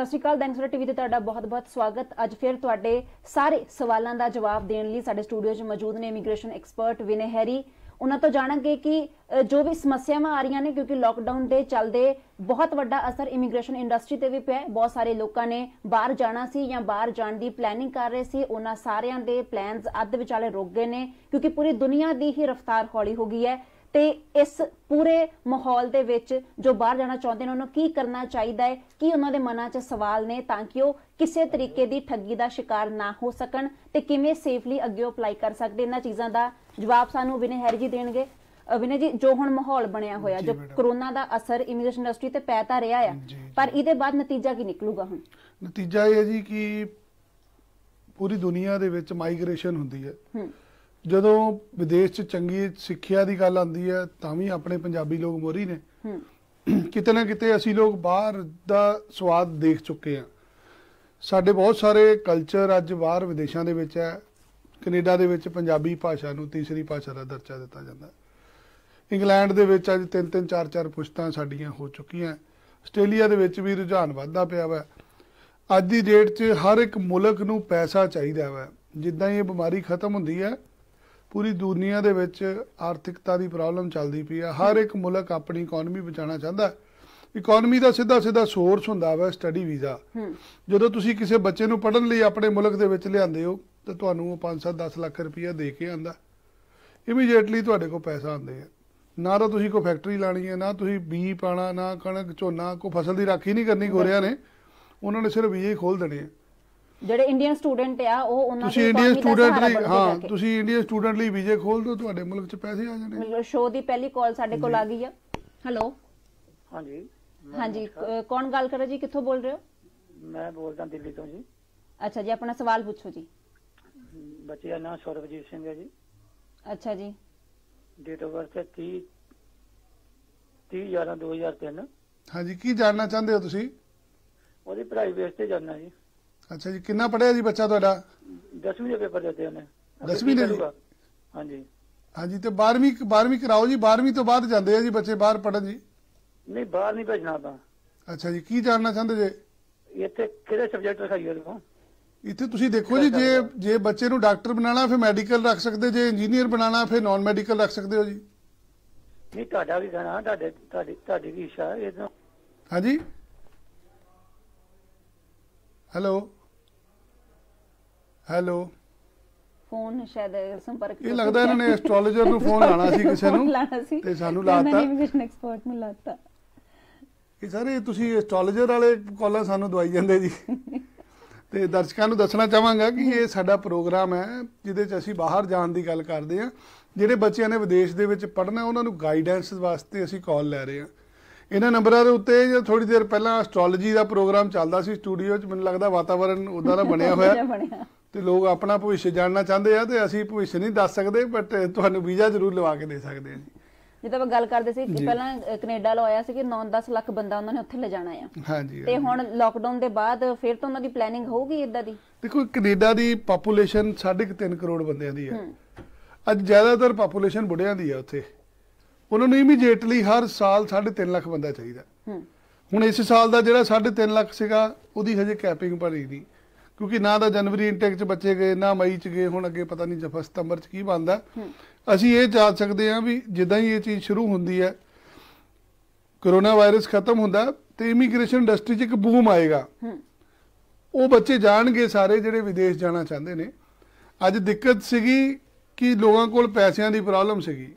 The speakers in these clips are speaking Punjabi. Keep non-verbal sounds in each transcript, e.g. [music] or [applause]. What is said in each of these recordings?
ਸਤਿ ਸ਼੍ਰੀ ਅਕਾਲ, ਦੈਨਿਕ ਸਵੇਰਾ ਟੀਵੀ ਤੇ ਤੁਹਾਡਾ ਬਹੁਤ-ਬਹੁਤ ਸਵਾਗਤ। ਅੱਜ ਫਿਰ ਤੁਹਾਡੇ ਸਾਰੇ ਸਵਾਲਾਂ ਦਾ ਜਵਾਬ ਦੇਣ ਲਈ ਸਾਡੇ ਸਟੂਡੀਓ 'ਚ ਮੌਜੂਦ ਨੇ ਇਮੀਗ੍ਰੇਸ਼ਨ ਐਕਸਪਰਟ ਵਿਨੇ ਹੈਰੀ। ਉਹਨਾਂ ਤੋਂ ਜਾਣਾਂਗੇ ਕਿ ਜੋ ਵੀ ਸਮੱਸਿਆਵਾਂ ਆ ਰਹੀਆਂ ਨੇ, ਕਿਉਂਕਿ ਲੋਕਡਾਊਨ ਦੇ ਚੱਲਦੇ ਬਹੁਤ ਵੱਡਾ ਅਸਰ ਇਮੀਗ੍ਰੇਸ਼ਨ ਇੰਡਸਟਰੀ ਤੇ ਵੀ ਪਿਆ ਬਹੁਤ ਸਾਰੇ ਲੋਕਾਂ ਨੇ ਬਾਹਰ ਜਾਣਾ ਸੀ ਜਾਂ ਬਾਹਰ ਜਾਣ ਦੀ ਪਲੈਨਿੰਗ ਕਰ ਰਹੇ ਸੀ। ਉਹਨਾਂ ਸਾਰਿਆਂ ਦੇ ਪਲਾਨਸ ਅੱਧ ਵਿਚਾਲੇ ਰੁਕ ਗਏ ਨੇ, ਕਿਉਂਕਿ ਪੂਰੀ ਦੁਨੀਆ ਦੀ ਹੀ ਰਫ਼ਤਾਰ ਹੌਲੀ ਹੋ ਗਈ ਹੈ। ਤੇ ਇਸ ਪੂਰੇ ਮਾਹੌਲ ਦੇ ਵਿੱਚ ਜੋ ਬਾਹਰ ਜਾਣਾ ਚਾਹੁੰਦੇ ਨੇ ਉਹਨਾਂ ਨੂੰ ਕੀ ਕਰਨਾ ਚਾਹੀਦਾ ਹੈ? ਕੀ ਉਹਨਾਂ ਦੇ ਮਨਾਂ 'ਚ ਸਵਾਲ ਨੇ ਤਾਂ ਕਿ ਉਹ ਕਿਸੇ ਤਰੀਕੇ ਦੀ ਠੱਗੀ ਦਾ ਸ਼ਿਕਾਰ ਨਾ ਹੋ ਸਕਣ ਤੇ ਕਿਵੇਂ ਸੇਫਲੀ ਅੱਗੇ ਅਪਲਾਈ ਕਰ ਸਕਦੇ? ਇਹਨਾਂ ਚੀਜ਼ਾਂ ਦਾ ਜਵਾਬ ਸਾਨੂੰ ਵਿਨੇ ਹੈਰੀ ਜੀ ਦੇਣਗੇ। ਵਿਨੇ ਜੀ ਜੋ ਹੁਣ ਮਾਹੌਲ ਬਣਿਆ ਹੋਇਆ ਜੀ। ਕਰੋਨਾ ਦਾ ਅਸਰ ਇਮੀਗ੍ਰੇਸ਼ਨ ਇੰਡਸਟਰੀ ਤੇ ਪੈ ਤਾਂ ਰਿਹਾ ਆ ਪਰ ਇਹਦੇ ਬਾਅਦ ਨਤੀਜਾ ਕੀ ਨਿਕਲੂਗਾ ਹੁਣ? ਨਤੀਜਾ ਇਹ ਹੈ ਜੀ ਕਿ ਪੂਰੀ ਦੁਨੀਆ ਦੇ ਵਿੱਚ ਮਾਈਗ੍ਰੇਸ਼ਨ ਹੁੰਦੀ ਹੈ। ਹੂੰ। ਜਦੋਂ ਵਿਦੇਸ਼ 'ਚ ਚੰਗੀ ਸਿੱਖਿਆ ਦੀ ਗੱਲ ਆਉਂਦੀ ਹੈ ਤਾਂ ਵੀ ਆਪਣੇ ਪੰਜਾਬੀ ਲੋਕ ਮੋਰੀ ਨੇ। ਕਿਤੇ ਨਾ ਕਿਤੇ ਅਸੀਂ ਲੋਕ ਬਾਹਰ ਦਾ ਸਵਾਦ ਦੇਖ ਚੁੱਕੇ ਹਾਂ। ਸਾਡੇ ਬਹੁਤ ਸਾਰੇ ਕਲਚਰ ਅੱਜ ਬਾਹਰ ਵਿਦੇਸ਼ਾਂ ਦੇ ਵਿੱਚ ਹੈ। ਕੈਨੇਡਾ ਦੇ ਵਿੱਚ ਪੰਜਾਬੀ ਭਾਸ਼ਾ ਨੂੰ ਤੀਸਰੀ ਭਾਸ਼ਾ ਦਾ ਦਰਜਾ ਦਿੱਤਾ ਜਾਂਦਾ ਹੈ। ਇੰਗਲੈਂਡ ਦੇ ਵਿੱਚ ਅੱਜ ਤਿੰਨ ਤਿੰਨ ਚਾਰ ਚਾਰ ਪੁਸ਼ਤਾਂ ਸਾਡੀਆਂ ਹੋ ਚੁੱਕੀਆਂ ਆਸਟ੍ਰੇਲੀਆ ਦੇ ਵਿੱਚ ਵੀ ਰੁਝਾਨ ਵੱਧਦਾ ਪਿਆ ਵਾ। ਅੱਜ ਦੀ ਡੇਟ 'ਚ ਹਰ ਇੱਕ ਮੁਲਕ ਨੂੰ ਪੈਸਾ ਚਾਹੀਦਾ ਵਾ। ਜਿੱਦਾਂ ਇਹ ਬਿਮਾਰੀ ਖਤਮ ਹੁੰਦੀ ਹੈ ਪੂਰੀ ਦੁਨੀਆ ਦੇ ਵਿੱਚ ਆਰਥਿਕਤਾ ਦੀ ਪ੍ਰੋਬਲਮ ਚੱਲਦੀ ਪਈ ਹੈ ਹਰ ਇੱਕ ਮੁਲਕ ਆਪਣੀ ਇਕਨੋਮੀ ਬਚਾਉਣਾ ਚਾਹੁੰਦਾ ਇਕਨੋਮੀ ਦਾ ਸਿੱਧਾ ਸਿੱਧਾ ਸੋਰਸ ਹੁੰਦਾ ਵਾ ਸਟੱਡੀ ਵੀਜ਼ਾ ਜਦੋਂ ਤੁਸੀਂ ਕਿਸੇ ਬੱਚੇ ਨੂੰ ਪੜ੍ਹਨ ਲਈ ਆਪਣੇ ਮੁਲਕ ਦੇ ਵਿੱਚ ਲਿਆਂਦੇ ਹੋ ਤਾਂ ਤੁਹਾਨੂੰ ਉਹ 5-7 10 ਲੱਖ ਰੁਪਈਆ ਦੇ ਕੇ ਆਂਦਾ ਇਮੀਡੀਏਟਲੀ ਤੁਹਾਡੇ ਕੋਲ ਪੈਸਾ ਆਉਂਦੇ ਆ। ਨਾ ਤਾਂ ਤੁਸੀਂ ਕੋਈ ਫੈਕਟਰੀ ਲਾਣੀ ਹੈ ਨਾ ਤੁਸੀਂ ਬੀ ਪਾਣਾ ਨਾ ਕਣਕ ਝੋਨਾ ਕੋਈ ਫਸਲ ਦੀ ਰਾਖੀ ਨਹੀਂ ਕਰਨੀ ਗੋਰਿਆਂ ਨੇ। ਉਹਨਾਂ ਨੇ ਸਿਰਫ ਵੀਜ਼ੇ ਖੋਲ ਦੇਣੇ ਆ। ਜਿਹੜੇ ਇੰਡੀਅਨ ਸਟੂਡੈਂਟ ਆ ਉਹ ਉਹਨਾਂ ਤੁਸੀਂ ਇੰਡੀਅਨ ਸਟੂਡੈਂਟ ਲਈ ਹਾਂ। ਤੁਸੀਂ ਇੰਡੀਅਨ ਸਟੂਡੈਂਟ ਲਈ ਵੀਜ਼ੇ ਖੋਲ ਦਿਓ ਤੁਹਾਡੇ ਮੁਲਕ 'ਚ ਪੈਸੇ ਆ ਜਾਣੇ। ਮਤਲਬ ਸ਼ੋਅ ਦੀ ਪਹਿਲੀ ਕਾਲ ਸਾਡੇ ਕੋਲ ਆ ਗਈ ਆ। ਹੈਲੋ ਹਾਂਜੀ ਹਾਂਜੀ ਕੌਣ ਗੱਲ ਕਰ ਰਿਹਾ ਜੀ? ਕਿੱਥੋਂ ਬੋਲ ਰਹੇ ਹੋ? ਮੈਂ ਬੋਲਦਾ ਦਿੱਲੀ ਤੋਂ ਜੀ। ਅੱਛਾ ਜੀ ਆਪਣਾ ਸਵਾਲ ਪੁੱਛੋ ਜੀ। ਬੱਚੇ ਦਾ ਨਾਮ ਸੌਰਵਜੀਤ ਸਿੰਘ ਹੈ ਜੀ। ਅੱਛਾ ਜੀ। ਡੇਟ ਆਫ ਬਰਥ ਹੈ 30 30 11 2003 ਹਾਂਜੀ ਕੀ ਜਾਣਨਾ ਚਾਹੁੰਦੇ ਹੋ ਤੁਸੀਂ? ਉਹਦੀ ਪੜ੍ਹਾਈ ਬੇਸ ਤੇ ਜਾਣਾ ਜੀ। ਅੱਛਾ ਜੀ ਕਿੰਨਾ ਪੜ੍ਹਿਆ ਜੀ ਬੱਚਾ ਤੁਹਾਡਾ? 10ਵੀਂ ਦੇ ਪੇਪਰ ਦਿੱਤੇ ਉਹਨੇ। ਅੱਗੇ ਦਸਵੀਂ ਦੇ? ਹਾਂਜੀ। ਹਾਂਜੀ ਤੇ 12ਵੀਂ 12ਵੀਂ ਕਰਾਓ ਜੀ 12ਵੀਂ ਤੋਂ ਬਾਅਦ ਜਾਂਦੇ ਆ ਜੀ ਬੱਚੇ ਬਾਹਰ ਪੜ੍ਹਨ ਜੀ? ਨਹੀਂ ਬਾਹਰ ਨਹੀਂ ਭੇਜਣਾ ਆਪਾਂ। ਅੱਛਾ ਜੀ ਕੀ ਜਾਣਨਾ ਚਾਹੁੰਦੇ ਜੇ? ਇੱਥੇ ਕਿਹੜੇ ਸਬਜੈਕਟ ਰਖਾਈਏ ਉਹਦੇ ਕੋਲ ਇੱਥੇ ਤੁਸੀਂ ਦੇਖੋ ਜੀ ਜੇ ਜੇ ਬੱਚੇ ਨੂੰ ਡਾਕਟਰ ਬਣਾਉਣਾ ਫਿਰ ਮੈਡੀਕਲ ਰੱਖ ਸਕਦੇ ਜੇ ਇੰਜੀਨੀਅਰ ਬਣਾਉਣਾ ਫਿਰ ਨਾਨ ਮੈਡੀਕਲ ਰੱਖ ਸਕਦੇ ਹੋ ਜੀ? ਨਹੀਂ ਤੁਹਾਡਾ ਵੀ ਕਹਿਣਾ ਤੁਹਾਡੇ ਤੁਹਾਡੀ ਤੁਹਾਡੀ ਵੀ ਇੱਛਾ ਇਹ ਤਾਂ ਹਾਂਜੀ? ਹੈਲੋ? ਹੈਲੋ ਫੋਨ ਸ਼ਾਇਦ ਸੰਪਰਕ ਇਹ ਲੱਗਦਾ ਇਹਨਾਂ ਨੇ ਐਸਟ੍ਰੋਲੋਜਰ ਨੂੰ ਫੋਨ ਲਾਣਾ ਸੀ ਕਿਸੇ ਨੂੰ ਤੇ ਸਾਨੂੰ ਲਾਤਾ। ਇਮੀਗ੍ਰੇਸ਼ਨ ਐਕਸਪਰਟ ਨੂੰ ਲਾਤਾ। ਇਹ ਸਾਰੇ ਤੁਸੀਂ ਐਸਟ੍ਰੋਲੋਜਰ ਵਾਲੇ ਕਾਲਾਂ ਸਾਨੂੰ ਦਵਾਈ ਜਾਂਦੇ ਜੀ। ਤੇ ਦਰਸ਼ਕਾਂ ਨੂੰ ਦੱਸਣਾ ਚਾਹਾਂਗਾ ਕਿ ਇਹ ਸਾਡਾ ਪ੍ਰੋਗਰਾਮ ਹੈ ਜਿਹਦੇ 'ਚ ਅਸੀਂ ਬਾਹਰ ਜਾਣ ਦੀ ਗੱਲ ਕਰਦੇ ਹਾਂ। ਜਿਹੜੇ ਬੱਚਿਆਂ ਨੇ ਵਿਦੇਸ਼ ਦੇ ਵਿੱਚ ਪੜ੍ਹਨਾ ਉਹਨਾਂ ਨੂੰ ਗਾਈਡੈਂਸ ਵਾਸਤੇ ਅਸੀਂ ਕਾਲ ਲੈ ਰਹੇ ਹਾਂ। ਇਹਨਾਂ ਨੰਬਰਾਂ ਦੇ ਉੱਤੇ ਜੇ ਥੋੜੀ ਦੇਰ ਪਹਿਲਾਂ ਐਸਟ੍ਰੋਲੋਜੀ ਦਾ ਪ੍ਰੋਗਰਾਮ ਚੱਲਦਾ ਸੀ ਸਟੂਡੀਓ 'ਚ। ਮੈਨੂੰ ਲੱਗਦਾ ਵਾਤਾਵਰਣ ਉਦਾਂ ਦਾ ਬਣਿਆ ਹੋਇਆ। ਤੇ ਲੋਕ ਆਪਣਾ ਭਵਿੱਖ ਜਾਣਨਾ ਚਾਹੁੰਦੇ ਆ ਤੇ ਅਸੀਂ ਭਵਿੱਖ ਨਹੀਂ ਦੱਸ ਸਕਦੇ ਬਟ ਤੁਹਾਨੂੰ ਵੀਜ਼ਾ ਜ਼ਰੂਰ ਲਵਾ ਕੇ ਦੇ ਸਕਦੇ ਹਾਂ ਜੀ। ਜਿੱਦਾਂ ਆਪਾਂ ਗੱਲ ਕਰਦੇ ਸੀ ਕਿ। ਪਹਿਲਾਂ ਕੈਨੇਡਾ ਲੋ ਆਇਆ ਸੀ ਕਿ 9-10 ਲੱਖ ਬੰਦਾ ਉਹਨਾਂ ਨੇ ਉੱਥੇ ਲਿਜਾਣਾ ਆ। ਹਾਂਜੀ ਤੇ ਹੁਣ ਲੋਕਡਾਊਨ ਦੇ ਬਾਅਦ ਫਿਰ ਤੋਂ ਉਹਨਾਂ ਦੀ ਪਲੈਨਿੰਗ ਹੋਊਗੀ ਇਦਾਂ ਦੀ? ਦੇਖੋ ਕੈਨੇਡਾ ਦੀ ਪਾਪੂਲੇਸ਼ਨ 3.5 ਕਰੋੜ ਬੰਦਿਆਂ ਦੀ ਹੈ। ਅੱਜ ਜ਼ਿਆਦਾਤਰ ਪਾਪੂਲੇਸ਼ਨ ਬੁੱਢਿਆਂ ਦੀ ਹੈ ਉੱਥੇ। ਉਹਨਾਂ ਨੂੰ ਇਮੀਡੀਏਟਲੀ ਹਰ ਸਾਲ 3.5 ਲੱਖ ਬੰਦਾ ਚਾਹੀਦਾ। ਹੁਣ ਇਸ ਸਾਲ ਦਾ ਜਿਹੜਾ 3.5 ਲੱਖ ਸੀਗਾ ਉਹਦੀ ਹਜੇ ਕੈਪਿੰਗ ਭਰੀ ਨਹੀਂ। ਕਿਉਂਕਿ ਨਾ ਤਾਂ ਜਨਵਰੀ ਇਨਟੇਕ ਚ ਬੱਚੇ ਗਏ ਨਾ ਮਈ ਚ ਗਏ ਹੁਣ ਅੱਗੇ ਪਤਾ ਨਹੀਂ ਜਫਾ ਸਤੰਬਰ ਚ ਕੀ ਬਣਦਾ। ਹੂੰ। ਅਸੀਂ ਇਹ ਜਾਣ ਸਕਦੇ ਹਾਂ ਵੀ ਜਿੱਦਾਂ ਹੀ ਇਹ ਚੀਜ਼ ਸ਼ੁਰੂ ਹੁੰਦੀ ਹੈ ਕਰੋਨਾ ਵਾਇਰਸ ਖਤਮ ਹੁੰਦਾ ਤੇ ਇਮੀਗ੍ਰੇਸ਼ਨ ਇੰਡਸਟਰੀ 'ਚ ਇੱਕ ਬੂਮ ਆਏਗਾ। ਉਹ ਬੱਚੇ ਜਾਣਗੇ ਸਾਰੇ ਜਿਹੜੇ ਵਿਦੇਸ਼ ਜਾਣਾ ਚਾਹੁੰਦੇ ਨੇ। ਅੱਜ ਦਿੱਕਤ ਸੀਗੀ ਕਿ ਲੋਕਾਂ ਕੋਲ ਪੈਸਿਆਂ ਦੀ ਪ੍ਰੋਬਲਮ ਸੀਗੀ।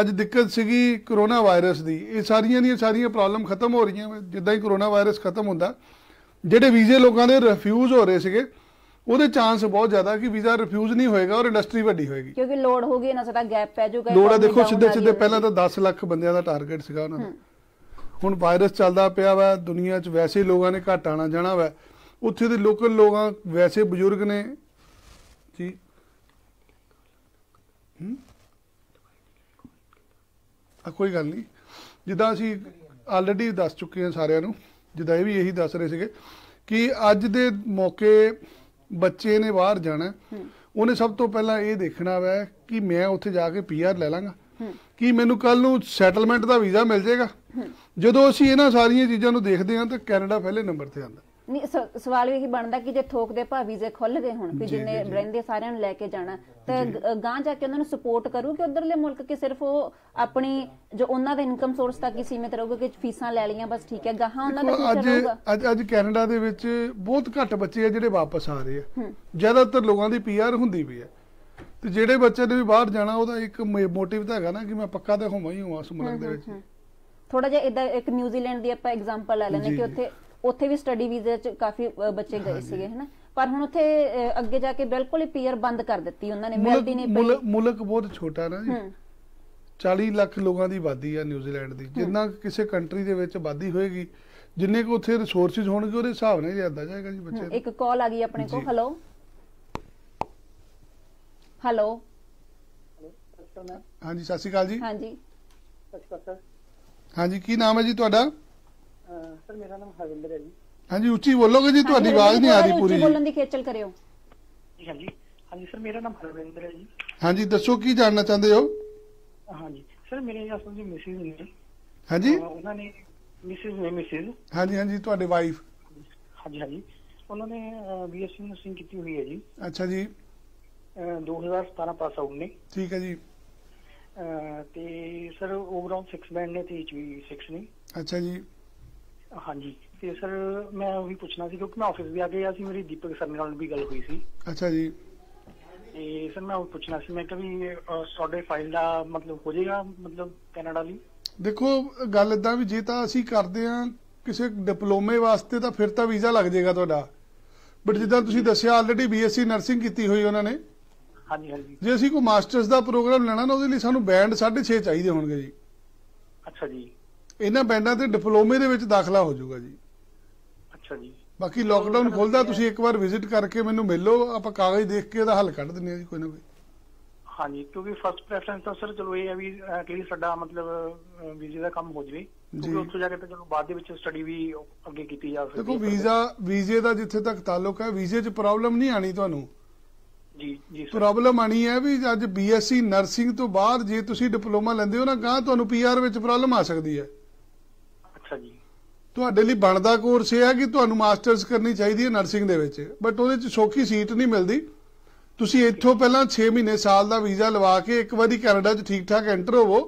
ਅੱਜ ਦਿੱਕਤ ਸੀਗੀ ਕਰੋਨਾ ਵਾਇਰਸ ਦੀ। ਇਹ ਸਾਰੀਆਂ ਦੀਆਂ ਸਾਰੀਆਂ ਪ੍ਰੋਬਲਮ ਖਤਮ ਹੋ ਰਹੀਆਂ। ਜਿੱਦਾਂ ਹੀ ਕਰੋਨਾ ਵਾਇਰਸ ਖਤਮ ਹੁੰਦਾ ਜਿਹੜੇ ਵੀਜ਼ੇ ਲੋਕਾਂ ਦੇ ਰਿਫਿਊਜ਼ ਹੋ ਰਹੇ ਸੀਗੇ ਉਹਦੇ ਚਾਂਸ ਬਹੁਤ ਜ਼ਿਆਦਾ ਕਿ ਵੀਜ਼ਾ ਰਿਫਿਊਜ਼ ਨਹੀਂ ਹੋਏਗਾ ਔਰ ਇੰਡਸਟਰੀ ਵੱਡੀ ਹੋਏਗੀ। ਕਿਉਂਕਿ ਲੋਡ ਹੋਗੀ ਇਹਨਾਂ ਸਾਡਾ ਗੈਪ ਪੈ ਜਾਊਗਾ ਲੋੜ ਆ economy ਦੇਖੋ ਸਿੱਧੇ ਸਿੱਧੇ ਪਹਿਲਾਂ ਤਾਂ 10 ਲੱਖ ਬੰਦਿਆਂ ਦਾ ਟਾਰਗੇਟ ਸੀਗਾ ਉਹਨਾਂ ਦਾ। ਹੁਣ ਵਾਇਰਸ ਚੱਲਦਾ ਪਿਆ ਵਾ ਦੁਨੀਆ 'ਚ ਵੈਸੇ ਹੀ ਲੋਕਾਂ ਨੇ ਘੱਟ ਆਣਾ ਜਾਣਾ ਵਾ। ਉੱਥੇ ਦੇ ਲੋਕਲ ਲੋਕਾਂ ਵੈਸੇ ਬਜ਼ੁਰਗ ਨੇ। ਜੀ। ਹੂੰ? ਆ ਕੋਈ ਗੱਲ ਨਹੀਂ। ਜਿੱਦਾਂ ਅਸੀਂ ਆਲਰੇਡੀ ਦੱਸ ਚੁੱਕੇ ਹਾਂ ਸਾਰਿਆਂ ਨੂੰ। ਜਿੱਦਾਂ ਇਹ ਵੀ ਇਹੀ ਦੱਸ ਰਹੇ ਸੀਗੇ ਕਿ ਅੱਜ ਦੇ ਮੌਕੇ ਬੱਚੇ ਨੇ ਬਾਹਰ ਜਾਣਾ ਉਹਨੇ ਸਭ ਤੋਂ ਪਹਿਲਾਂ ਇਹ ਦੇਖਣਾ ਵਾ ਕਿ ਮੈਂ ਉੱਥੇ ਜਾ ਕੇ ਪੀਆਰ ਲੈ ਲਾਂਗਾ। ਕੀ ਮੈਨੂੰ ਕੱਲ ਨੂੰ ਸੈਟਲਮੈਂਟ ਦਾ ਵੀਜ਼ਾ ਮਿਲ ਜਾਏਗਾ। ਜਦੋਂ ਅਸੀਂ ਇਹਨਾਂ ਸਾਰੀਆਂ ਚੀਜ਼ਾਂ ਨੂੰ ਦੇਖਦੇ ਹਾਂ ਤਾਂ ਕੈਨੇਡਾ ਪਹਿਲੇ ਨੰਬਰ ਤੇ ਆਉਂਦਾ। ਨਹੀਂ ਸਵਾਲ ਵੀ ਇਹੀ ਬਣਦਾ ਕਿ ਜੇ ਥੋਕ ਦੇ ਭਾਅ ਵੀਜ਼ੇ ਖੁੱਲ ਗਏ ਹੁਣ ਵੀ ਜਿੰਨੇ। ਰਹਿੰਦੇ ਸਾਰਿਆਂ ਨੂੰ ਲੈ ਕੇ ਜਾਣਾ ਤੇ ਗਾਂ ਜਾ ਕੇ ਉਹਨਾਂ ਨੂੰ ਸਪੋਰਟ ਕਰੂ ਕਿ ਉਧਰਲੇ ਮੁਲਕ ਕਿ ਸਿਰਫ ਉਹ ਆਪਣੀ ਜੋ ਉਹਨਾਂ ਦਾ ਇਨਕਮ ਸੋਰਸ ਤੱਕ ਹੀ ਸੀਮਿਤ ਰਹੂਗਾ ਕਿ ਫੀਸਾਂ ਲੈ ਲਈਆਂ ਬਸ ਠੀਕ ਹੈ ਗਾਹਾਂ ਉਹਨਾਂ ਦਾ ਫਿਊਚਰ ਰਹੂਗਾ। ਅੱਜ ਅੱਜ ਕੈਨੇਡਾ ਦੇ ਵਿੱਚ ਬਹੁਤ ਘੱਟ ਬੱਚੇ ਆ ਜਿਹੜੇ ਵਾਪਸ ਆ ਰਹੇ ਆ। ਜ਼ਿਆਦਾਤਰ ਲੋਕਾਂ ਦੀ ਪੀਆਰ ਹੁੰਦੀ ਵੀ ਹੈ। ਤੇ ਜਿਹੜੇ ਬੱਚੇ ਨੇ ਵੀ ਬਾਹਰ ਜਾਣਾ ਉਹਦਾ ਇੱਕ ਮੋਟਿਵ ਤਾਂ ਹੈਗਾ ਨਾ ਕਿ ਮੈਂ ਪੱਕਾ ਤਾਂ ਹੋਵਾਂ ਹੀ ਹੋਵਾਂ ਉਸ ਮੁਲਕ ਦੇ ਵਿੱਚ। ਥੋੜਾ ਜਿਹਾ ਇਦਾਂ ਇੱਕ ਨਿਊਜ਼ੀਲੈਂਡ ਦੀ ਆਪਾਂ ਐਗਜ਼ਾਮਪਲ ਲੈ ਲੈਂਦੇ ਕਿ। ਉੱਥੇ ਉੱਥੇ ਵੀ ਸਟੱਡੀ ਵੀਜ਼ੇ ਚ ਕਾਫੀ ਬੱਚੇ ਗਏ ਸੀਗੇ ਹਨਾ? ਪਰ ਹੁਣ ਉੱਥੇ ਅੱਗੇ ਜਾ ਕੇ ਬਿਲਕੁਲ ਹੀ ਪੀਆਰ ਬੰਦ ਕਰ ਦਿੱਤੀ ਉਹਨਾਂ ਨੇ ਮਿਲਦੀ ਨਹੀਂ ਮੁਲਕ- ਪਈ। ਮੁਲਕ ਬਹੁਤ ਛੋਟਾ ਨਾ ਜੀ। ਹੂੰ। 40 ਲੱਖ ਲੋਕਾਂ ਦੀ ਆਬਾਦੀ ਆ ਨਿਊਜ਼ੀਲੈਂਡ ਦੀ। ਜਿੰਨਾ ਕੁ ਕਿਸੇ ਕੰਟਰੀ ਦੇ ਵਿੱਚ ਆਬਾਦੀ ਹੋਏਗੀ ਜਿੰਨੇ ਕੁ ਉੱਥੇ ਰਿਸੋਰਸਿਸ ਹੋਣਗੇ ਉਹਦੇ ਹਿਸਾਬ ਨਾਲ ਜਾਂਦਾ ਜਾਏਗਾ ਜੀ ਬੱਚੇ। ਇੱਕ ਕਾਲ ਆ ਗਈ ਆਪਣੇ ਜੀ। ਹੈਲੋ ਹੈਲੋ ਹਾਂਜੀ ਸਤਿ ਸ਼੍ਰੀ ਅਕਾਲ ਜੀ। ਹਾਂਜੀ। ਸਤਿ ਸਰ। ਹਾਂਜੀ ਕੀ ਨਾਮ ਹੈ ਜੀ ਤੁਹਾਡਾ? ਸਰ ਮੇਰਾ ਨਾਮ ਹਰਵਿੰਦਰ ਹੈ ਜੀ। ਹਾਂਜੀ ਉੱਚੀ ਬੋਲੋਗੇ ਜੀ ਤੁਹਾਡੀ ਆਵਾਜ਼ ਨਹੀਂ ਆ ਰਹੀ ਪੂਰੀ। ਉੱਚੀ ਬੋਲਣ ਦੀ ਖੇਚਲ ਕਰਿਓ। ਜੀ ਹਾਂਜੀ। ਹਾਂਜੀ ਸਰ ਮੇਰਾ ਨਾਮ ਹਰਵਿੰਦਰ ਹੈ ਜੀ। ਹਾਂਜੀ ਦੱਸੋ ਕੀ ਜਾਣਨਾ ਚਾਹੁੰਦੇ ਹੋ? ਹਾਂਜੀ। ਸਰ ਮੇਰੇ ਅਸਲ ਜੀ ਮਿਸਿਸ ਨੇ। ਹਾਂਜੀ? ਉਹਨਾਂ ਨੇ ਮਿਸਿਸ ਨੇ ਮਿਸਿਸ। ਹਾਂਜੀ ਹਾਂਜੀ ਤੁਹਾਡੇ ਵਾਈਫ। ਹਾਂਜੀ ਹਾਂਜੀ। ਉਹਨਾਂ ਨੇ ਬੀਐਸਸੀ ਨਰਸਿੰਗ ਕੀਤੀ ਹੋਈ ਹੈ ਜੀ। ਅੱਛਾ ਜੀ। ਅਹ 2017 ਪਾਸ ਆਊਟ ਨੇ। ਠੀਕ ਹੈ ਜੀ। ਤੇ ਸਰ ਓਵਰਆਲ 6 ਬੈਂਡ ਨੇ ਤੇ ਐਚ ਵੀ 6 ਨੇ। ਅੱਛਾ ਜੀ। ਹਾਂਜੀ। ਤੇ ਸਰ ਮੈਂ ਉਹ ਪੁੱਛਣਾ ਸੀ ਕਿਉਂਕਿ ਮੈਂ ਆਫਿਸ ਵੀ ਆ ਗਿਆ ਸੀ ਮੇਰੀ ਦੀਪਕ ਸਰ ਨਾਲ ਵੀ ਗੱਲ ਹੋਈ ਸੀ। ਅੱਛਾ ਜੀ। ਤੇ ਸਰ ਮੈਂ ਉਹ ਪੁੱਛਣਾ ਸੀ ਮੈਂ ਅਹ, ਤੁਹਾਡੇ ਫਾਈਲ ਦਾ ਮਤਲਬ ਹੋ ਜਾਏਗਾ ਮਤਲਬ ਕੈਨੇਡਾ ਲਈ? ਦੇਖੋ ਗੱਲ ਇਦਾਂ ਵੀ ਜੇ ਤਾਂ ਅਸੀਂ ਕਰਦੇ ਆ ਕਿਸੇ ਡਿਪਲੋਮੇ ਵਾਸਤੇ ਤਾਂ ਫਿਰ ਤਾਂ ਵੀਜ਼ਾ ਲੱਗ ਜਾਏਗਾ ਤੁਹਾਡਾ। ਬਟ ਜਿੱਦਾਂ ਤੁਸੀਂ ਦੱਸਿਆ ਆਲਰੇਡੀ ਬੀਐਸਸੀ ਨਰਸਿੰਗ ਕੀਤੀ ਹੋਈ ਉਹਨਾਂ ਨੇ। ਹਾਂਜੀ ਹਾਂਜੀ। ਜੇ ਅਸੀਂ ਕੋਈ ਮਾਸਟਰਸ ਦਾ ਪ੍ਰੋਗਰਾਮ ਲੈਣਾ ਨਾ ਉਹਦੇ ਲਈ ਸਾਨੂੰ ਬੈਂਡ 6.5 ਚਾਹੀਦੇ ਹੋਣਗੇ ਜੀ। ਅੱਛਾ ਜੀ। ਇਹਨਾਂ ਬੈਂਡਾਂ ਤੇ ਡਿਪਲੋਮੇ ਦੇ ਵਿੱਚ ਦਾਖਲਾ ਹੋ ਜਾਊਗਾ ਜੀ। ਅੱਛਾ ਜੀ। ਬਾਕੀ ਲੋਕਡਾਊਨ ਖੁੱਲਦਾ ਤੁਸੀਂ ਇੱਕ ਵਾਰ ਵਿਜ਼ਿਟ ਕਰਕੇ ਮੈਨੂੰ ਮਿਲ ਆਪਾਂ ਕਾਗਜ਼ ਦੇਖ ਕੇ ਉਹਦਾ ਹੱਲ ਕੱਢ ਦਿੰਦੇ ਆ ਜੀ ਕੋਈ ਨਾ ਕੋਈ। ਹਾਂਜੀ ਕਿਉਂਕਿ ਫਸਟ ਪ੍ਰੈਫਰੈਂਸ ਤਾਂ ਸਰ ਚਲੋ ਇਹ ਹੈ ਵੀ ਐਟਲੀਸਟ ਸਾਡਾ ਮਤਲਬ ਵੀਜ਼ੇ ਦਾ ਕੰਮ ਹੋ ਜਵੇ। ਕਿਉਂਕਿ ਉੱਥੋਂ ਜਾ ਕੇ ਤਾਂ ਚਲੋ ਬਾਅਦ ਦੇ ਵਿੱਚ ਸਟੱਡੀ ਵੀ ਅੱਗੇ ਕੀਤੀ ਜਾ ਸਕਦੀ ਦੇਖੋ ਹੈ। ਵੀਜ਼ਾ ਵੀਜ਼ੇ ਦਾ ਜਿੱਥੇ ਤੱਕ ਤਾਲੁਕ ਹੈ ਵੀਜ਼ੇ 'ਚ ਪ੍ਰੋਬਲਮ ਨਹੀਂ ਆਣੀ ਤੁਹਾਨੂੰ। ਜੀ ਜੀ ਸਰ ਪ੍ਰੋਬਲਮ ਆਣੀ ਹੈ ਵੀ ਅੱਜ ਬੀਐਸਸੀ ਨਰਸਿੰਗ ਤੋਂ ਬਾਅਦ ਜੇ ਤੁਸੀਂ ਡਿਪਲੋਮਾ ਲੈਂਦੇ ਹੋ ਨਾ ਗਾਂ ਤੁਹਾਨੂੰ ਪੀਆਰ ਵਿੱਚ ਪ੍ਰੋਬਲਮ ਆ ਸਕਦੀ ਹੈ। ਤੁਹਾਡੇ ਲਈ ਬਣਦਾ ਕੋਰਸ ਇਹ ਹੈ ਕਿ ਤੁਹਾਨੂੰ ਮਾਸਟਰਸ ਕਰਨੀ ਚਾਹੀਦੀ ਹੈ ਨਰਸਿੰਗ ਦੇ ਵਿੱਚ। ਬਟ ਉਹਦੇ 'ਚ ਸੌਖੀ ਸੀਟ ਨਹੀਂ ਮਿਲਦੀ। ਤੁਸੀਂ ਇੱਥੋਂ ਪਹਿਲਾਂ 6 ਮਹੀਨੇ ਸਾਲ ਦਾ ਵੀਜ਼ਾ ਲਵਾ ਕੇ ਇੱਕ ਵਾਰੀ ਕੈਨੇਡਾ 'ਚ ਠੀਕ ਠਾਕ ਐਂਟਰ ਹੋਵੋ।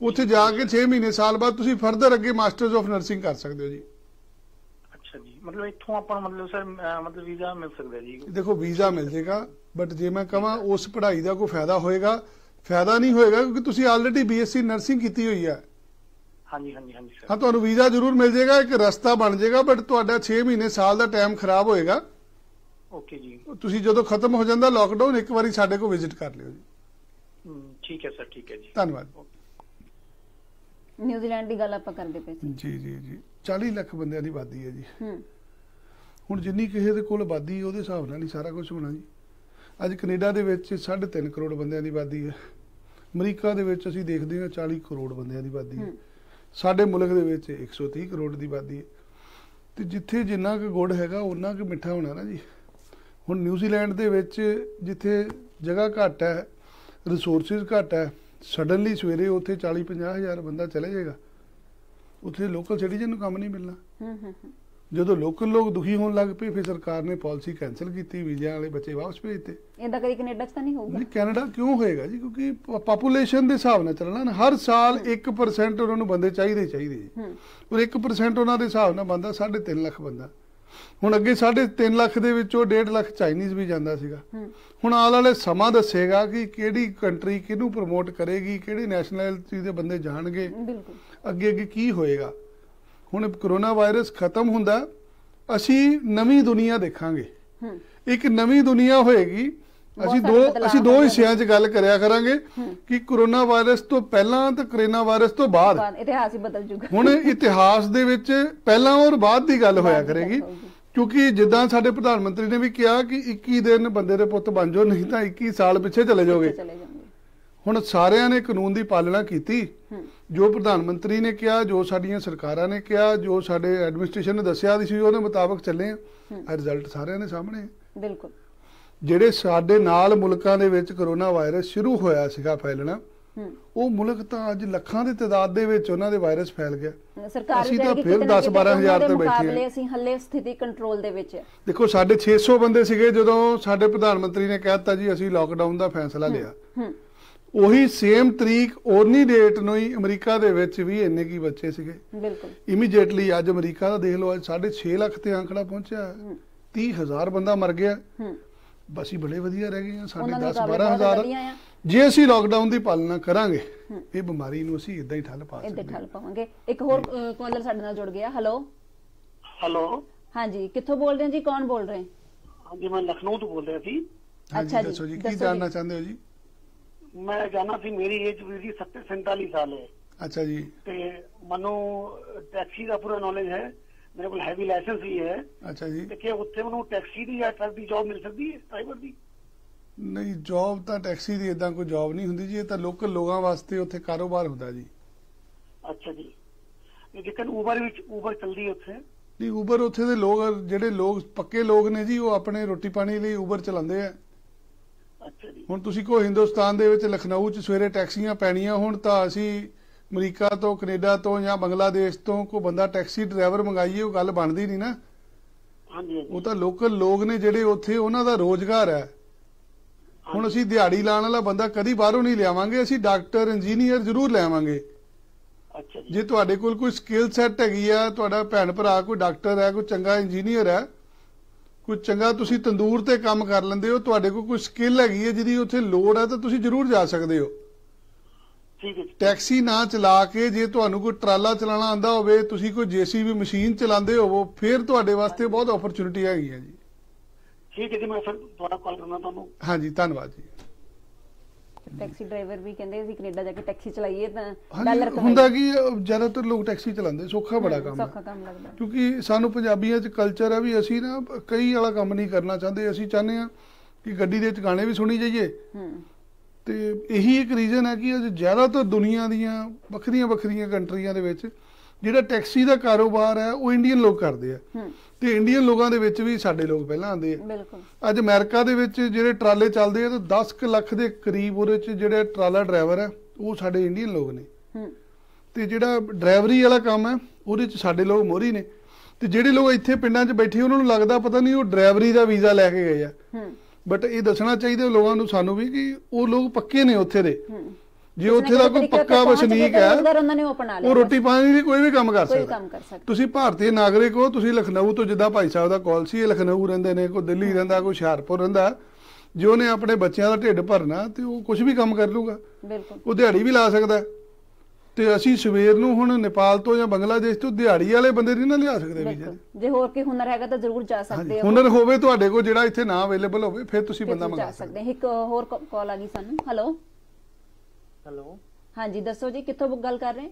ਉੱਥੇ ਜਾ ਕੇ 6 ਮਹੀਨੇ ਸਾਲ ਬਾਅਦ ਤੁਸੀਂ ਫਰਦਰ ਅੱਗੇ ਮਾਸਟਰਸ ਆਫ ਨਰਸਿੰਗ ਕਰ ਸਕਦੇ ਹੋ ਜੀ। ਅੱਛਾ ਜੀ। ਮਤਲਬ ਇੱਥੋਂ ਆਪਾਂ ਨੂੰ ਮਤਲਬ ਸਰ ਮਤਲਬ ਵੀਜ਼ਾ ਮਿਲ ਸਕਦਾ ਜੀ। ਦੇਖੋ ਵੀਜ਼ਾ ਮਿਲ ਜੇਗਾ ਬਟ ਜੇ ਮੈਂ ਕਹਾਂ ਉਸ ਪੜ੍ਹਾਈ ਦਾ ਕੋਈ ਫਾਇਦਾ ਹੋਏਗਾ ਫਾਇਦਾ ਨਹੀਂ ਹੋਏਗਾ ਕਿਉਂਕਿ ਤੁਸੀਂ ਆਲਰੇਡੀ ਬੀਐਸਸੀ ਨਰਸਿੰਗ ਕੀਤੀ ਹੋਈ ਹੈ। ਹਾਂਜੀ ਹਾਂਜੀ ਹਾਂਜੀ ਸਰ ਹਾਂ ਤੁਹਾਨੂੰ ਵੀਜ਼ਾ ਜ਼ਰੂਰ ਮਿਲ ਜਾਏਗਾ ਇੱਕ ਰਸਤਾ ਬਣ ਜਾਏਗਾ ਬਟ ਤੁਹਾਡਾ 6 ਮਹੀਨੇ ਸਾਲ ਦਾ ਟਾਈਮ ਖਰਾਬ ਹੋਏਗਾ। ਓਕੇ ਜੀ। ਤੁਸੀਂ ਜਦੋਂ ਖਤਮ ਹੋ ਜਾਂਦਾ ਲੋਕਡਾਊਨ ਇੱਕ ਵਾਰੀ ਸਾਡੇ ਕੋਲ ਵਿਜ਼ਿਟ ਕਰ ਲਿਓ ਜੀ। ਹਮ, ਠੀਕ ਹੈ ਸਰ ਠੀਕ ਹੈ ਜੀ। ਧੰਨਵਾਦ। ਨਿਊਜ਼ੀਲੈਂਡ ਦੀ ਗੱਲ ਆਪਾਂ ਕਰਦੇ ਪਏ ਸੀ। ਜੀ ਜੀ ਜੀ। 40 ਲੱਖ ਬੰਦਿਆਂ ਦੀ ਆਬਾਦੀ ਹੈ ਜੀ। ਹੂੰ। ਹੁਣ ਜਿੰਨੀ ਕਿਸੇ ਦੇ ਕੋਲ ਆਬਾਦੀ ਉਹਦੇ ਹਿਸਾਬ ਨਾਲ ਹੀ ਸਾਰਾ ਕੁਝ ਹੋਣਾ ਜੀ। ਅੱਜ ਕੈਨੇਡਾ ਦੇ ਵਿੱਚ 3.5 ਕਰੋੜ ਬੰਦਿਆਂ ਦੀ ਆਬਾਦੀ ਹੈ। ਅਮਰੀਕਾ ਦੇ ਵਿੱਚ ਅਸੀਂ ਦੇਖਦੇ ਹਾਂ 40 ਕਰੋੜ ਬੰਦਿਆਂ ਦੀ ਆਬਾਦੀ ਹੈ। ਹੂੰ। ਸਾਡੇ ਮੁਲਕ ਦੇ ਵਿੱਚ 130 ਕਰੋੜ ਦੀ ਆਬਾਦੀ ਹੈ। ਤੇ ਜਿੱਥੇ ਜਿੰਨਾ ਕੁ ਗੁੜ ਹੈਗਾ ਉਹਨਾਂ ਕੁ ਮਿੱਠਾ ਹੋਣਾ ਨਾ ਜੀ। ਹੁਣ ਨਿਊਜ਼ੀਲੈਂਡ ਦੇ ਵਿੱਚ ਜਿੱਥੇ ਜਗ੍ਹਾ ਘੱਟ ਹੈ ਰਿਸੋਰਸਿਸ ਘੱਟ ਹੈ ਸਡਨਲੀ ਸਵੇਰੇ ਉੱਥੇ 40 50 ਹਜ਼ਾਰ ਬੰਦਾ ਚਲੇ ਜਾਏਗਾ। ਉੱਥੇ ਲੋਕਲ ਸਿਟੀਜ਼ਨ ਨੂੰ ਕੰਮ ਨਹੀਂ ਮਿਲਣਾ। ਹੂੰ ਹੂੰ। ਜਦੋਂ ਲੋਕਲ ਲੋਕ ਦੁਖੀ ਹੋਣ ਲੱਗ ਪਏ ਫਿਰ ਸਰਕਾਰ ਨੇ ਪਾਲਿਸੀ ਕੈਨਸਲ ਕੀਤੀ ਵੀਜ਼ਿਆਂ ਵਾਲੇ ਬੱਚੇ ਵਾਪਸ ਭੇਜਤੇ ਏਦਾਂ ਕਦੀ ਕੈਨੇਡਾ 'ਚ ਤਾਂ ਨਹੀਂ ਹੋਊਗਾ? ਨਹੀਂ ਕੈਨੇਡਾ ਕਿਉਂ ਹੋਏਗਾ ਜੀ? ਕਿਉਂਕਿ ਪਾਪੂਲੇਸ਼ਨ ਦੇ ਹਿਸਾਬ ਨਾਲ ਚੱਲਣਾ ਹਰ ਸਾਲ 1% ਉਹਨਾਂ ਨੂੰ ਬੰਦੇ ਚਾਹੀਦੇ ਚਾਹੀਦੇ ਜੀ। ਔਰ 1% ਉਹਨਾਂ ਦੇ ਹਿਸਾਬ ਨਾਲ ਬੰਦਾ 3.5 ਲੱਖ ਬੰਦਾ। ਹੁਣ ਅੱਗੇ 3.5 ਲੱਖ ਦੇ ਵਿੱਚੋਂ 1.5 ਲੱਖ ਚਾਈਨੀਜ਼ ਵੀ ਜਾਂਦਾ ਸੀਗਾ। ਹੁਣ ਆਉਣ ਵਾਲੇ ਸਮਾਂ ਦੱਸੇਗਾ ਕਿ ਕਿਹੜੀ ਕੰਟਰੀ ਕਿਹਨੂੰ ਪ੍ਰਮੋਟ ਕਰੇਗੀ ਕਿਹੜੀ ਨੈਸ਼ਨੈਲਿਟੀ ਦੇ ਬੰਦੇ ਜਾਣਗੇ। ਬਿਲਕੁਲ। ਅੱਗੇ ਅੱਗੇ ਕੀ ਹੋਏਗਾ? ਹੁਣ ਕਰੋਨਾ ਵਾਇਰਸ ਖਤਮ ਹੁੰਦਾ ਅਸੀਂ ਨਵੀਂ ਦੁਨੀਆ ਦੇਖਾਂਗੇ ਇੱਕ ਨਵੀਂ ਦੁਨੀਆ ਹੋਏਗੀ ਅਸੀਂ ਦੋ ਅਸੀਂ ਦੋ। ਹਿੱਸਿਆਂ 'ਚ ਗੱਲ ਕਰਿਆ ਕਰਾਂਗੇ। ਕਿ ਕਰੋਨਾ ਵਾਇਰਸ ਤੋਂ ਪਹਿਲਾਂ ਤੇ ਕਰੋਨਾ ਵਾਇਰਸ ਤੋਂ ਬਾਅਦ ਇਤਿਹਾਸ ਹੀ ਬਦਲ ਜੂਗਾ ਹੁਣ ਇਤਿਹਾਸ ਦੇ ਵਿੱਚ ਪਹਿਲਾਂ ਔਰ ਬਾਅਦ ਦੀ ਗੱਲ ਹੋਇਆ ਕਰੇਗੀ। ਕਿਉਂਕਿ ਜਿੱਦਾਂ ਸਾਡੇ ਪ੍ਰਧਾਨ ਮੰਤਰੀ ਨੇ ਵੀ ਕਿਹਾ ਕਿ 21 ਦਿਨ ਬੰਦੇ ਦੇ ਪੁੱਤ ਬਣ ਜਾਓ ਨਹੀਂ ਤਾਂ 21 ਸਾਲ ਪਿੱਛੇ ਚਲੇ ਜਾਓਗੇ ਹੁਣ ਸਾਰਿਆਂ ਨੇ ਕਾਨੂੰਨ ਦੀ ਪਾਲਣਾ ਕੀਤੀ। ਜੋ ਪ੍ਰਧਾਨ ਮੰਤਰੀ ਨੇ ਕਿਹਾ ਜੋ ਸਾਡੀਆਂ ਸਰਕਾਰਾਂ ਨੇ ਕਿਹਾ ਜੋ ਸਾਡੇ ਐਡਮਿਨਿਸਟ੍ਰੇਸ਼ਨ ਨੇ ਦੱਸਿਆ ਸੀ ਉਹਦੇ ਮੁਤਾਬਕ ਚੱਲੇ ਆ। ਰਿਜ਼ਲਟ ਸਾਰਿਆਂ ਦੇ ਸਾਹਮਣੇ। ਬਿਲਕੁਲ। ਜਿਹੜੇ ਸਾਡੇ ਨਾਲ ਮੁਲਕਾਂ ਦੇ ਵਿੱਚ ਕਰੋਨਾ ਵਾਇਰਸ ਸ਼ੁਰੂ ਹੋਇਆ ਸੀਗਾ ਫੈਲਣਾ ਉਹ ਮੁਲਕ ਤਾਂ ਅੱਜ ਲੱਖਾਂ ਦੀ ਤਾਦਾਦ ਦੇ ਵਿੱਚ ਉਹਨਾਂ ਦੇ ਵਾਇਰਸ ਫੈਲ ਗਿਆ। ਸਰਕਾਰ ਅਸੀਂ ਤਾਂ ਫਿਰ ਕਿਤੇ ਨਾ 10 ਕਿਤੇ 12 ਹਜ਼ਾਰ ਉਹਨਾਂ ਦੇ ਤੇ ਬੈਠੇ ਹਾਂ। ਅਸੀਂ ਹੱਲੇ ਸਥਿਤੀ ਕੰਟਰੋਲ ਦੇ ਵਿੱਚ ਹੈ ਦੇਖੋ ਸਾਡੇ 600 ਬੰਦੇ ਸੀਗੇ ਜਦੋਂ ਸਾਡੇ ਪ੍ਰਧਾਨ ਮੰਤਰੀ ਨੇ ਕਹਿਤਾ ਜੀ ਅਸੀਂ ਲਾਕਡਾਊਨ ਦਾ ਫੈਸਲਾ ਲਿਆ। ਉਹੀ ਸੇਮ ਤਰੀਕ ਓਨੀ ਡੇਟ ਨੂੰ ਹੀ ਅਮਰੀਕਾ ਦੇ ਵਿੱਚ ਵੀ ਇੰਨੇ ਕੀ ਬੱਚੇ ਸੀਗੇ। ਬਿਲਕੁਲ। ਇਮੀਡੀਏਟਲੀ ਅੱਜ ਅਮਰੀਕਾ ਦਾ ਦੇਖ ਲਓ ਅੱਜ 6.5 ਲੱਖ ਤੇ ਅੰਕੜਾ ਪਹੁੰਚਿਆ। ਹੂੰ। 30000 ਬੰਦਾ ਮਰ ਗਿਆ। ਹੂੰ। ਬਸ ਹੀ ਬੜੇ ਵਧੀਆ ਰਹਿ ਗਏ ਆ ਸਾਡੇ ਉਹਨਾਂ ਦੇ 10 ਮੁਕਾਬਲੇ ਬਹੁਤ 12000 ਵਧੀਆ ਆ। ਜੇ ਅਸੀਂ ਲਾਕਡਾਊਨ ਦੀ ਪਾਲਣਾ ਕਰਾਂਗੇ ਇਹ ਬਿਮਾਰੀ ਨੂੰ ਅਸੀਂ ਇਦਾਂ ਹੀ ਠੱਲ ਪਾ ਸਕਦੇ ਠੱਲ ਪਾਵਾਂਗੇ। ਇੱਕ ਹੋਰ ਕਾਲਰ ਸਾਡੇ ਨਾਲ ਜੁੜ ਗਿਆ। ਹੈਲੋ ਹੈਲੋ ਹਾਂਜੀ ਕਿੱਥੋਂ ਬੋਲ ਰਹੇ ਜੀ? ਕੌਣ ਬੋਲ ਰਹੇ? ਹੈ ਹਾਂਜੀ ਮੈਂ ਲਖਨਊ ਤੋਂ ਬੋਲ ਰਿਹਾ ਸੀ। ਹਾਂਜੀ ਅੱਛਾ ਜੀ, ਦੱਸੋ ਜੀ ਕੀ। ਜਾਣਨਾ ਚਾਹੁੰਦੇ ਹੋ ਜੀ? ਮੈਂ ਜਾਣਾ ਸੀ ਮੇਰੀ ਏਜ ਵੀ ਜੀ 70 47 ਸਾਲ ਹੈ। ਅੱਛਾ ਜੀ। ਤੇ ਮੈਨੂੰ ਟੈਕਸੀ ਦਾ ਪੂਰਾ ਨੌਲੇਜ ਹੈ। ਮੇਰੇ ਕੋਲ ਹੈਵੀ ਲਾਇਸੈਂਸ ਵੀ ਹੈ। ਅੱਛਾ ਜੀ। ਤੇ ਕਿ ਉੱਥੇ ਮੈਨੂੰ ਟੈਕਸੀ ਦੀ ਜਾਂ ਟਰੱਕ ਦੀ ਜੌਬ ਮਿਲ ਸਕਦੀ ਹੈ ਡਰਾਈਵਰ ਦੀ? ਨਹੀਂ ਜੌਬ ਤਾਂ ਟੈਕਸੀ ਦੀ ਇਦਾਂ ਕੋਈ ਜੌਬ ਨਹੀਂ ਹੁੰਦੀ ਜੀ ਇਹ ਤਾਂ ਲੋਕਲ ਲੋਕਾਂ ਵਾਸਤੇ ਉੱਥੇ ਕਾਰੋਬਾਰ ਹੁੰਦਾ ਜੀ। ਅੱਛਾ ਜੀ। ਜੇਕਰ ਉਬਰ ਵਿੱਚ ਉਬਰ ਚੱਲਦੀ ਹੈ ਉੱਥੇ? ਨਹੀਂ ਉਬਰ ਉੱਥੇ ਦੇ ਲੋਕ ਜਿਹੜੇ ਲੋਕ ਪੱਕੇ ਲੋਕ ਨੇ ਜੀ ਉਹ ਆਪਣੇ ਰੋਟੀ ਪਾਣੀ ਲਈ ਉਬਰ ਚਲਾਉਂਦੇ ਆ। ਹੁਣ ਤੁਸੀਂ ਕੋ ਹਿੰਦੁਸਤਾਨ ਦੇ ਵਿੱਚ ਲਖਨਊ 'ਚ ਸਵੇਰੇ ਟੈਕਸੀਆਂ ਪੈਣੀਆਂ ਹੁਣ ਤਾਂ ਅਸੀਂ ਅਮਰੀਕਾ ਤੋਂ ਕੈਨੇਡਾ ਤੋਂ ਜਾਂ ਬੰਗਲਾਦੇਸ਼ ਤੋਂ ਕੋਈ ਬੰਦਾ ਟੈਕਸੀ ਡਰਾਈਵਰ ਮੰਗਾਈਏ ਉਹ ਗੱਲ ਬਣਦੀ ਨਹੀਂ ਨਾ। ਉਹ ਤਾਂ ਲੋਕਲ ਲੋਕ ਨੇ ਜਿਹੜੇ ਉੱਥੇ ਉਹਨਾਂ ਦਾ ਰੋਜ਼ਗਾਰ ਹੈ। ਹੁਣ ਅਸੀਂ ਦਿਹਾੜੀ ਲਾਣ ਵਾਲਾ ਬੰਦਾ ਕਦੀ ਬਾਹਰੋਂ ਨਹੀਂ ਲਿਆਵਾਂਗੇ ਅਸੀਂ ਡਾਕਟਰ ਇੰਜੀਨੀਅਰ ਜ਼ਰੂਰ ਲਿਆਵਾਂਗੇ। ਅੱਛਾ ਜੀ। ਜੇ ਤੁਹਾਡੇ ਕੋਲ ਕੋਈ ਸਕਿੱਲ ਸੈੱਟ ਹੈਗੀ ਆ ਤੁਹਾਡਾ ਭੈਣ ਭਰਾ ਕੋਈ ਡਾਕਟਰ ਹੈ ਕੋਈ ਚੰਗਾ ਇੰਜੀਨੀਅਰ ਹੈ ਕੋਈ ਚੰਗਾ ਤੁਸੀਂ ਤੰਦੂਰ ਤੇ ਕੰਮ ਕਰ ਲੈਂਦੇ ਹੋ ਤੁਹਾਡੇ ਕੋਲ ਕੋਈ ਸਕਿੱਲ ਹੈਗੀ ਹੈ ਜਿਹਦੀ ਉੱਥੇ ਲੋੜ ਹੈ ਤਾਂ ਤੁਸੀਂ ਜ਼ਰੂਰ ਜਾ ਸਕਦੇ ਹੋ। ਠੀਕ ਹੈ ਟੈਕਸੀ ਨਾ ਚਲਾ ਕੇ ਜੇ ਤੁਹਾਨੂੰ ਕੋਈ ਟਰਾਲਾ ਚਲਾਉਣਾ ਆਂਦਾ ਹੋਵੇ ਤੁਸੀਂ ਕੋਈ ਜੀਸੀਬੀ ਮਸ਼ੀਨ ਚਲਾਉਂਦੇ ਹੋਵੋ ਫਿਰ ਤੁਹਾਡੇ ਵਾਸਤੇ ਬਹੁਤ ਓਪਰਚੁਨਿਟੀ ਹੈਗੀ ਹੈ ਜੀ। ਠੀਕ ਹੈ ਜੀ ਮੈਂ ਫਿਰ ਦੁਬਾਰਾ ਕਾਲ ਕਰਨਾ ਤੁਹਾਨੂੰ। ਹਾਂਜੀ ਧੰਨਵਾਦ ਜੀ। ਟੈਕਸੀ ਡਰਾਈਵਰ ਵੀ ਕਹਿੰਦੇ ਅਸੀਂ ਕੈਨੇਡਾ ਜਾ ਕੇ ਟੈਕਸੀ ਚਲਾਈਏ ਤਾਂ ਡਾਲਰ ਹੁੰਦਾ ਕੀ ਜ਼ਿਆਦਾਤਰ ਲੋਕ ਟੈਕਸੀ ਚਲਾਉਂਦੇ ਸੌਖਾ ਬੜਾ ਕੰਮ ਸੌਖਾ ਕੰਮ ਲੱਗਦਾ। ਕਿਉਂਕਿ ਸਾਨੂੰ ਪੰਜਾਬੀਆਂ 'ਚ ਕਲਚਰ ਹੈ ਵੀ ਅਸੀਂ ਨਾ ਕਈ ਵਾਲਾ ਕੰਮ ਨਹੀਂ ਕਰਨਾ ਚਾਹੁੰਦੇ ਅਸੀਂ ਚਾਹੁੰਦੇ ਆ ਕਿ ਗੱਡੀ ਦੇ ਗਾਣੇ ਵੀ ਸੁਣੀ ਜਾਈਏ। ਹੂੰ। ਤੇ ਇਹੀ ਇੱਕ ਰੀਜ਼ਨ ਹੈ ਕਿ ਅੱਜ ਜ਼ਿਆਦਾਤਰ ਦੁਨੀਆ ਦੀਆਂ ਵੱਖਰੀਆਂ ਵੱਖਰੀਆਂ ਕੰਟਰੀਆਂ ਦੇ ਵਿੱਚ ਜਿਹੜਾ ਟੈਕਸੀ ਦਾ ਕਾਰੋਬਾਰ ਹੈ ਉਹ ਇੰਡੀਅਨ ਲੋਕ ਕਰਦੇ ਆ। ਤੇ ਇੰਡੀਅਨ ਲੋਕਾਂ ਦੇ ਵਿੱਚ ਵੀ ਸਾਡੇ ਲੋਕ ਪਹਿਲਾਂ ਆਉਂਦੇ ਆ। ਬਿਲਕੁਲ। ਅੱਜ ਅਮਰੀਕਾ ਦੇ ਵਿੱਚ ਜਿਹੜੇ ਟਰਾਲੇ ਚੱਲਦੇ ਆ ਤਾਂ 10 ਕੁ ਲੱਖ ਦੇ ਕਰੀਬ ਉਹਦੇ ਚ ਜਿਹੜੇ ਟਰਾਲਾ ਡਰਾਈਵਰ ਹੈ ਉਹ ਸਾਡੇ ਇੰਡੀਅਨ ਲੋਕ ਨੇ। ਤੇ ਜਿਹੜਾ ਡਰਾਈਵਰੀ ਵਾਲਾ ਕੰਮ ਹੈ ਉਹਦੇ ਚ ਸਾਡੇ ਲੋਕ ਮੋਹਰੀ ਨੇ। ਤੇ ਜਿਹੜੇ ਲੋਕ ਇੱਥੇ ਪਿੰਡਾਂ 'ਚ ਬੈਠੇ ਉਹਨਾਂ ਨੂੰ ਲੱਗਦਾ ਪਤਾ ਨਹੀਂ ਉਹ ਡਰਾਈਵਰੀ ਦਾ ਵੀਜ਼ਾ ਲੈ ਕੇ ਗਏ ਆ। ਬਟ ਇਹ ਦੱਸਣਾ ਚਾਹੀਦਾ ਲੋਕਾਂ ਨੂੰ ਸਾਨੂੰ ਵੀ ਕਿ ਉਹ ਲੋਕ ਪੱਕੇ ਨੇ ਉੱਥੇ ਦੇ। ਜੇ ਉੱਥੇ ਦਾ ਕੋਈ ਪੱਕਾ ਵਸਨੀਕ ਹੈ ਉਹ ਰੋਟੀ ਪਾਣੀ ਲਈ ਕੋਈ ਵੀ ਕੰਮ ਕਰ ਸਕਦਾ। ਤੁਸੀਂ ਭਾਰਤੀ ਨਾਗਰਿਕ ਹੋ ਤੁਸੀਂ ਲਖਨਊ ਤੋਂ ਜਿੱਦਾਂ ਭਾਈ ਸਾਹਿਬ ਦਾ ਕਾਲ ਸੀ ਇਹ ਲਖਨਊ ਰਹਿੰਦੇ ਨੇ ਕੋਈ ਦਿੱਲੀ ਰਹਿੰਦਾ ਕੋਈ ਹੁਸ਼ਿਆਰਪੁਰ ਰਹਿੰਦਾ ਜੇ ਉਹਨੇ ਆਪਣੇ ਬੱਚਿਆਂ ਦਾ ਢਿੱਡ ਭਰਨਾ ਤੇ ਉਹ ਕੁਝ ਵੀ ਕੰਮ ਕਰ ਲੂਗਾ। ਬਿਲਕੁਲ। ਉਹ ਦਿਹਾੜੀ ਵੀ ਲਾ ਸਕਦਾ। ਤੇ ਅਸੀਂ ਸਵੇਰ ਨੂੰ ਹੁਣ ਨੇਪਾਲ ਤੋਂ ਜਾਂ ਬੰਗਲਾਦੇਸ਼ ਤੋਂ ਦਿਹਾੜੀ ਵਾਲੇ ਬੰਦੇ ਨਹੀਂ ਨਾ ਲਿਆ ਸਕਦੇ ਵੀਜ਼ੇ ਜੇ ਹੋਰ ਕੋਈ ਹੁਨਰ ਹੈਗਾ ਤਾਂ ਜ਼ਰੂਰ ਜਾ ਸਕਦੇ ਹੋ। ਹੁਨਰ ਹੋਵੇ ਤੁਹਾਡੇ ਕੋਲ ਜਿਹੜਾ ਇੱਥੇ ਨਾ ਅਵੇਲੇਬਲ ਹੋਵੇ ਫਿਰ ਤੁਸੀਂ ਬੰਦਾ ਮੰਗਾ ਸਕਦੇ ਸਕਦੇ ਹੋ। ਇੱਕ ਹੋਰ ਕਾਲ ਆ ਗਈ ਸਾਨੂੰ। Hello hello. ਹਾਂਜੀ ਦੱਸੋ ਜੀ ਕਿੱਥੋਂ ਗੱਲ ਕਰ ਰਹੇ?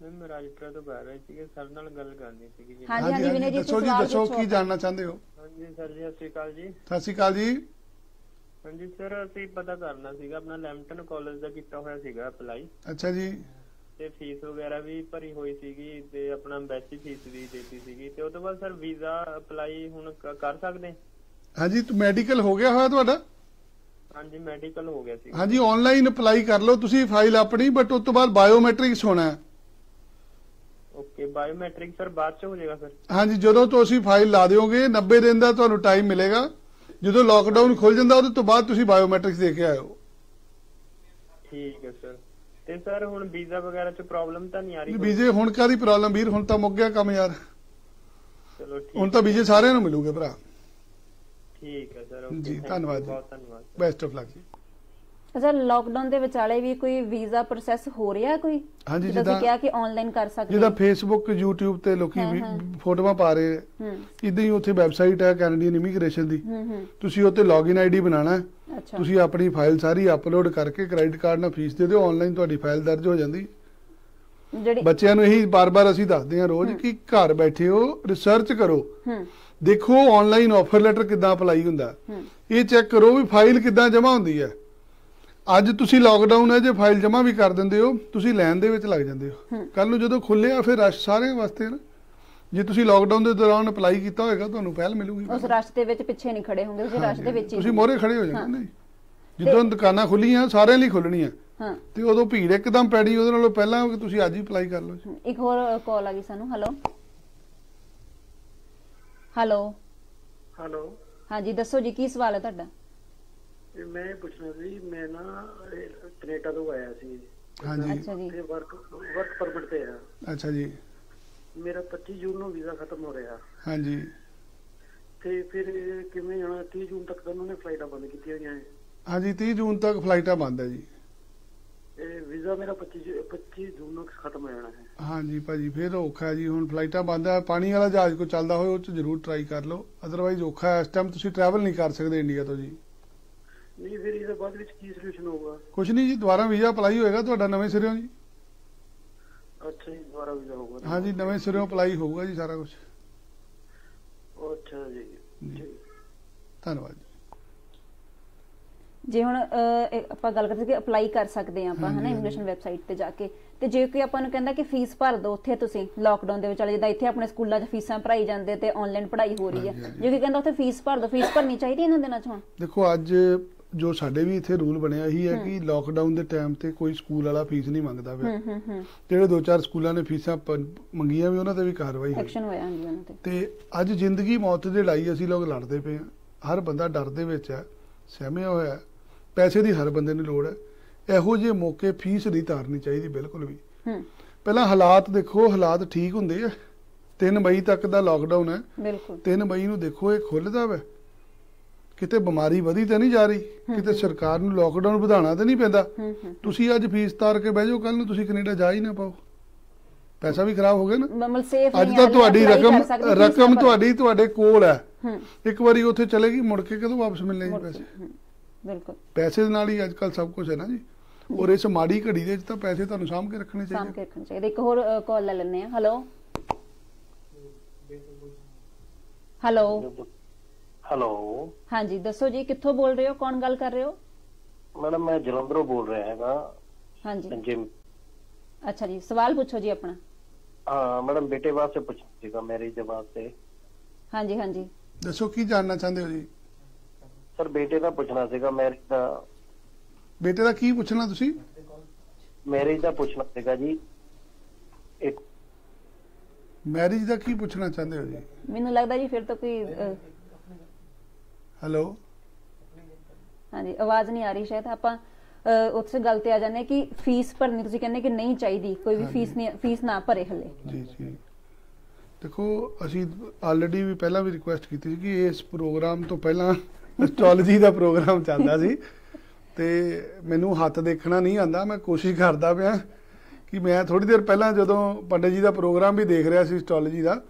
ਮੈਂ ਮੈਂ ਰਾਜਪੁਰਾ ਤੋਂ ਕਰ ਰਿਹਾ ਸੀ ਸਰ ਨਾਲ ਗੱਲ ਕਰਨੀ ਸੀਗੀ ਜੀ। ਹਾਂਜੀ ਹਾਂਜੀ ਵਿਨੇ ਜੀ ਦੱਸੋ ਜੀ ਦੱਸੋ ਕੀ ਜਾਣਨਾ ਚਾਹੁੰਦੇ ਹੋ? ਹਾਂਜੀ ਸਰ ਜੀ ਸਤਿ ਸ਼੍ਰੀ ਅਕਾਲ ਜੀ। ਸਤਿ ਸ਼੍ਰੀ ਅਕਾਲ ਜੀ। ਹਾਂਜੀ ਸਰ ਅਸੀਂ ਪਤਾ ਕਰਨਾ ਸੀਗਾ ਆਪਣਾ ਲੈਂਪਟਨ ਕਾਲਜ ਦਾ ਕੀਤਾ ਹੋਇਆ ਸੀਗਾ ਅਪਲਾਈ। ਅੱਛਾ ਜੀ। ਤੇ ਫੀਸ ਵਗੈਰਾ ਵੀ ਭਰੀ ਹੋਈ ਸੀਗੀ ਤੇ ਆਪਣਾ ਬੈਚ ਫੀਸ ਵੀ ਦਿੱਤੀ ਸੀਗੀ। ਤੇ ਉਸ ਤੋਂ ਬਾਅਦ ਸਰ ਵੀਜ਼ਾ ਅਪਲਾਈ ਹੁਣ ਕਰ ਸਕਦੇ? ਹਾਂ? ਹਾਂਜੀ ਤੂੰ ਮੈਡੀਕਲ ਹੋ ਗਿਆ ਹੋਇਆ ਤੁਹਾਡਾ? ਹਾਂਜੀ ਮੈਡੀਕਲ ਹੋ ਗਿਆ ਸੀ। ਹਾਂਜੀ ਆਨਲਾਈਨ ਅਪਲਾਈ ਕਰ ਲਓ ਤੁਸੀਂ ਫਾਈਲ ਆਪਣੀ ਬਟ ਉਸ ਤੋਂ ਬਾਅਦ ਬਾਇਓਮੈਟ੍ਰਿਕਸ ਹੋਣਾ ਹੈ। ਓਕੇ ਬਾਇਓਮੈਟ੍ਰਿਕ ਸਰ ਬਾਅਦ ਚ ਹੋ ਜਾਏਗਾ ਸਰ ਹਾਂਜੀ ਜਦੋਂ ਤੁਸੀਂ ਫਾਈਲ ਲਾ ਦਿਓਗੇ 90 ਦਿਨ ਦਾ ਤੁਹਾਨੂੰ ਟਾਈਮ ਮਿਲੇਗਾ। ਜਦੋਂ ਲੋਕਡਾਊਨ ਖੁੱਲ ਜਾਂਦਾ ਉਹਦੇ ਤੋਂ ਬਾਅਦ ਤੁਸੀਂ ਬਾਇਓਮੈਟ੍ਰਿਕਸ ਦੇ ਕੇ ਆਇਓ। ਠੀਕ ਹੈ ਸਰ ਤੇ ਸਰ ਹੁਣ ਵੀਜ਼ਾ ਵਗੈਰਾ ਚ ਪ੍ਰੋਬਲਮ ਤਾਂ ਨਹੀਂ ਆ ਰਹੀ? ਵੀਜ਼ੇ ਹੁਣ ਕਾਦੀ ਪ੍ਰੋਬਲਮ ਵੀਰ ਹੁਣ ਤਾਂ ਮੁੱਕ ਗਿਆ ਕੰਮ ਯਾਰ। ਚਲੋ ਠੀਕ ਹੁਣ ਤਾਂ ਵੀਜ਼ੇ ਸਾਰਿਆਂ ਨੂੰ ਮਿਲੂਗੇ ਭਰਾ। ਠੀਕ ਹੈ ਜੀ, ਧੰਨਵਾਦ ਜੀ। ਬਹੁਤ ਧੰਨਵਾਦ। ਬੈਸਟ ਆਫ ਲੱਕ ਜੀ। ਅੱਛਾ ਲਾਕਡਾਊਨ ਦੇ ਵਿਚਾਲੇ ਵੀ ਕੋਈ ਵੀਜ਼ਾ ਪ੍ਰੋਸੈਸ ਹੋ ਰਿਹਾ ਕੋਈ? ਹਾਂਜੀ, ਜਿੱਦਾਂ ਜਿੱਦਾਂ- ਤੁਸੀਂ ਕਿਹਾ ਕਿ ਆਨਲਾਈਨ ਕਰ ਸਕਦੇ ਜਿਹਦਾ ਹਾਂ। ਫੇਸਬੁੱਕ YouTube ਤੇ ਲੋਕੀ। ਫੋਟੋਆਂ ਪਾ ਰਹੇ। ਹੂੰ। ਇਦਾਂ ਹੀ ਉੱਥੇ ਵੈਬਸਾਈਟ ਹੈ ਕੈਨੇਡੀਅਨ ਇਮੀਗ੍ਰੇਸ਼ਨ ਦੀ। ਹੂੰ ਹੂੰ। ਤੁਸੀਂ ਉੱਤੇ ਲੌਗਇਨ ਆਈਡੀ ਬਣਾਣਾ ਹੈ। ਅੱਛਾ। ਤੁਸੀਂ ਆਪਣੀ ਫਾਈਲ ਸਾਰੀ ਅਪਲੋਡ ਕਰਕੇ ਕ੍ਰੈਡਿਟ ਕਾਰਡ ਨਾਲ ਫੀਸ ਦੇ ਦਿਓ। ਆਨਲਾਈਨ ਤੁਹਾਡੀ ਫਾਈਲ ਦਰਜ ਹੋ ਜਾਂਦੀ। ਜਿਹੜੀ ਬੱਚਿਆਂ ਨੂੰ ਇਹੀ ਬਾਰ-ਬਾਰ ਅਸੀਂ ਦੱਸਦੇ ਹਾਂ ਰੋਜ਼ ਕਿ ਘਰ ਬੈਠੇ ਹੋ ਰਿਸਰਚ ਕਰੋ। ਹੂੰ। ਦੇਖੋ ਆਨਲਾਈਨ ਆਫਰ ਲੈਟਰ ਕਿੱਦਾਂ ਅਪਲਾਈ ਹੁੰਦਾ। ਇਹ ਚੈੱਕ ਕਰੋ ਵੀ ਫਾਈਲ ਕਿੱਦਾਂ ਜਮ੍ਹਾਂ ਹੁੰਦੀ ਹੈ। ਅੱਜ ਤੁਸੀਂ ਲਾਕਡਾਊਨ ਹੈ ਜੇ ਫਾਈਲ ਜਮ੍ਹਾਂ ਵੀ ਕਰ ਦਿੰਦੇ ਹੋ ਤੁਸੀਂ ਲੈਣ ਦੇ ਵਿੱਚ ਲੱਗ ਜਾਂਦੇ ਹੋ। ਕੱਲ ਨੂੰ ਜਦੋਂ ਖੁੱਲਿਆ ਫਿਰ ਰਸ਼ ਸਾਰਿਆਂ ਵਾਸਤੇ ਨਾ। ਜੇ ਤੁਸੀਂ ਲਾਕਡਾਊਨ ਦੇ ਦੌਰਾਨ ਅਪਲਾਈ ਕੀਤਾ ਹੋਏਗਾ ਤੁਹਾਨੂੰ ਪਹਿਲ ਮਿਲੂਗੀ। ਉਸ ਰਸ਼ ਦੇ ਵਿੱਚ ਪਿੱਛੇ ਨਹੀਂ ਖੜੇ ਹੋਗੇ ਤੁਸੀਂ ਰਸ਼ ਦੇ ਵਿੱਚ ਹੀ ਤੁਸੀਂ। ਮੋਰੇ ਖੜੇ ਹੋ ਜਾਓਗੇ ਨਹੀਂ। ਜਿੱਦਾਂ ਦੁਕਾਨਾਂ ਖੁੱਲੀਆਂ ਸਾਰਿਆਂ ਲਈ ਖੁੱਲਣੀਆਂ ਹਾਂ। ਤੇ ਉਦੋਂ ਭੀੜ ਇੱਕਦਮ ਪੈਣੀ ਉਹਦੇ ਨਾਲੋਂ ਪਹਿਲਾਂ ਤੁਸੀਂ ਅੱਜ ਹੀ ਅਪਲਾਈ ਕਰ ਲਓ ਇੱਕ ਹੋਰ ਕਾਲ ਆ ਗਈ ਸਾਨੂੰ ਹੈਲੋ ਹੈਲੋ ਹੈਲੋ ਹਾਂਜੀ ਦੱਸੋ ਜੀ ਕੀ ਸਵਾਲ ਹੈ ਤੁਹਾਡਾ? ਮੈਂ ਇਹ ਪੁੱਛਣਾ ਸੀ ਮੈਂ ਨਾ ਇਹ ਕੈਨੇਡਾ ਤੋਂ ਆਇਆ ਸੀ। ਹਾਂਜੀ। ਅੱਛਾ ਜੀ। ਤੇ ਵਰਕ ਵਰਕ ਪਰਮਿਟ ਤੇ ਆ। ਅੱਛਾ ਜੀ। ਮੇਰਾ 25 ਜੂਨ ਨੂੰ ਵੀਜ਼ਾ ਖਤਮ ਹੋ ਰਿਹਾ। ਹਾਂਜੀ। ਤੇ ਫਿਰ ਇਹ ਕਿਵੇਂ ਜਾਣਾ? 30 ਜੂਨ ਤੱਕ ਤਾਂ ਉਹਨਾਂ ਨੇ ਫਲਾਈਟਾਂ ਬੰਦ ਕੀਤੀਆਂ ਹੋਈਆਂ ਹੈ ਹਾਂਜੀ 30 ਜੂਨ ਤੱਕ ਫਲਾਈਟਾਂ ਬੰਦ ਹੈ ਜੀ। ਇਹ ਵੀਜ਼ਾ ਮੇਰਾ 25 ਜੂ- 25 ਜੂਨ ਨੂੰ ਖਤਮ ਹੋ ਜਾਣਾ ਹੈ। ਹਾਂਜੀ ਭਾਜੀ ਫਿਰ ਔਖਾ ਜੀ ਹੁਣ ਫਲਾਈਟਾਂ ਬੰਦ ਹੈ ਪਾਣੀ ਵਾਲਾ ਜਹਾਜ਼ ਕੋ ਚੱਲਦਾ ਹੋਏ ਉਹ ਚ ਜ਼ਰੂਰ ਟਰਾਈ ਕਰ ਲਓ। ਅਦਰਵਾਈਜ਼ ਔਖਾ ਹੈ ਇਸ ਟਾਈਮ ਤੁਸੀਂ ਟਰੈਵਲ ਨਹੀਂ ਕਰ ਸਕਦੇ ਇੰਡੀਆ ਤੋਂ ਜੀ। ਨਹੀਂ ਫਿਰ ਇਹਦੇ ਬਾਅਦ ਵਿੱਚ ਕੀ ਸੋਲੂਸ਼ਨ ਹੋਊਗਾ? ਕੁਝ ਨਹੀਂ ਜੀ ਦੁਬਾਰਾ ਵੀਜ਼ਾ ਅਪਲਾਈ ਹੋਏਗਾ ਤੁਹਾਡਾ ਨਵੇਂ ਸਿਰਿਓਂ ਜੀ। ਅੱਛਾ ਜੀ ਦੁਬਾਰਾ ਵੀਜ਼ਾ ਹੋਊਗਾ? ਹਾਂਜੀ ਨਵੇਂ ਸਿਰਿਓਂ ਅਪਲਾਈ ਹੋਊਗਾ ਜੀ ਸਾਰਾ ਕੁਝ ਅੱਛਾ ਜੀ ਜੀ। ਠੀਕ। ਧੰਨਵਾਦ ਜੀ ਹੁਣ ਆਪਾਂ ਗੱਲ ਕਰਦੇ ਕਿ ਅਪਲਾਈ ਕਰ ਸਕਦੇ ਆ ਆਪਾਂ ਹਨਾ। ਇਮੀਗ੍ਰੇਸ਼ਨ ਵੈਬਸਾਈਟ ਤੇ ਜਾ ਕੇ। ਤੇ ਜੇ ਕੋਈ ਆਪਾਂ ਨੂੰ ਕਹਿੰਦਾ ਕਿ ਫੀਸ ਭਰ ਦਿਓ ਉੱਥੇ ਤੁਸੀਂ ਲੋਕਡਾਊਨ ਦੇ ਵਿੱਚ ਚਲੇ ਜਿੱਦਾਂ ਇੱਥੇ ਆਪਣੇ ਸਕੂਲਾਂ 'ਚ ਫੀਸਾਂ ਭਰਾਈ ਜਾਂਦੇ ਤੇ ਆਨਲਾਈਨ ਪੜ੍ਹਾਈ ਹੋ ਰਹੀ ਹੈ। ਜੇ ਕੋਈ ਕਹਿੰਦਾ ਉੱਥੇ ਫੀਸ ਭਰ ਦਿਓ ਫੀਸ ਭਰਨੀ ਚਾਹੀਦੀ ਇਹਨਾਂ ਦਿਨਾਂ 'ਚ ਹੁਣ? ਦੇਖੋ ਅੱਜ ਜੋ ਸਾਡੇ ਵੀ ਇੱਥੇ ਰੂਲ ਬਣਿਆ ਹੀ ਹੈ। ਕਿ ਲੋਕਡਾਊਨ ਦੇ ਟਾਈਮ ਤੇ ਕੋਈ ਸਕੂਲ ਵਾਲਾ ਫੀਸ ਨਹੀਂ ਮੰਗਦਾ ਪਿਆ। ਜਿਹੜੇ ਦੋ ਚਾਰ ਸਕੂਲਾਂ ਨੇ ਫੀਸਾਂ ਮੰਗੀਆਂ ਵੀ ਉਹਨਾਂ ਤੇ ਵੀ ਕਾਰਵਾਈ ਹੋਈ। ਐਕਸ਼ਨ ਹੋਇਆ ਹਾਂਜੀ ਉਹਨਾਂ ਤੇ। ਤੇ ਅੱਜ ਜ਼ਿੰਦਗੀ ਮੌਤ ਦੀ ਲੜਾਈ ਅਸੀਂ ਲੋਕ ਲੜਦੇ ਪਏ ਹਾਂ। ਹਰ ਬੰਦਾ ਡਰ ਦੇ ਵਿੱਚ ਹੈ ਸਹਿਮਿਆ ਹੋਇਆ ਹੈ। ਪੈਸੇ ਦੀ ਹਰ ਬੰਦੇ ਨੂੰ ਲੋੜ ਹੈ। ਇਹੋ ਜਿਹੇ ਮੌਕੇ ਫੀਸ ਨਹੀਂ ਤਾਰਨੀ ਚਾਹੀਦੀ ਬਿਲਕੁਲ ਵੀ। ਹੂੰ। ਪਹਿਲਾਂ ਹਾਲਾਤ ਦੇਖੋ ਹਾਲਾਤ ਠੀਕ ਹੁੰਦੇ ਆ। 3 ਮਈ ਤੱਕ ਦਾ ਲਾਕਡਾਊਨ ਹੈ। ਬਿਲਕੁਲ। 3 ਮਈ ਨੂੰ ਦੇਖੋ ਇਹ ਖੁੱਲਦਾ ਵਾ। ਕਿਤੇ ਬਿਮਾਰੀ ਵਧੀ ਤਾਂ ਨਹੀਂ ਜਾ ਰਹੀ। ਕਿਤੇ ਸਰਕਾਰ ਨੂੰ ਲਾਕਡਾਊਨ ਵਧਾਉਣਾ ਤਾਂ ਨਹੀਂ ਪੈਂਦਾ। ਤੁਸੀਂ ਅੱਜ ਫੀਸ ਤਾਰ ਕੇ ਬਹਿ ਜਾਓ ਕੱਲ ਨੂੰ ਤੁਸੀਂ ਕੈਨੇਡਾ ਜਾ ਹੀ ਨਾ ਪਾਓ। ਪੈਸਾ ਵੀ ਖਰਾਬ ਹੋ ਗਿਆ ਨਾ। ਅੱਜ ਤਾਂ ਤੁਹਾਡੀ ਰਕਮ ਰਕਮ ਤੁਹਾਡੀ ਤੁਹਾਡੇ ਕੋਲ ਹੈ। ਇੱਕ ਵਾਰੀ ਉੱਥੇ ਚਲੇਗੀ ਮੁੜ ਕੇ ਕਦੋਂ ਵਾਪਸ ਮਿਲਣੇ ਜੀ ਪੈਸੇ? ਬਿਲਕੁਲ। ਪੈਸੇ ਦੇ ਨਾਲ ਹੀ ਅੱਜ ਕੱਲ ਸਭ ਕੁਝ ਹੈ ਨਾ ਜੀ। ਔਰ ਇਸ ਮਾੜੀ ਘੜੀ ਦੇ ਵਿੱਚ ਤਾਂ ਪੈਸੇ ਤੁਹਾਨੂੰ ਸਾਂਭ ਕੇ ਰੱਖਣੇ ਸਾਂਭ ਚਾਹੀਦੇ ਕੇ ਰੱਖਣਾ ਚਾਹੀਦਾ। ਇੱਕ ਹੋਰ ਕਾਲ ਲੈ ਲੈਂਦੇ ਆ ਹੈਲੋ ਹੈਲੋ ਹੈਲੋ ਹਾਂਜੀ ਦੱਸੋ ਜੀ ਕਿੱਥੋਂ ਬੋਲ ਰਹੇ ਹੋ? ਕੌਣ ਗੱਲ ਕਰ ਰਹੇ ਹੋ? ਮੈਡਮ ਮੈਂ ਜਲੰਧਰੋਂ ਬੋਲ ਰਿਹਾ ਹੈਗਾ। ਹਾਂਜੀ। ਜਿਮ ਅੱਛਾ ਜੀ ਸਵਾਲ ਪੁੱਛੋ ਜੀ ਆਪਣਾ। ਹਾਂ ਮੈਡਮ ਬੇਟੇ ਵਾਸਤੇ ਪੁੱਛਣਾ ਸੀਗਾ ਮੈਰਿਜ ਦੇ ਵਾਸਤੇ। ਹਾਂਜੀ ਹਾਂਜੀ। ਦੱਸੋ ਕੀ ਜਾਣਨਾ ਚਾਹੁੰਦੇ ਹੋ ਜੀ? ਸਰ ਬੇਟੇ ਦਾ ਪੁੱਛਣਾ ਸੀਗਾ ਮੈਰਿਜ ਦਾ। ਬੇਟੇ ਦਾ ਕੀ ਪੁੱਛਣਾ ਤੁਸੀਂ? ਮੈਰਿਜ ਦਾ ਪੁੱਛਣਾ ਸੀਗਾ ਜੀ। ਇੱਕ ਮੈਰਿਜ ਦਾ ਕੀ ਪੁੱਛਣਾ ਚਾਹੁੰਦੇ ਹੋ ਜੀ? ਮੈਨੂੰ ਲੱਗਦਾ ਜੀ ਫਿਰ ਤਾਂ ਕੋਈ ਹੈਲੋ ਹਾਂਜੀ ਆਵਾਜ਼ ਨਹੀਂ ਆ ਰਹੀ ਸ਼ਾਇਦ। ਆਪਾਂ ਉੱਥੇ ਗੱਲ ਤੇ ਆ ਜਾਂਦੇ ਕਿ ਫੀਸ ਭਰਨੀ ਤੁਸੀਂ ਕਹਿੰਦੇ ਕਿ ਨਹੀਂ ਚਾਹੀਦੀ ਕੋਈ ਵੀ ਫੀਸ ਨਹੀਂ ਫੀਸ ਨਾ ਭਰੇ ਹਲੇ। ਜੀ ਜੀ। ਦੇਖੋ ਅਸੀਂ ਆਲਰੇਡੀ ਵੀ ਪਹਿਲਾਂ ਵੀ ਰਿਕੁਐਸਟ ਕੀਤੀ ਸੀ ਕਿ ਇਸ ਪ੍ਰੋਗਰਾਮ ਤੋਂ ਪਹਿਲਾਂ ਐਸਟ੍ਰੋਲੋਜੀ ਦਾ ਪ੍ਰੋਗਰਾਮ ਚੱਲਦਾ ਸੀ। ਤੇ ਮੈਨੂੰ ਹੱਥ ਦੇਖਣਾ ਨਹੀਂ ਆਂਦਾ ਮੈਂ ਕੋਸ਼ਿਸ਼ ਕਰਦਾ ਪਿਆ ਕਿ ਮੈਂ ਥੋੜੀ ਦੇਰ ਪਹਿਲਾਂ ਜਦੋਂ ਪੰਡਤ ਜੀ ਦਾ ਪ੍ਰੋਗਰਾਮ ਵੀ ਦੇਖ ਰਿਹਾ ਸੀ ਐਸਟ੍ਰੋਲੋਜੀ ਦਾ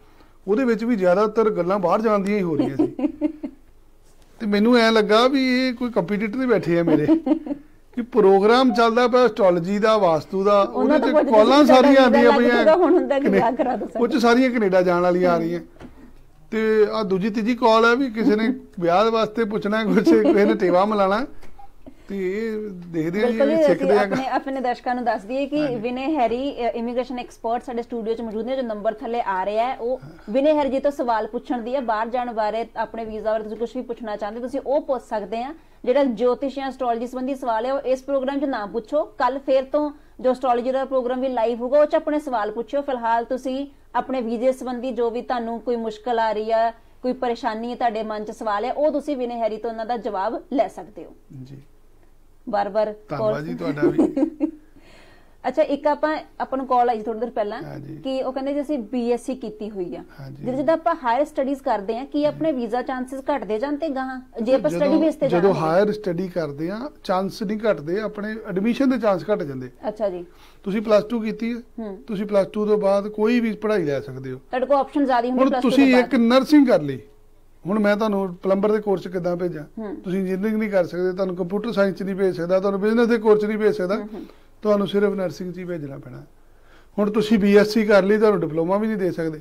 ਉਹਦੇ ਵਿੱਚ ਵੀ ਜ਼ਿਆਦਾਤਰ ਗੱਲਾਂ ਬਾਹਰ ਜਾਣ ਦੀਆਂ ਹੀ ਹੋ ਰਹੀਆਂ ਸੀ। ਤੇ ਮੈਨੂੰ ਐ ਲੱਗਾ ਵੀ ਇਹ ਕੋਈ ਕੰਪੀਟੀਟਰ ਬੈਠੇ ਆ ਮੇਰੇ। ਕਿ ਪ੍ਰੋਗਰਾਮ ਚੱਲਦਾ ਪਿਆ ਐਸਟ੍ਰੋਲੋਜੀ ਦਾ ਵਾਸਤੂ ਦਾ ਉਹਨਾਂ ਉਹਦੇ ਚ ਕਾਲਾਂ ਸਾਰੀਆਂ ਆਉਂਦੀਆਂ ਪਈਆਂ। ਜੂਗਾ, ਹੁਣ ਹੁੰਦਾ ਕਿ ਕਨੇ- ਵਿਆਹ ਕਰਾ ਦਿਓ ਉਹ ਚ ਸਾਰੀਆਂ ਕੈਨੇਡਾ ਜਾਣ ਵਾਲੀਆਂ ਆ ਰਹੀਆਂ। ਤੇ ਆ ਦੂਜੀ ਤੀਜੀ ਕਾਲ ਹੈ ਵੀ ਕਿਸੇ ਨੇ ਵਿਆਹ ਵਾਸਤੇ ਪੁੱਛਣਾ ਕੁਝ ਕਿਸੇ ਨੇ ਟੇਵਾ ਮਲਾਣਾ ਤੇ ਇਹ ਦੇਖਦੇ ਆ ਜੀ ਸਿੱਖਦੇ ਆ ਆਪਣੇ ਆਪਣੇ ਦਰਸ਼ਕਾਂ ਨੂੰ ਦੱਸ ਦਈਏ ਕਿ ਵਿਨੇ ਹੈਰੀ ਇਮੀਗ੍ਰੇਸ਼ਨ ਐਕਸਪਰਟ ਸਾਡੇ ਸਟੂਡੀਓ 'ਚ ਮੌਜੂਦ ਨੇ ਜੋ ਨੰਬਰ ਥੱਲੇ ਆ ਰਿਹਾ ਹੈ ਉਹ ਵਿਨੇ ਹੈਰੀ ਜੀ ਤੋਂ ਸਵਾਲ ਪੁੱਛਣ ਦੀ ਹੈ। ਬਾਹਰ ਜਾਣ ਬਾਰੇ ਆਪਣੇ ਵੀਜ਼ਾ ਬਾਰੇ ਤੁਸੀਂ ਕੁਝ ਵੀ ਪੁੱਛਣਾ ਚਾਹੁੰਦੇ ਤੁਸੀਂ ਉਹ ਪੁੱਛ ਸਕਦੇ ਆ ਜਿਹੜਾ ਜੋਤਿਸ਼ ਜਾਂ ਐਸਟ੍ਰੋਲੋਜੀ ਸੰਬੰਧੀ ਸਵਾਲ ਹੈ ਉਹ ਇਸ ਪ੍ਰੋਗਰਾਮ 'ਚ ਨਾ ਪੁੱਛੋ। ਕੱਲ ਫੇਰ ਤੋਂ ਜੋ ਐਸਟ੍ਰੋਲੋਜੀ ਦਾ ਪ੍ਰੋਗਰਾਮ ਵੀ ਲਾਈਵ ਹੋਊਗਾ ਉਹ 'ਚ ਆਪਣੇ ਸਵਾਲ ਪੁੱਛਿਓ। ਫਿਲਹਾਲ ਤੁਸੀਂ ਆਪਣੇ ਵੀਜ਼ੇ ਸੰਬੰਧੀ ਜੋ ਵੀ ਤੁਹਾਨੂੰ ਕੋਈ ਮੁਸ਼ਕਲ ਆ ਰਹੀ ਹੈ ਕੋਈ ਪਰੇਸ਼ਾਨੀ ਹੈ ਤੁਹਾਡੇ ਮਨ 'ਚ ਸਵਾਲ ਹੈ ਉਹ ਤੁਸੀਂ ਵਿਨੇ ਹੈਰੀ ਤੋਂ ਉਹਨਾਂ ਦਾ ਜਵਾਬ ਲੈ ਸਕਦੇ ਹੋ। ਜੀ। ਬਾਰ-ਬਾਰ ਧੰਨਵਾਦ ਜੀ ਤੁਹਾਡਾ ਵੀ। ਅੱਛਾ ਇੱਕ ਆਪਾਂ ਆਪਾਂ ਨੂੰ ਕਾਲ ਆਈ ਥੋੜੀ ਦੇਰ ਪਹਿਲਾਂ। ਕਿ ਉਹ ਕਹਿੰਦੇ ਜੀ ਅਸੀਂ ਬੀਐਸਸੀ ਕੀਤੀ ਹੋਈ ਆ। ਜਦੋਂ ਜਦੋਂ ਆਪਾਂ ਹਾਇਰ ਸਟੱਡੀਜ਼ ਕਰਦੇ ਆ ਕੀ ਆਪਣੇ ਵੀਜ਼ਾ ਚਾਂਸਸ ਘਟਦੇ ਜਾਂਦੇ ਗਾਹਾਂ? ਜੇ ਆਪਾਂ ਸਟੱਡੀ ਬੇਸ ਤੇ ਜਦੋਂ। ਹਾਇਰ ਸਟੱਡੀ ਕਰਦੇ ਆ ਚਾਂਸ ਨਹੀਂ ਘਟਦੇ ਆਪਣੇ ਐਡਮਿਸ਼ਨ ਦੇ ਚਾਂਸ ਘਟ ਜਾਂਦੇ। ਅੱਛਾ ਜੀ। ਤੁਸੀਂ ਪਲੱਸ 2 ਕੀਤੀ ਹੈ। ਤੁਸੀਂ ਪਲੱਸ 2 ਤੋਂ ਬਾਅਦ ਕੋਈ ਵੀ ਪੜ੍ਹਾਈ ਲੈ ਸਕਦੇ ਹੋ। ਤੁਹਾਡੇ ਕੋਲ ਆਪਸ਼ਨ ਜ਼ਿਆਦਾ ਹੁੰਦੇ two ਤੁਸੀਂ ਇੱਕ ਨਰਸਿੰਗ ਕਰ ਲਈ। ਹੁਣ ਮੈਂ ਤੁਹਾਨੂੰ ਪਲੰਬਰ ਦੇ ਕੋਰਸ ਕਿੱਦਾਂ ਭੇਜਾਂ। ਤੁਸੀਂ ਇੰਜੀਨੀਅਰਿੰਗ ਨਹੀਂ ਕਰ ਸਕਦੇ ਤੁਹਾਨੂੰ ਕੰਪਿਊਟਰ ਸਾਇੰਸ ਨਹੀਂ ਭੇਜ ਸਕਦਾ ਤੁਹਾਨੂੰ ਬਿਜ਼ਨਸ ਦੇ ਕੋਰਸ ਨਹੀਂ ਭੇਜ ਸਕਦਾ। ਤੁਹਾਨੂੰ ਸਿਰਫ ਨਰਸਿੰਗ 'ਚ ਹੀ ਭੇਜਣਾ ਪੈਣਾ। ਹੁਣ ਤੁਸੀਂ ਬੀਐਸਸੀ ਕਰ ਲਈ ਤੁਹਾਨੂੰ ਡਿਪਲੋਮਾ ਵੀ ਨਹੀਂ ਦੇ ਸਕਦੇ।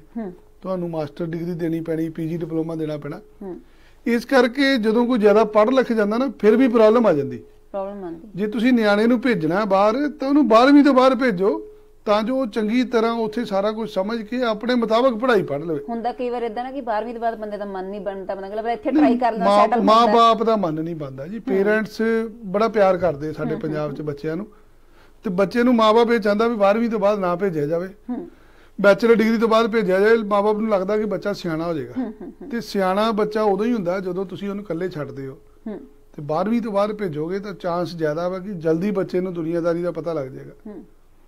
ਤੁਹਾਨੂੰ ਮਾਸਟਰ ਡਿਗਰੀ ਦੇਣੀ ਪੈਣੀ ਪੀਜੀ ਡਿਪਲੋਮਾ ਦੇਣਾ ਪੈਣਾ। ਇਸ ਕਰਕੇ ਜਦੋਂ ਕੋਈ ਜ਼ਿਆਦਾ ਪੜ੍ਹ ਲਿਖ ਜਾਂਦਾ ਨਾ ਫਿਰ ਵੀ ਪ੍ਰੋਬਲਮ ਆ ਜਾਂਦੀ। ਪ੍ਰੋਬਲਮ ਆਉਂਦੀ ਜੇ ਤੁਸੀਂ ਨਿਆਣੇ ਨੂੰ ਭੇਜਣਾ ਬਾਹਰ ਤਾਂ ਉਹਨੂੰ 12ਵੀਂ ਤੋਂ ਬਾਹਰ ਭੇਜੋ ਤਾਂ ਜੋ ਉਹ ਚੰਗੀ ਤਰ੍ਹਾਂ ਉੱਥੇ ਸਾਰਾ ਕੁਝ ਸਮਝ ਕੇ ਆਪਣੇ ਮੁਤਾਬਕ ਪੜ੍ਹਾਈ ਪੜ੍ਹ ਲਵੇ। ਹੁੰਦਾ ਕਈ ਵਾਰ ਇਦਾਂ ਨਾ ਕਿ 12ਵੀਂ ਤੋਂ ਬਾਅਦ ਬੰਦੇ ਦਾ ਮਨ ਨਹੀਂ ਬਣਦਾ ਬੰਦਾ ਕਹਿੰਦਾ ਇੱਥੇ ਟਰਾਈ ਕਰ ਲਾਂ ਸੈਟਲ ਮਾਂ ਬਾਪ ਦਾ ਮਨ ਨਹੀਂ ਬੰਦਾ ਜੀ। ਪੇਰੈਂਟਸ ਬੜਾ ਪਿਆਰ ਕਰਦੇ ਸਾਡੇ ਪੰਜਾਬ 'ਚ ਬੱਚਿਆਂ ਨੂੰ। ਤੇ ਬੱਚੇ ਨੂੰ ਮਾਪੇ ਇਹ ਚਾਹੁੰਦਾ ਵੀ 12ਵੀਂ ਤੋਂ ਬਾਅਦ ਨਾ ਭੇਜਿਆ ਜਾਵੇ। ਬੈਚਲਰ ਡਿਗਰੀ ਤੋਂ ਬਾਅਦ ਭੇਜਿਆ ਜਾਏ ਮਾਪੇ ਨੂੰ ਲੱਗਦਾ ਕਿ ਬੱਚਾ ਸਿਆਣਾ ਹੋ ਜਾਏਗਾ। ਤੇ ਸਿਆਣਾ ਬੱਚਾ ਉਦੋਂ ਹੀ ਹੁੰਦਾ ਜਦੋਂ ਤੁਸੀਂ ਉਹਨੂੰ ਇਕੱਲੇ ਛੱਡਦੇ ਹੋ। ਤੇ 12ਵੀਂ ਤੋਂ ਬਾਅਦ ਭੇਜੋਗੇ ਤਾਂ ਚਾਂਸ ਜ਼ਿਆਦਾ ਵਾ ਕਿ ਜਲਦੀ ਬੱਚੇ ਨੂੰ ਦੁਨੀਆਦਾਰੀ ਦਾ ਪਤਾ ਲੱਗ ਜਾਏਗਾ।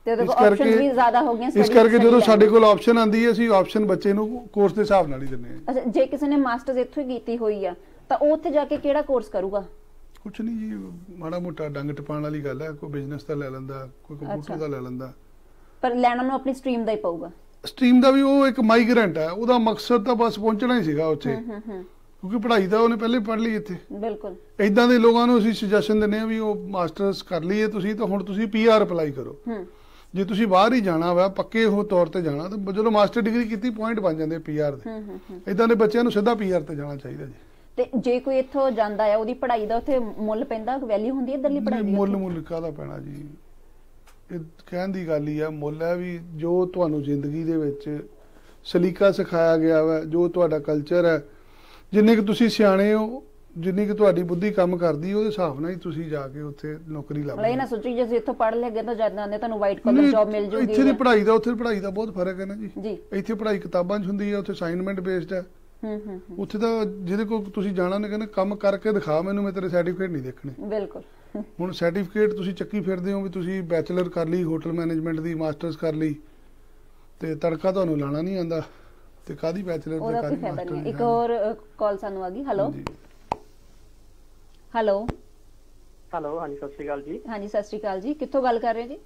ਤੇ ਉਹਦੇ ਇਸ ਕੋਲ ਆਪਸ਼ਨ ਕਰਕੇ- ਵੀ ਜ਼ਿਆਦਾ ਹੋ ਗਈਆਂ ਇਸ ਕਰਕੇ ਜਦੋਂ ਸਾਡੇ। ਕੋਲ ਆਪਸ਼ਨ ਆਂਦੀ ਹੈ ਅਸੀਂ ਆਪਸ਼ਨ ਬੱਚੇ ਨੂੰ ਕੋਰਸ ਦੇ ਹਿਸਾਬ ਨਾਲ ਹੀ ਦਿੰਦੇ ਹਾਂ। ਅੱਛਾ ਜੇ ਕਿਸੇ ਨੇ ਮਾਸਟਰਸ ਇੱਥੋਂ ਹੀ ਕੀਤੀ ਹੋਈ ਆ ਤਾਂ ਉਹ ਉੱਥੇ ਜਾ ਕੇ ਕਿਹੜਾ ਕੋਰਸ ਕਰੂਗਾ? ਕੁਛ ਨਹੀਂ ਜੀ ਮਾੜਾ ਮੋਟਾ ਡੰਗ ਟਪਾਉਣ ਵਾਲੀ ਗੱਲ ਹੈ ਕੋਈ ਬਿਜ਼ਨਸ ਦਾ ਲੈ ਲੈਂਦਾ ਕੋਈ ਕੰਪਿਊਟਰ। ਦਾ ਲੈ ਲੈਂਦਾ। ਪਰ ਲੈਣਾ ਨੂੰ ਆਪਣੀ ਸਟਰੀਮ ਦਾ ਹੀ ਪਊਗਾ। ਸਟਰੀਮ ਦਾ ਵੀ ਉਹ ਇੱਕ ਮਾਈਗ੍ਰੈਂਟ ਹੈ ਉਹਦਾ ਮਕਸਦ ਤਾਂ ਬਸ ਪਹੁੰਚਣਾ ਹੀ ਸੀਗਾ ਉੱਥੇ। ਹੂੰ ਹੂੰ ਕਿਉਂਕਿ ਪੜ੍ਹਾਈ ਤਾਂ ਉਹਨੇ ਪਹਿਲੇ ਪੜ੍ਹ ਲਈ ਇੱਥੇ। ਬਿਲਕੁਲ। ਇਦਾਂ ਦੇ ਲੋਕਾਂ ਨੂੰ ਅਸੀਂ ਸੁਜੈਸ਼ਨ ਦਿੰਦੇ ਆ ਵੀ ਉਹ ਮਾਸਟਰਸ ਕਰ ਲਈਏ ਤੁਸੀਂ ਤਾਂ ਹੁਣ ਤੁਸੀਂ ਪੀਆਰ ਅਪਲਾਈ ਕਰੋ। ਹੂੰ। ਜੇ ਤੁਸੀਂ ਬਾਹਰ ਹੀ ਜਾਣਾ ਵਾ ਪੱਕੇ ਉਹ ਤੌਰ ਤੇ ਜਾਣਾ ਤਾਂ ਜਦੋਂ ਮਾਸਟਰ ਡਿਗਰੀ ਕੀਤੀ ਪੁਆਇੰਟ ਬਣ ਜਾਂਦੇ ਪੀਆਰ ਦੇ। ਹੂੰ ਹੂੰ ਹੂੰ। ਇਦਾਂ ਦੇ ਬੱਚਿਆਂ ਨੂੰ ਸਿੱਧਾ ਪੀਆਰ ਤੇ ਜਾਣਾ ਚਾਹੀਦਾ ਜੀ। ਤੇ ਜੇ ਕੋਈ ਇੱਥੋਂ ਜਾਂਦਾ ਆ ਉਹਦੀ ਪੜ੍ਹਾਈ ਦਾ ਉੱਥੇ ਮੁੱਲ ਪੈਂਦਾ ਵੈਲਿਊ ਹੁੰਦੀ ਹੈ ਇਧਰਲੀ ਪੜ੍ਹਾਈ ਦੀ ਮੁੱਲ? ਮੁੱਲ ਕਾਹਦਾ ਪੈਣਾ ਜੀ? ਇਹ ਕਹਿਣ ਦੀ ਗੱਲ ਹੀ ਆ ਮੁੱਲ ਹੈ ਵੀ ਜੋ ਤੁਹਾਨੂੰ ਜ਼ਿੰਦਗੀ ਦੇ ਵਿੱਚ ਸਲੀਕਾ ਸਿਖਾਇਆ ਗਿਆ ਵਾ ਜੋ ਤੁਹਾਡਾ ਕਲਚਰ ਹੈ ਜਿੰਨੇ ਕਿ ਤੁਸੀਂ ਸਿਆਣੇ ਹੋ ਜਿੰਨੀ ਕਿ ਤੁਹਾਡੀ ਬੁੱਧੀ ਕੰਮ ਕਰਦੀ ਉਹਦੇ ਹਿਸਾਬ ਨਾਲ ਹੀ ਤੁਸੀਂ ਜਾ ਕੇ ਉੱਥੇ ਨੌਕਰੀ ਲੱਭ ਮਤਲਬ ਇਹ ਨਾ ਸੋਚੀ ਜੇ ਇੱਥੋਂ ਪੜ੍ਹ ਲਿਆ ਤਾਂ ਜਦ ਆਉਂਦੇ ਤੁਹਾਨੂੰ ਵਾਈਟ ਕਾਲਰ ਜੌਬ ਮਿਲ ਜੂਗੀ ਇੱਥੇ ਦੀ ਪੜ੍ਹਾਈ ਦਾ ਉੱਥੇ ਪੜ੍ਹਾਈ ਦਾ ਬਹੁਤ ਫ਼ਰਕ ਹੈ ਨਾ ਜੀ। ਜੀ। ਇੱਥੇ ਪੜ੍ਹਾਈ ਕਿਤਾਬਾਂ 'ਚ ਹੁੰਦੀ ਹੈ ਉੱਥੇ ਅਸਾਈਨਮੈਂਟ ਬੇਸਡ ਹੈ। ਹੂੰ ਉੱਥੇ ਤਾਂ ਜਿਹਦੇ ਕੋਲ ਤੁਸੀਂ ਜਾਣਾ ਨੇ ਕਹਿੰਦੇ ਕੰਮ ਕਰਕੇ ਦਿਖਾ ਮੈਨੂੰ ਮੈਂ ਤੇਰੇ ਸਰਟੀਫਿਕੇਟ ਨਹੀਂ ਦੇਖਣੇ। ਬਿਲਕੁਲ। ਹੁਣ ਸਰਟੀਫਿਕੇਟ ਤੁਸੀਂ ਚੱਕੀ ਫਿਰਦੇ ਹੋ ਵੀ ਤੁਸੀਂ ਬੈਚਲਰ ਕਰ ਲਈ ਹੋਟਲ ਮੈਨੇਜਮੈਂਟ ਦੀ ਮਾਸਟਰਸ ਕਰ ਲਈ ਤੇ ਤੜਕਾ ਤੁਹਾਨੂੰ ਲਾਣਾ ਨਹੀਂ ਆਂਦਾ ਤੇ ਕਾਦੀ ਬੈਚਲਰ ਤੇ ਕਾਦੀ ਮਾਸਟਰ ਇੱਕ ਹੋਰ ਕਾਲ ਸਾਨੂੰ ਆ ਗਈ। ਹੈਲੋ। ਹੈਲੋ ਹੈਲੋ ਹਾਂਜੀ ਸਤਿ ਸ਼੍ਰੀ ਅਕਾਲ ਜੀ। ਹਾਂਜੀ ਸਤਿ ਸ਼੍ਰੀ ਅਕਾਲ ਜੀ। ਕਿੱਥੋਂ ਗੱਲ ਕਰ ਰਹੇ ਜੀ?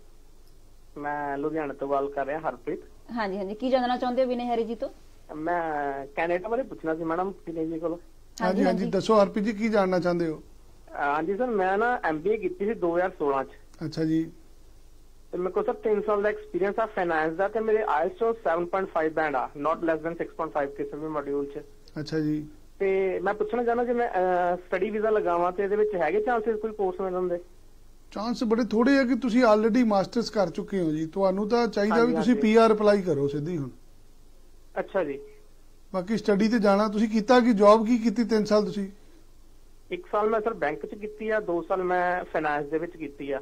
ਮੈਂ ਲੁਧਿਆਣਾ ਤੋਂ ਗੱਲ ਕਰ ਰਿਹਾ ਹਰਪ੍ਰੀਤ। ਹਾਂਜੀ ਹਾਂਜੀ। ਕੀ ਜਾਣਨਾ ਚਾਹੁੰਦੇ ਹੋ ਵਿਨੇ ਹੈਰੀ ਜੀ ਤੋਂ? ਮੈਂ ਕੈਨੇਡਾ ਬਾਰੇ ਪੁੱਛਣਾ ਸੀ ਮੈਡਮ ਦਿਨੇ ਜੀ ਕੋਲ? ਹਾਂਜੀ ਹਾਂਜੀ ਦੱਸੋ ਹਰਪ੍ਰੀਤ ਜੀ ਕੀ ਜਾਣਨਾ ਚਾਹੁੰਦੇ ਹੋ? ਹਾਂਜੀ ਸਰ ਮੈਂ ਨਾ ਐਮਬੀਏ ਕੀਤੀ ਸੀ 2016 ਚ। ਅੱਛਾ ਜੀ। ਤੇ ਮੇਰੇ ਕੋਲ ਸਰ 3 ਸਾਲ ਦਾ ਐਕਸਪੀਰੀਅੰਸ ਆ ਫਾਈਨਾਂਸ ਦਾ ਤੇ ਮੇਰੇ ਤੋਂ 7.5 ਬੈਂਡ ਆ ਨਾਟ ਲੈਸ ਦੈਨ 6.5 ਕਿਸੇ ਵੀ ਮੋਡਿਊਲ ਚ। ਅੱਛਾ ਜੀ। ਤੇ ਮੈਂ ਪੁੱਛਣਾ ਚਾਹੁੰਦਾ ਜੇ ਮੈਂ ਸਟੱਡੀ ਵੀਜ਼ਾ ਲਗਾਵਾਂ ਤੇ ਇਹਦੇ ਵਿੱਚ ਹੈਗੇ ਚਾਂਸਸ ਕੋਈ ਕੋਰਸ ਮਿਲਣ ਦੇ? ਚਾਂਸ ਬੜੇ ਥੋੜੇ ਆ ਕਿ ਤੁਸੀਂ ਆਲਰੇਡੀ ਮਾਸਟਰਸ ਕਰ ਚੁੱਕੇ ਹੋ ਜੀ। ਤੁਹਾਨੂੰ ਤਾਂ ਚਾਹੀਦਾ ਵੀ ਤੁਸੀਂ। ਪੀਆਰ ਅਪਲਾਈ ਕਰੋ ਸਿੱਧੀ ਹੁਣ। ਅੱਛਾ ਜੀ। ਬਾਕੀ ਸਟੱਡੀ ਤੇ ਜਾਣਾ ਤੁਸੀਂ ਕੀਤਾ ਕਿ ਜੌਬ ਕੀ ਕੀਤੀ 3 ਸਾਲ ਤੁਸੀਂ? ਇੱਕ ਸਾਲ ਮੈਂ ਸਰ ਬੈਂਕ ਚ ਕੀਤੀ ਆ 2 ਸਾਲ ਮੈਂ ਫਾਈਨਾਂਸ ਦੇ ਵਿੱਚ ਕੀਤੀ ਆ।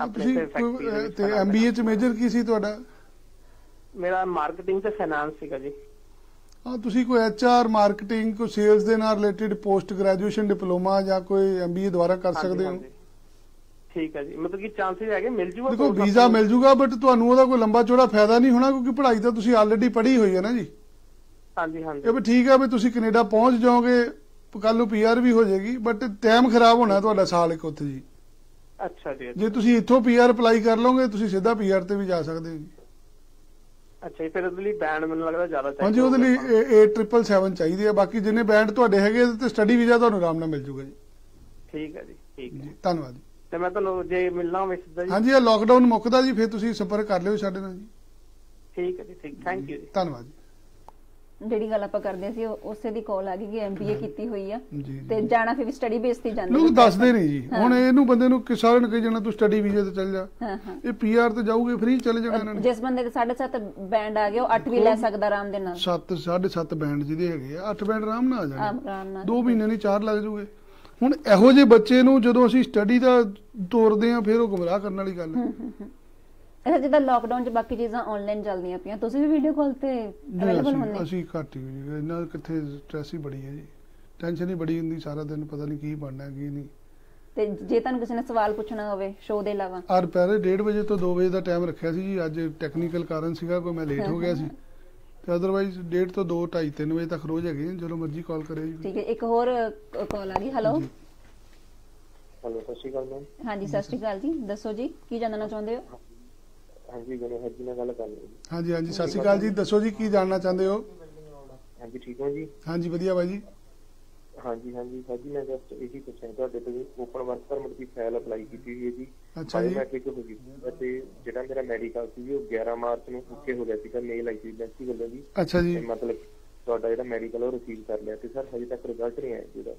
ਆਪਣੇ ਤੁਸੀਂ ਤੇ ਐਮਬੀਏ ਚ ਮੇਜਰ ਕੀ ਸੀ ਤੁਹਾਡਾ? ਮੇਰਾ ਮਾਰਕੀਟਿੰਗ ਤੇ ਫਾਈਨਾਂਸ ਸੀਗਾ ਜੀ। ਹਾਂ ਤੁਸੀਂ ਕੋਈ ਐਚਆਰ ਮਾਰਕੀਟਿੰਗ ਕੋਈ ਸੇਲਸ ਦੇ ਨਾਲ ਰਿਲੇਟਡ ਪੋਸਟ ਗ੍ਰੈਜੂਏਸ਼ਨ ਡਿਪਲੋਮਾ ਜਾਂ ਕੋਈ ਐਮਬੀਏ ਦੁਆਰਾ ਕਰ ਸਕਦੇ ਹੋ। ਠੀਕ ਹੈ ਜੀ। ਮਤਲਬ ਕਿ ਚਾਂਸਸ ਹੈਗੇ ਮਿਲ ਜੂਗਾ ਦੇਖੋ ਵੀਜ਼ਾ? ਮਿਲ ਜੂਗਾ ਬਟ ਤੁਹਾਨੂੰ ਉਹਦਾ ਕੋਈ ਲੰਬਾ ਚੌੜਾ ਫਾਇਦਾ ਨਹੀਂ ਹੋਣਾ ਕਿਉਂਕਿ ਪੜ੍ਹਾਈ ਤਾਂ ਤੁਸੀਂ ਆਲਰੇਡੀ ਪੜ੍ਹੀ ਹੋਈ ਹੈ ਨਾ ਜੀ। ਹਾਂਜੀ ਹਾਂਜੀ। ਇਹ ਵੀ ਠੀਕ ਹੈ ਵੀ ਤੁਸੀਂ ਕੈਨੇਡਾ ਪਹੁੰਚ ਜਾਓਗੇ ਕੱਲ ਨੂੰ ਪੀਆਰ ਵੀ ਹੋ ਜਾਏਗੀ ਬਟ ਟਾਈਮ ਖਰਾਬ ਹੋਣਾ ਤੁਹਾਡਾ ਸਾਲ ਇੱਕ ਉੱਥੇ ਜੀ। ਅੱਛਾ ਜੀ ਜੇ ਤੁਸੀਂ ਇੱਥੋਂ ਪੀਆਰ ਅਪਲਾਈ ਕਰ ਲਓਗੇ ਤੁਸੀਂ ਸਿੱਧਾ ਪੀਆਰ ਤੇ ਵੀ ਜਾ ਸਕਦੇ ਹੋ ਜੀ। ਅੱਛਾ ਜੀ ਫਿਰ ਉਹਦੇ ਲਈ ਬੈਂਡ ਮੈਨੂੰ ਲੱਗਦਾ ਜ਼ਿਆਦਾ ਚਾਹੀਦਾ ਹਾਂਜੀ ਉਹਦੇ ਲਈ ਹੋਊਗਾ। 8777 ਚਾਹੀਦੀ ਹੈ ਬਾਕੀ ਜਿੰਨੇ ਬੈਂਡ ਤੁਹਾਡੇ ਹੈਗੇ ਤੇ ਸਟੱਡੀ ਵੀਜ਼ਾ ਤੁਹਾਨੂੰ ਆਰਾਮ ਨਾਲ ਮਿਲ ਜੂਗਾ ਜੀ। ਠੀਕ ਹੈ ਜੀ ਠੀਕ ਹੈ। ਧੰਨਵਾਦ ਜੀ। ਤੇ ਮੈਂ ਤੁਹਾਨੂੰ ਜੇ ਮਿਲਣਾ ਹੋਵੇ ਸਿੱਧਾ ਜੀ। ਹਾਂਜੀ ਇਹ ਲੋਕਡਾਊਨ ਮੁੱਕਦਾ ਜੀ ਫਿਰ ਤੁਸੀਂ ਸੰਪਰਕ ਕਰ ਲਿਓ ਸਾਡੇ ਨਾਲ ਜੀ। ਠੀਕ ਹੈ ਜੀ ਠੀਕ। ਥੈਂਕ ਯੂ ਜੀ। ਧੰਨਵਾਦ ਜੀ। ਜਿਹੜੀ ਗੱਲ ਆਪਾਂ ਕਰਦੇ ਸੀ ਉਸੇ ਦੀ ਕਾਲ ਆ ਗਈ ਕਿ ਐਮਬੀਏ ਕੀਤੀ ਹੋਈ ਆ। ਤੇ ਜਾਣਾ ਫਿਰ ਵੀ ਸਟੱਡੀ ਬੇਸ ਤੇ ਜਾਂਦੇ ਲੋਕ ਨੇ। ਦੱਸਦੇ ਨਹੀਂ ਜੀ। ਹੁਣ ਇਹਨੂੰ ਬੰਦੇ ਨੂੰ ਕਿ ਸਾਰਿਆਂ ਨੂੰ ਕਹੀ ਜਾਣਾ ਤੂੰ ਸਟੱਡੀ ਵੀਜ਼ੇ ਤੇ ਚੱਲ ਜਾ। ਇਹ ਪੀਆਰ ਤੇ ਜਾਊਗੇ ਫ੍ਰੀ ਚਲੇ ਜਾਣਾ ਇਹਨਾਂ ਨੇ। ਜਿਸ ਬੰਦੇ ਦੇ 7.5 ਬੈਂਡ ਆ ਗਿਆ ਉਹ 8 ਵੀ ਲੈ ਸਕਦਾ ਆਰਾਮ ਦੇ ਨਾਲ। 7 7.5 ਬੈਂਡ ਜਿਹਦੇ ਹੈਗੇ ਆ 8 ਬੈਂਡ ਆਰਾਮ ਨਾਲ ਆ ਆਮ- ਜਾਣੇ ਆਰਾਮ ਨਾਲ। 2 ਮਹੀਨੇ ਨਹੀਂ 4 ਲੱਗ ਜੂਗੇ। ਹੁਣ ਇਹੋ ਜਿਹੇ ਬੱਚੇ ਨੂੰ ਜਦੋਂ ਅਸੀਂ ਸਟੱਡੀ ਦਾ ਤੋਰਦੇ ਆ ਫਿਰ ਉਹ ਗੁੰਮਰਾਹ ਕਰਨ ਵਾਲੀ ਗੱਲ ਹੈ। ਅੱਛਾ ਜਿੱਦਾਂ ਲੋਕਡਾਊਨ 'ਚ ਬਾਕੀ ਚੀਜ਼ਾਂ ਆਨਲਾਈਨ ਚੱਲਦੀਆਂ ਪਈਆਂ ਤੁਸੀਂ ਵੀ ਵੀਡੀਓ ਕਾਲ ਤੇ ਅਵੇਲੇਬਲ ਹੁੰਦੇ? ਅਸੀਂ ਘੱਟ ਹੀ ਜੀ ਇਹਨਾਂ ਕਿੱਥੇ ਸਟ੍ਰੈਸ ਹੀ ਬੜੀ ਹੈ ਜੀ। ਟੈਨਸ਼ਨ ਹੀ ਬੜੀ ਹੁੰਦੀ ਸਾਰਾ ਦਿਨ ਪਤਾ ਨਹੀਂ ਕੀ ਬਣਨਾ ਕੀ ਨਹੀਂ। ਤੇ ਜੇ ਤੁਹਾਨੂੰ ਕਿਸੇ ਨੇ ਸਵਾਲ ਪੁੱਛਣਾ ਹੋਵੇ ਸ਼ੋਅ ਦੇ ਇਲਾਵਾ? ਆਰ ਪਹਿਲੇ 1:30 ਵਜੇ ਤੋਂ 2 ਵਜੇ ਦਾ ਟਾਈਮ ਰੱਖਿਆ ਸੀ ਜੀ ਅੱਜ ਟੈਕਨੀਕਲ ਕਾਰਨ ਸੀਗਾ ਕੋਈ ਮੈਂ ਲੇਟ ਹੋ ਗਿਆ ਸੀ। ਤੇ ਅਦਰਵਾਈਜ਼ 1:30 ਤੋਂ 2 2:30 3 ਵਜੇ ਤੱਕ ਰੋਜ਼ ਹੈਗੇ ਜਦੋਂ ਮਰਜ਼ੀ ਕਾਲ ਕਰੇ ਜੀ। ਠੀਕ ਹੈ ਇੱਕ ਹੋਰ ਕਾਲ ਆ ਗਈ। ਹੈਲੋ ਜੀ। ਹੈਲੋ ਸਤਿ ਸ਼੍ਰੀ ਅਕਾਲ ਮੈਮ ਹਾਂਜੀ ਸਤਿ ਸ਼੍ਰੀ ਅਕਾਲ ਜੀ। ਦੱਸੋ ਜੀ ਕੀ ਜਾਣਨਾ ਚਾਹੁੰਦੇ ਹੋ? ਹਾਂਜੀ ਗਨੇ ਹੱਜੀ ਨਾਲ ਗੱਲ ਕਰ ਲਈ ਹਾਂਜੀ ਹਾਂਜੀ ਸਤਿ ਸ਼੍ਰੀ ਅਕਾਲ ਜੀ। ਦੱਸੋ ਜੀ ਕੀ ਜਾਣਨਾ ਚਾਹੁੰਦੇ ਹੋ? ਹਾਂਜੀ ਠੀਕ ਹੋ ਜੀ। ਹਾਂਜੀ ਵਧੀਆ ਬਾਈ ਜੀ। ਹਾਂਜੀ ਹਾਂਜੀ। ਸਰ ਜੀ ਮੈਂ ਜਸਟ ਇਹੀ ਪੁੱਛਣਾ ਤੁਹਾਡੇ ਤੋਂ ਓਪਨ ਵਰਕ ਪਰਮਿਟ ਦੀ ਫਾਈਲ ਅਪਲਾਈ ਕੀਤੀ ਹੋਈ ਹੈ ਜੀ। ਅੱਛਾ ਜੀ। ਬਾਇਓਮੈਟ੍ਰਿਕ ਹੋ ਗਈ। ਅਤੇ ਜਿਹੜਾ ਮੇਰਾ ਮੈਡੀਕਲ ਸੀ ਉਹ 11 ਮਾਰਚ ਨੂੰ ਓਕੇ ਹੋ ਗਿਆ ਸੀਗਾ ਮੇਲ ਆਈ ਸੀ ਬੈਂਸੀ ਵੱਲੋਂ ਜੀ। ਅੱਛਾ ਜੀ। ਮਤਲਬ ਤੁਹਾਡਾ ਜਿਹੜਾ ਮੈਡੀਕਲ ਉਹ ਰਿਸੀਵ ਕਰ ਲਿਆ ਤੇ ਸਰ ਹਜੇ ਤੱਕ ਰਿਜ਼ਲਟ ਨਹੀਂ ਆਇਆ ਜੀ ਉਹਦਾ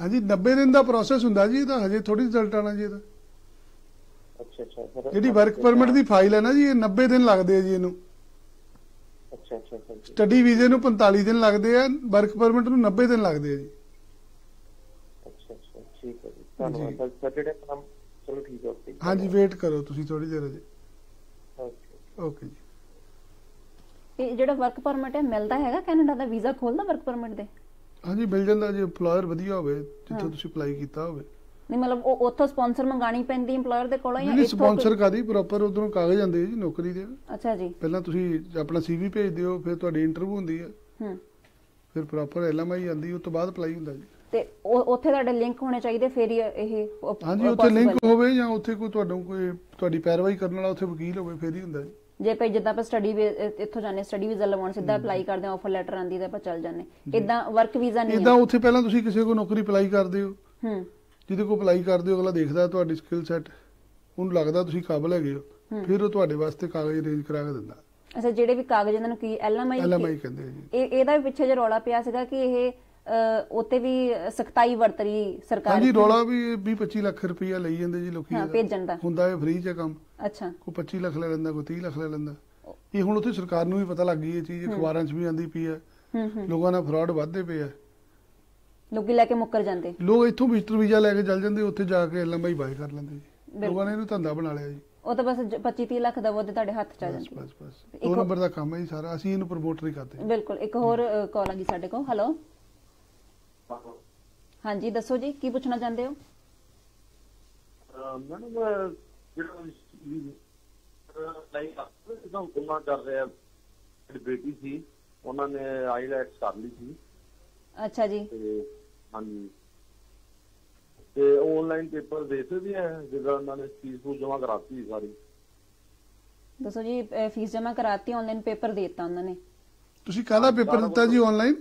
ਹਾਂਜੀ 90 ਦਿਨ ਦਾ ਪ੍ਰੋਸੈਸ ਹੁੰਦਾ ਜੀ ਇਹਦਾ ਹਜੇ ਥੋੜੀ ਰਿਜ਼ਲਟ ਆਣਾ ਜੀ ਇਹਦਾ। ਅੱਛਾ ਅੱਛਾ ਸਰ। ਜਿਹੜੀ ਵਰਕ ਪਰਮਿਟ ਦੀ ਫਾਈਲ ਹੈ ਨਾ ਜੀ ਇਹ 90 ਦਿਨ ਲੱਗਦੇ ਆ ਜੀ ਇਹਨੂੰ। ਅੱਛਾ ਅੱਛਾ ਸਰ ਸਟੱਡੀ ਵੀਜ਼ੇ ਨੂੰ 45 ਦਿਨ ਲੱਗਦੇ ਆ ਵਰਕ ਪਰਮਿਟ ਨੂੰ 90 ਦਿਨ ਲੱਗਦੇ ਆ ਜੀ। ਅੱਛਾ ਅੱਛਾ ਠੀਕ ਹੈ ਜੀ। ਧੰਨਵਾਦ। ਸਰ ਜਿਹੜੇ ਚਲੋ ਠੀਕ ਹੈ ਓਕੇ ਹਾਂਜੀ ਵੇਟ ਕਰੋ ਤੁਸੀਂ ਥੋੜੀ ਦੇਰ ਅਜੇ। ਓਕੇ। ਓਕੇ ਜੀ। ਇਹ ਜਿਹੜਾ ਵਰਕ ਪਰਮਿਟ ਹੈ ਮਿਲਦਾ ਹੈਗਾ ਕੈਨੇਡਾ ਦਾ? ਵੀਜ਼ਾ ਖੋਲਦਾ ਵਰਕ ਪਰਮਿਟ ਦੇ? ਹਾਂਜੀ ਮਿਲ ਜਾਂਦਾ ਜੇ EMPLOYER ਵਧੀਆ ਹੋਵੇ ਜਿੱਥੇ। ਤੁਸੀਂ ਅਪਲਾਈ ਕੀਤਾ ਹੋਵੇ। ਨਹੀਂ ਮਤਲਬ ਉਹ ਉੱਥੋਂ ਸਪਾਂਸਰ ਮੰਗਾਣੀ ਪੈਂਦੀ ਏਮਪਲੋਇਰ ਦੇ ਕੋਲੋਂ ਜਾਂ ਨਹੀਂ ਇੱਥੋਂ ਸਪਾਂਸਰ ਕਾਦੀ ਪ੍ਰੋਪਰ ਉਧਰੋਂ ਕਾਗਜ਼ ਆਉਂਦੇ ਜੀ ਨੌਕਰੀ ਦੇ। ਅੱਛਾ ਜੀ। ਪਹਿਲਾਂ ਤੁਸੀਂ ਆਪਣਾ ਸੀਵੀ ਭੇਜ ਦਿਓ ਫਿਰ ਤੁਹਾਡੀ ਇੰਟਰਵਿਊ ਹੁੰਦੀ ਹੈ। ਹੂੰ। ਫਿਰ ਪ੍ਰੋਪਰ ਐਲਐਮਆਈ ਆਉਂਦੀ ਉਸ ਤੋਂ ਬਾਅਦ ਅਪਲਾਈ ਹੁੰਦਾ ਜੀ। ਤੇ ਉੱਥੇ ਤੁਹਾਡੇ ਲਿੰਕ ਹੋਣੇ ਚਾਹੀਦੇ ਫਿਰ ਹੀ ਇਹ ਹਾਂਜੀ ਉੱਥੇ ਲਿੰਕ ਹੋਵੇ ਜਾਂ ਉੱਥੇ ਕੋਈ ਤੁਹਾਨੂੰ ਕੋਈ ਤੁਹਾਡੀ ਪੈਰਵਾਈ ਕਰਨ ਵਾਲਾ ਉੱਥੇ ਵਕੀਲ ਹੋਵੇ ਫਿਰ ਹੀ ਹੁੰਦਾ ਜੀ। ਜੇ ਭਈ ਜਿੱਦਾਂ ਆਪਾਂ ਸਟੱਡੀ ਇੱਥੋਂ ਜਾਂਦੇ ਸਟੱਡੀ ਵੀਜ਼ਾ ਲਵਾਉਣ ਸਿੱਧਾ ਅਪਲਾਈ ਕਰਦੇ ਆ ਆਫਰ ਲੈਟਰ ਆਂਦੀ ਤੇ ਆਪਾਂ ਚੱਲ ਜਾਂਦੇ। ਇਦਾਂ ਵਰਕ ਵੀਜ਼ਾ ਨਹੀਂ ਇਦਾਂ ਉੱਥੇ ਪਹਿਲਾਂ ਤੁਸੀਂ ਕਿਸੇ ਕੋ ਨੌਕਰੀ ਅਪਲਾਈ ਕਰਦੇ ਹੋ। ਹੂੰ। ਜਿਹਦੇ ਕੋ ਅਪਲਾਈ ਕਰਦੇ ਹੋ ਅਗਲਾ ਦੇਖਦਾ ਤੁਹਾਡੀ ਸਕਿੱਲ ਸੈੱਟ ਉਹਨੂੰ ਲੱਗਦਾ ਤੁਸੀਂ ਕਾਬਲ ਹੈਗੇ ਹੋ। ਫਿਰ ਉਹ ਤੁਹਾਡੇ ਵਾਸਤੇ ਕਾਗਜ਼ ਅਰੇਂਜ ਕਰਾ ਕੇ ਦਿੰਦਾ। ਅੱਛਾ ਜਿਹੜੇ ਵੀ ਕਾਗਜ਼ ਇਹਨਾਂ ਨੂੰ ਕੀ ਐਲਐਮਆਈ ਐਲਐਮਆਈ ਕਹਿੰਦੇ ਜੀ। ਇਹ ਇਹਦਾ ਵੀ ਪਿੱਛੇ ਜੇ ਰੌਲਾ ਪਿਆ ਸੀਗਾ ਕਿ ਇਹ ਉੱਤੇ ਵੀ ਸਖਤਾਈ ਵਰਤ ਰਹੀ ਸਰਕਾਰ ਹਾਂਜੀ ਰੌਲਾ ਵੀ 20 25 ਲੱਖ ਰੁਪਈਆ ਲਈ ਜਾਂਦੇ ਜੀ ਲੋਕੀ ਹਾਂ। ਭੇਜਣ ਦਾ। ਹੁੰਦਾ ਇਹ ਫ੍ਰੀ ਚ ਕੰਮ। ਅੱਛਾ। ਕੋਈ 25 ਲੱਖ ਲੈ ਲੈਂਦਾ ਕੋਈ 30 ਲੱਖ ਲੈ ਲੈਂਦਾ। ਇਹ ਹੁਣ ਉੱਥੇ ਸਰਕਾਰ ਨੂੰ ਵੀ ਪਤਾ ਲੱਗ ਗਈ ਇਹ ਚੀਜ਼ ਅਖਬਾਰਾਂ 'ਚ ਵੀ ਆਂਦੀ ਪਈ ਹੈ ਹੂੰ ਹੂੰ। ਲੋਕਾਂ ਨਾਲ ਫਰਾਡ ਵੱਧਦੇ ਪਏ ਆ। ਲੋਕੀ ਲੈ ਕੇ ਮੁੱਕਰ ਜਾਂਦੇ। ਲੋਕ ਇੱਥੋਂ ਵਿਜ਼ਟਰ ਵੀਜ਼ਾ ਲੈ ਕੇ ਚੱਲ ਜਾਂਦੇ ਉੱਥੇ ਜਾ ਕੇ ਐਲਐਮਆਈ ਬਾਈ ਕਰ ਲੈਂਦੇ ਜੀ। ਲੋਕਾਂ ਨੇ ਇਹਨੂੰ ਧੰਦਾ ਬਣਾ ਲਿਆ ਜੀ। ਉਹ ਤਾਂ ਬਸ 25 30 ਲੱਖ ਦਵੋ ਤੇ ਤੁਹਾਡੇ ਹੱਥ ਚ ਆ ਬਸ ਜਾਂਦੀ। ਬਸ ਬਸ। ਇੱਕ ਦੋ ਨੰਬਰ ਦਾ ਕੰਮ ਹੈ ਜੀ ਸਾਰਾ। ਅਸੀਂ ਇਹਨੂੰ ਪ੍ਰਮੋਟ ਨਹੀਂ ਕਰਦੇ। ਬਿਲਕੁਲ। ਇੱਕ ਹੋਰ ਕਾਲ ਆ ਗਈ ਸਾਡੇ ਕੋਲ। ਹੈਲੋ ਹਾਂਜੀ ਦੱਸੋ ਜੀ ਕੀ ਪੁੱਛਣਾ ਚਾਹੁੰਦੇ ਹੋ? ਮੈਡਮ ਜਿਹੜਾ ਲਾਈਕ ਜਿੱਦਾਂ ਹੁਕਮਾਂ ਕਰ ਰਿਹਾ ਜਿਹੜੀ ਬੇਟੀ ਸੀ ਉਹਨਾਂ ਨੇ ਆਈਲੈਟਸ ਕਰ ਲਈ ਸੀ। ਅੱਛਾ ਜੀ। ਤੇ ਹਾਂਜੀ। ਤੇ ਆਨਲਾਈਨ ਪੇਪਰ ਦੇ ਸਕਦੇ ਆ ਜਿਹੜਾ ਉਹਨਾਂ ਨੇ ਫੀਸ ਜਮ੍ਹਾਂ ਕਰਾਤੀ ਸੀ ਸਾਰੀ। ਦੱਸੋ ਜੀ ਫੀਸ ਜਮ੍ਹਾਂ ਕਰਾਤੀ ਆਨਲਾਈਨ ਪੇਪਰ ਦੇ ਦਿੱਤਾ ਉਹਨਾਂ ਨੇ। ਤੁਸੀਂ ਕਾਹਦਾ ਪੇਪਰ ਦਿੱਤਾ ਜੀ ਆਨਲਾਈਨ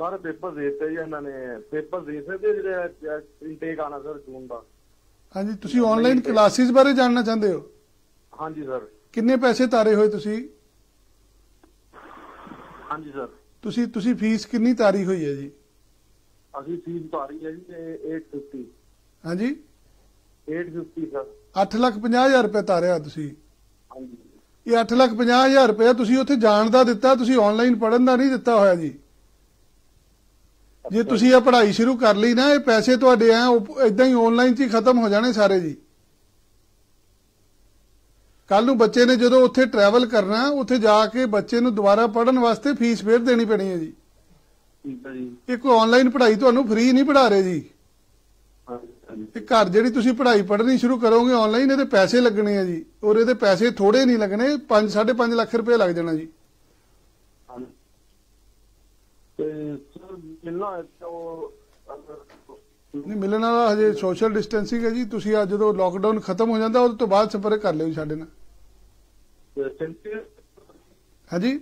ਸਾਰੇ ਪੇਪਰ ਦੇ ਦਿੱਤੇ ਜੀ ਇਹਨਾਂ ਨੇ। ਪੇਪਰ ਦੇ ਸਕਦੇ ਜਿਹੜੇ ਇਨਟੇਕ ਆਣਾ ਸਰ ਜੂਨ ਦਾ। ਹਾਂਜੀ ਤੁਸੀਂ ਆਨਲਾਈਨ ਕਲਾਸਿਸ ਬਾਰੇ ਜਾਣਨਾ ਚਾਹੁੰਦੇ ਹੋ? ਹਾਂਜੀ ਸਰ। ਕਿੰਨੇ ਪੈਸੇ ਤਾਰੇ ਹੋਏ ਤੁਸੀਂ? ਹਾਂਜੀ ਸਰ। ਤੁਸੀਂ ਤੁਸੀਂ ਫੀਸ ਕਿੰਨੀ ਤਾਰੀ ਹੋਈ ਹੈ ਜੀ? ਅਸੀਂ ਫੀਸ ਉਤਾਰੀ ਹੈ ਜੀ 850 ਹਾਂਜੀ? 850 ਸਰ। 8 ਲੱਖ 50 ਹਜ਼ਾਰ ਰੁਪਏ ਤਾਰਿਆ ਤੁਸੀਂ। ਹਾਂਜੀ। ਇਹ 8 ਲੱਖ 50 ਹਜ਼ਾਰ ਰੁਪਏ ਤੁਸੀਂ ਉੱਥੇ ਜਾਣ ਦਾ ਦਿੱਤਾ ਤੁਸੀਂ ਆਨਲਾਈਨ ਪੜਨ ਦਾ ਨਹੀਂ ਦਿੱਤਾ ਹੋਇਆ ਜੀ। ਜੇ ਤੁਸੀਂ ਇਹ ਪੜ੍ਹਾਈ ਸ਼ੁਰੂ ਕਰ ਲਈ ਨਾ ਇਹ ਪੈਸੇ ਤੁਹਾਡੇ ਆ ਇਦਾਂ ਹੀ ਆਨਲਾਈਨ 'ਚ ਹੀ ਖਤਮ ਹੋ ਜਾਣੇ ਸਾਰੇ ਜੀ। ਕੱਲ ਨੂੰ ਬੱਚੇ ਨੇ ਜਦੋਂ ਉੱਥੇ ਟਰੈਵਲ ਕਰਨਾ ਉੱਥੇ ਜਾ ਕੇ ਬੱਚੇ ਨੂੰ ਦੁਬਾਰਾ ਪੜਨ ਵਾਸਤੇ ਫੀਸ ਫੇਰ ਦੇਣੀ ਪੈਣੀ ਹੈ ਜੀ। ਠੀਕ ਹੈ ਜੀ। ਇਹ ਕੋਈ ਆਨਲਾਈਨ ਪੜ੍ਹਾਈ ਤੁਹਾਨੂੰ ਫ੍ਰੀ ਨਹੀਂ ਪੜ੍ਹਾ ਰਹੇ ਜੀ। ਇਹ ਘਰ ਜਿਹੜੀ ਤੁਸੀਂ ਪੜ੍ਹਾਈ ਪੜ੍ਹਨੀ ਸ਼ੁਰੂ ਕਰੋਗੇ ਆਨਲਾਈਨ ਇਹਦੇ ਪੈਸੇ ਲੱਗਣੇ ਆ ਜੀ। ਔਰ ਇਹਦੇ ਪੈਸੇ ਥੋੜੇ ਨਹੀਂ ਲੱਗਣੇ 5 5.5 ਲੱਖ ਰੁਪਏ ਲੱਗ ਜਾਣਾ ਜੀ। ਤੇ ਮਿਲਣਾ ਹੈ ਤਾਂ ਉਹ ਅਗਰ- ਨਹੀਂ ਮਿਲਣ ਵਾਲਾ ਹਜੇ ਸੋਸ਼ਲ ਡਿਸਟੈਂਸਿੰਗ ਹੈ ਜੀ। ਤੁਸੀਂ ਅੱਜ ਜਦੋਂ ਲੋਕਡਾਊਨ ਖਤਮ ਹੋ ਜਾਂਦਾ ਉਸ ਤੋਂ ਬਾਅਦ ਸੰਪਰਕ ਕਰ ਲਿਓ ਸਾਡੇ ਨਾਲ। ਹਾਂਜੀ?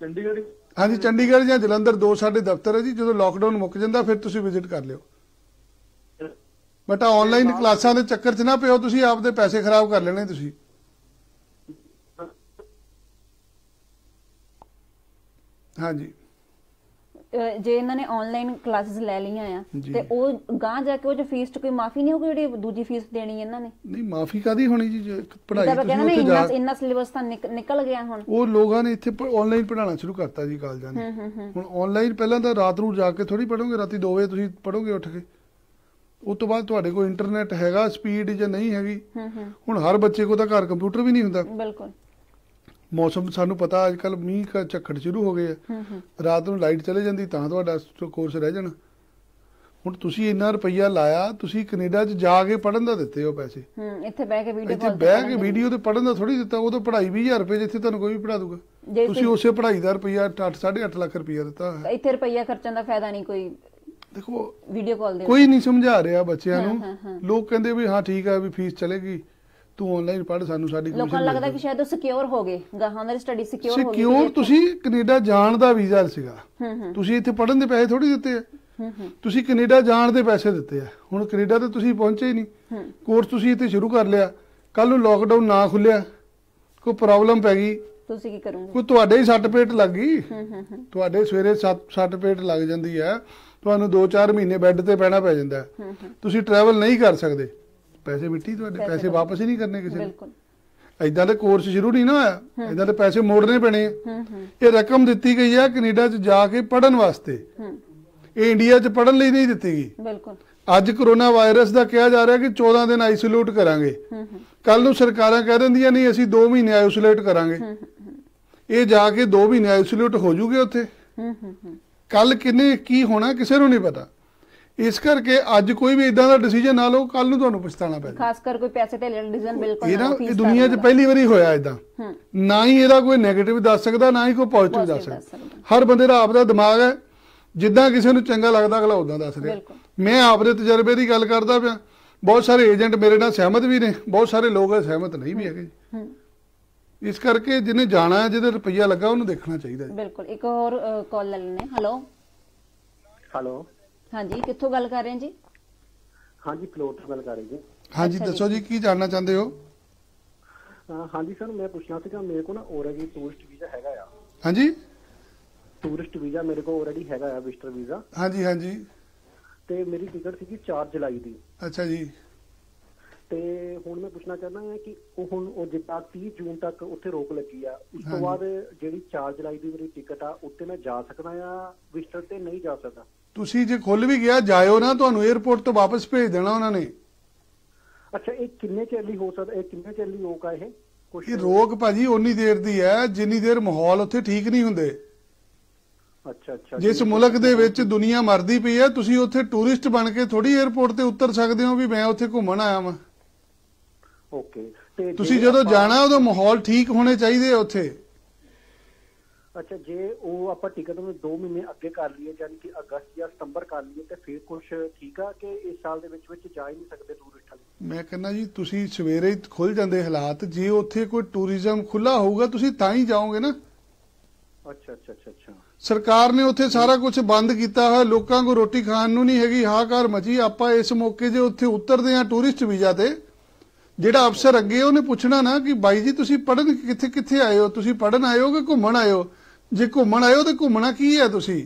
ਚੰਡੀਗੜ੍ਹ ਹਾਂਜੀ ਚੰਡੀਗੜ੍ਹ ਜਾਂ ਜਲੰਧਰ ਦੋ ਸਾਡੇ ਦਫ਼ਤਰ ਹੈ ਜੀ। ਜਦੋਂ ਲੋਕਡਾਊਨ ਮੁੱਕ ਜਾਂਦਾ ਫਿਰ ਤੁਸੀਂ ਵਿਜ਼ਿਟ ਕਰ ਲਿਓ। ਬਟ ਆਨਲਾਈਨ ਕਲਾਸਾਂ ਦੇ ਚੱਕਰ 'ਚ ਨਾ ਪਿਓ ਤੁਸੀਂ ਆਪਦੇ ਪੈਸੇ ਖਰਾਬ ਕਰ ਲੈਣੇ ਤੁਸੀਂ। ਹਾਂਜੀ। ਜੇ ਇਹਨਾਂ ਨੇ ਆਨਲਾਈਨ ਕਲਾਸਿਸ ਲੈ ਲਈਆਂ ਆ। ਤੇ ਉਹ ਗਾਂ ਜਾ ਕੇ ਉਹ ਜੋ ਫੀਸ ਚ ਕੋਈ ਮਾਫੀ ਨਹੀਂ ਹੋਊਗੀ ਜਿਹੜੀ ਦੂਜੀ ਫੀਸ ਦੇਣੀ ਇਹਨਾਂ ਨੇ? ਨਹੀਂ ਮਾਫੀ ਕਾਦੀ ਹੋਣੀ ਜੀ ਪੜ੍ਹਾਈ ਤੁਸੀਂ ਉੱਥੇ ਜਾ ਇੰਨਾ ਇੰਨਾ ਸਿਲੇਬਸ ਤਾਂ ਨਿਕ- ਨਿਕਲ ਗਿਆ ਹੁਣ। ਉਹ ਲੋਕਾਂ ਨੇ ਇੱਥੇ ਆਨਲਾਈਨ ਪੜ੍ਹਾਉਣਾ ਸ਼ੁਰੂ ਕਰਤਾ ਜੀ ਕਾਲਜਾਂ ਨੇ। ਹੁਣ ਆਨਲਾਈਨ ਪਹਿਲਾਂ ਤਾਂ ਰਾਤ ਨੂੰ ਜਾ ਕੇ ਥੋੜੀ ਪੜੋਗੇ ਰਾਤੀ 2 ਵਜੇ ਤੁਸੀਂ ਪੜੋਗੇ ਉੱਠ ਕੇ। ਉਸ ਤੋਂ ਬਾਅਦ ਤੁਹਾਡੇ ਕੋਲ ਇੰਟਰਨੈਟ ਹੈਗਾ ਸਪੀਡ ਜਾਂ ਨਹੀਂ ਹੈਗੀ। ਹੁਣ ਹਰ ਬੱਚੇ ਕੋਲ ਤਾਂ ਘਰ ਕੰਪਿਊਟਰ ਵੀ ਨਹੀਂ ਹੁੰਦਾ। ਬਿਲਕੁਲ। ਮੌਸਮ ਸਾਨੂੰ ਪਤਾ ਅੱਜ ਕੱਲ ਮੀਂਹ ਕਾ ਝੱਖੜ ਸ਼ੁਰੂ ਹੋ ਗਏ ਆ। ਰਾਤ ਨੂੰ ਲਾਈਟ ਚਲੇ ਜਾਂਦੀ ਤਾਂ ਤੁਹਾਡਾ ਕੋਰਸ ਰਹਿ ਜਾਣਾ। ਹੁਣ ਤੁਸੀਂ ਇੰਨਾ ਰੁਪਈਆ ਲਾਇਆ ਤੁਸੀਂ ਕੈਨੇਡਾ 'ਚ ਜਾ ਕੇ ਪੜਨ ਦਾ ਦਿੱਤੇ ਹੋ ਪੈਸੇ। ਹੂੰ ਇੱਥੇ ਬਹਿ ਕੇ ਵੀਡੀਓ ਇੱਥੇ ਬਹਿ ਕੇ ਵੀਡੀਓ ਤੇ ਪੜਨ ਦਾ ਥੋੜੀ ਦਿੱਤਾ ਉਹ ਤਾਂ ਪੜ੍ਹਾਈ 20000 ਰੁਪਏ ਜਿੱਥੇ ਤੁਹਾਨੂੰ ਕੋਈ ਵੀ ਪੜਾ ਦੂਗਾ। ਤੁਸੀਂ ਉਸੇ ਪੜ੍ਹਾਈ ਦਾ ਰੁਪਈਆ 8 8.5 ਲੱਖ ਰੁਪਈਆ ਦਿੱਤਾ। ਹੈ ਇੱਥੇ ਰੁਪਈਆ ਖਰਚਣ ਦਾ ਫਾਇਦਾ ਨਹੀਂ ਕੋਈ ਦੇਖੋ ਵੀਡੀਓ ਕਾਲ ਦੇ ਕੋਈ ਨਹੀਂ ਸਮਝਾ ਰਿਹਾ ਬੱਚਿਆਂ। ਨੂੰ। ਲੋਕ ਕਹਿੰਦੇ ਵੀ ਹਾਂ ਠੀਕ ਹੈ ਵੀ ਫੀਸ ਚਲੇਗੀ। ਤੂੰ ਆਨਲਾਈਨ ਪੜ੍ਹ ਸਾਨੂੰ ਸਾਡੀ ਲੋਕਾਂ ਨੂੰ ਲੱਗਦਾ ਕਿ ਸ਼ਾਇਦ ਉਹ ਸਿਕਿਉਰ ਹੋ ਗਏ ਗਾਹਾਂ ਦੀ ਸਟੱਡੀ ਸਿਕਿਉਰ ਹੋ ਗਈ ਸਿਕਿਉਰ ਤੁਸੀਂ ਕੈਨੇਡਾ ਜਾਣ ਦਾ ਵੀਜ਼ਾ ਸੀਗਾ। ਤੁਸੀਂ ਇੱਥੇ ਪੜਨ ਦੇ ਪੈਸੇ ਥੋੜੀ ਦਿੱਤੇ ਆ। ਤੁਸੀਂ ਕੈਨੇਡਾ ਜਾਣ ਦੇ ਪੈਸੇ ਦਿੱਤੇ ਆ। ਹੁਣ ਕੈਨੇਡਾ ਤੇ ਤੁਸੀਂ ਪਹੁੰਚੇ ਹੀ ਨਹੀਂ। ਕੋਰਸ ਤੁਸੀਂ ਇੱਥੇ ਸ਼ੁਰੂ ਕਰ ਲਿਆ। ਕੱਲ ਨੂੰ ਲੋਕਡਾਊਨ ਨਾ ਖੁੱਲਿਆ। ਕੋਈ ਪ੍ਰੋਬਲਮ ਪੈ ਗਈ। ਤੁਸੀਂ ਕੀ ਕਰੋਗੇ? ਕੋਈ ਤੁਹਾਡੇ ਹੀ ਸੱਟ ਪੇਟ ਲੱਗ ਗਈ। ਤੁਹਾਡੇ ਸਵੇਰੇ ਸੱਟ ਪੇਟ ਲੱਗ ਜਾਂਦੀ ਹੈ। ਤੁਹਾਨੂੰ 2-4 ਮਹੀਨੇ ਬੈੱਡ ਤੇ ਪੈਣਾ ਪੈ ਜਾਂਦਾ। ਤੁਸੀਂ ਟਰੈਵਲ ਨਹੀਂ ਕਰ ਸਕਦੇ। ਪੈਸੇ ਮਿੱਟੀ ਤੁਹਾਡੇ ਪੈਸੇ ਪੈਸੇ ਵਾਪਸ ਹੀ ਨਹੀਂ ਕਰਨੇ ਕਿਸੇ ਨੇ। ਬਿਲਕੁਲ। ਐਦਾਂ ਦੇ ਕੋਰਸ ਸ਼ੁਰੂ ਨਹੀਂ ਨਾ ਹੋਇਆ। ਐਦਾਂ ਦੇ ਪੈਸੇ ਮੋੜਨੇ ਪੈਣੇ ਆ। ਹੂੰ ਹੂੰ। ਇਹ ਰਕਮ ਦਿੱਤੀ ਗਈ ਹੈ ਕੈਨੇਡਾ 'ਚ ਜਾ ਕੇ ਪੜਨ ਵਾਸਤੇ। ਹੂੰ। ਇਹ ਇੰਡੀਆ 'ਚ ਪੜਨ ਲਈ ਨਹੀਂ ਦਿੱਤੀ ਗਈ। ਬਿਲਕੁਲ। ਅੱਜ ਕਰੋਨਾ ਵਾਇਰਸ ਦਾ ਕਿਹਾ ਜਾ ਰਿਹਾ ਕਿ 14 ਦਿਨ ਆਈਸੋਲੇਟ ਕਰਾਂਗੇ। ਹੂੰ ਹੂੰ। ਕੱਲ ਨੂੰ ਸਰਕਾਰਾਂ ਕਹਿ ਦਿੰਦੀਆਂ ਨਹੀਂ ਅਸੀਂ 2 ਮਹੀਨੇ ਆਈਸੋਲੇਟ ਕਰਾਂਗੇ। ਇਹ ਜਾ ਕੇ 2 ਮਹੀਨੇ ਆਈਸੋਲੇਟ ਹੋ ਜੂਗੇ ਉੱਥੇ। ਹੂੰ ਹੂੰ ਹੂੰ। ਕੱਲ ਕਿੰਨੇ ਕੀ ਹੋਣਾ ਕਿਸੇ ਨੂੰ ਨਹੀਂ ਪਤਾ। ਇਸ ਕਰਕੇ ਅੱਜ ਕੋਈ ਵੀ ਇਦਾਂ ਦਾ ਡਿਸੀਜਨ ਨਾ ਲਓ ਕੱਲ ਨੂੰ ਤੁਹਾਨੂੰ ਪਛਤਾਣਾ ਪੈ ਖਾਸ ਕਰ ਕੋਈ ਪੈਸੇ ਤੇ ਡਿਸੀਜਨ ਬਿਲਕੁਲ ਨਾ ਇਹ ਦੁਨੀਆ 'ਚ। ਪਹਿਲੀ ਵਾਰੀ ਹੋਇਆ ਇਦਾਂ ਨਾ ਹੀ ਇਹਦਾ ਕੋਈ 네ਗੇਟਿਵ ਦੱਸ ਸਕਦਾ ਨਾ ਹੀ ਕੋਈ ਪੋਜ਼ਿਟਿਵ ਦੱਸ ਸਕਦਾ। ਹਰ ਬੰਦੇ ਦਾ ਆਪਦਾ ਦਿਮਾਗ ਹੈ। ਜਿੱਦਾਂ ਕਿਸੇ ਨੂੰ ਚੰਗਾ ਲੱਗਦਾ ਅਗਲਾ ਉਦਾਂ ਦੱਸ ਰਿਹਾ। ਮੈਂ ਆਪਦੇ ਤਜਰਬੇ ਦੀ ਗੱਲ ਕਰਦਾ ਪਿਆ। ਬਹੁਤ ਸਾਰੇ ਏਜੰਟ ਮੇਰੇ ਨਾਲ ਸਹਿਮਤ ਵੀ ਨੇ। ਬਹੁਤ ਸਾਰੇ ਲੋਕ ਸਹਿਮਤ ਨਹੀਂ ਵੀ ਹੈਗੇ। ਇਸ ਕਰਕੇ ਜਿਹਨੇ ਜਾਣਾ ਹੈ ਜਿਹਦੇ ਰੁਪਈਆ ਲੱਗਾ ਉਹਨੂੰ ਦੇਖਣਾ ਚਾਹੀਦਾ ਬਿਲਕੁਲ। ਇੱਕ ਹੋਰ ਕਾਲ ਲੈ ਲੈਣੇ ਹੈਲੋ ਹੈਲੋ ਹਾਂਜੀ ਕਿੱਥੋਂ ਗੱਲ ਕਰ ਰਹੇ ਜੀ? ਹਾਂਜੀ ਫਲੋਰ ਤੋਂ ਗੱਲ ਕਰ ਰਹੀ ਜੀ। ਹਾਂਜੀ ਅੱਛਾ ਜੀ। ਦੱਸੋ ਜੀ ਕੀ ਜਾਣਨਾ ਚਾਹੁੰਦੇ ਹੋ? ਅਹ ਹਾਂਜੀ ਸਰ ਮੈਂ ਪੁੱਛਣਾ ਸੀਗਾ ਮੇਰੇ ਕੋਲ ਨਾ ਆਲਰੇਡੀ ਟੂਰਿਸਟ ਵੀਜ਼ਾ ਹੈਗਾ ਆ। ਹਾਂਜੀ? ਟੂਰਿਸਟ ਵੀਜ਼ਾ ਮੇਰੇ ਕੋਲ ਆਲਰੇਡੀ ਹੈਗਾ ਆ ਵਿਜ਼ਟਰ ਵੀਜ਼ਾ ਹਾਂਜੀ ਹਾਂਜੀ। ਤੇ ਮੇਰੀ ਟਿਕਟ ਸੀਗੀ 4 ਜੁਲਾਈ ਦੀ। ਅੱਛਾ ਜੀ। ਤੇ ਹੁਣ ਮੈਂ ਪੁੱਛਣਾ ਚਾਹੁੰਦਾ ਹਾਂ ਕਿ ਉਹ ਹੁਣ ਉਹ ਜਿੱਦਾਂ 30 ਜੂਨ ਤੱਕ ਉੱਥੇ ਰੋਕ ਲੱਗੀ ਆ ਉਸ ਤੋਂ ਹਾਂਜੀ। ਬਾਅਦ ਜਿਹੜੀ 4 ਜੁਲਾਈ ਦੀ ਮੇਰੀ ਟਿਕਟ ਆ ਉੱਤੇ ਮੈਂ ਜਾ ਸਕਦਾ ਆ ਵਿਜ਼ਟਰ ਤੇ ਨਹੀਂ ਜਾ ਸਕਦਾ? ਤੁਸੀਂ ਜੇ ਖੁੱਲ ਵੀ ਗਿਆ ਜਾਇਓ ਨਾ ਤੁਹਾਨੂੰ 에어ਪੋਰਟ ਤੋਂ ਵਾਪਸ ਭੇਜ ਦੇਣਾ ਉਹਨਾਂ ਨੇ। ਅੱਛਾ ਇਹ ਕਿੰਨੇ ਚੈਲੀ ਹੋ ਸਕਦਾ ਇਹ ਕਿੰਨੇ ਚੈਲੀ ਰੋਗ ਆ ਇਹ? ਕੁਛ ਇਹ ਰੋਗ ਭਾਜੀ ਉਨੀ ਦੇਰ ਦੀ ਹੈ ਜਿੰਨੀ ਦੇਰ ਮਾਹੌਲ ਉੱਥੇ ਠੀਕ ਨਹੀਂ ਹੁੰਦੇ। ਅੱਛਾ ਅੱਛਾ ਜਿਸ ਮੁਲਕ ਦੇ ਵਿੱਚ ਦੁਨੀਆ ਮਰਦੀ ਪਈ ਹੈ ਤੁਸੀਂ ਉੱਥੇ ਟੂਰਿਸਟ ਬਣ ਕੇ ਥੋੜੀ 에어ਪੋਰਟ ਤੇ ਉਤਰ ਸਕਦੇ ਹੋ ਵੀ ਮੈਂ ਉੱਥੇ ਘੁੰਮਣ ਆਇਆ ਵਾਂ। ਓਕੇ ਤੇ ਤੁਸੀਂ ਜਦੋਂ ਜਾਣਾ ਉਦੋਂ ਮਾਹੌਲ ਠੀਕ ਹੋਣੇ ਚਾਹੀਦੇ ਆ ਉੱਥੇ। ਅੱਛਾ ਜੇ ਉਹ ਆਪਾਂ ਟਿਕਟ ਨੂੰ 2 ਮਹੀਨੇ ਅੱਗੇ ਕਰ ਲਈਏ ਯਾਨੀ ਕਿ ਅਗਸਤ ਜਾਂ ਸਤੰਬਰ ਕਰ ਲਈਏ ਤੇ ਫਿਰ ਕੁਝ ਠੀਕ ਆ ਕਿ ਇਸ ਸਾਲ ਦੇ ਵਿੱਚ ਵਿੱਚ ਜਾ ਹੀ ਨਹੀਂ ਸਕਦੇ ਟੂਰਿਸਟ ਵਾਲੇ ਮੈਂ ਕਹਿੰਦਾ ਜੀ ਤੁਸੀਂ ਸਵੇਰੇ ਹੀ ਖੁੱਲ ਜਾਂਦੇ ਹਾਲਾਤ ਜੇ ਉੱਥੇ ਕੋਈ ਟੂਰਿਜ਼ਮ ਖੁੱਲਾ ਹੋਊਗਾ ਤੁਸੀਂ ਤਾਂ ਹੀ ਜਾਓਗੇ ਨਾ। ਅੱਛਾ ਅੱਛਾ ਅੱਛਾ ਅੱਛਾ। ਸਰਕਾਰ ਨੇ ਉੱਥੇ ਸਾਰਾ ਕੁਝ ਬੰਦ ਕੀਤਾ ਹੋਇਆ ਲੋਕਾਂ ਕੋ ਰੋਟੀ ਖਾਣ ਨੂੰ ਨਹੀਂ ਹੈਗੀ ਹਾਕਾਰ ਮਚੀ। ਆਪਾਂ ਇਸ ਮੌਕੇ ਜੇ ਉੱਥੇ ਉਤਰਦੇ ਆ ਟੂਰਿਸਟ ਵੀਜ਼ਾ ਤੇ ਜਿਹੜਾ ਅਫਸਰ ਅੱਗੇ ਉਹਨੇ ਪੁੱਛਣਾ ਨਾ ਕਿ ਬਾਈ ਜੀ ਤੁਸੀਂ ਪੜਨ ਕਿੱਥੇ ਕਿੱਥੇ ਆਏ ਹੋ? ਤੁਸੀਂ ਪੜਨ ਆਏ ਹੋ ਕਿ ਘੁੰਮਣ ਆਏ ਹੋ? ਜੇ ਘੁੰਮਣ ਹੋ ਤੇ ਘੁੰਮਣਾ ਕੀ ਹੈ ਤੁਸੀਂ?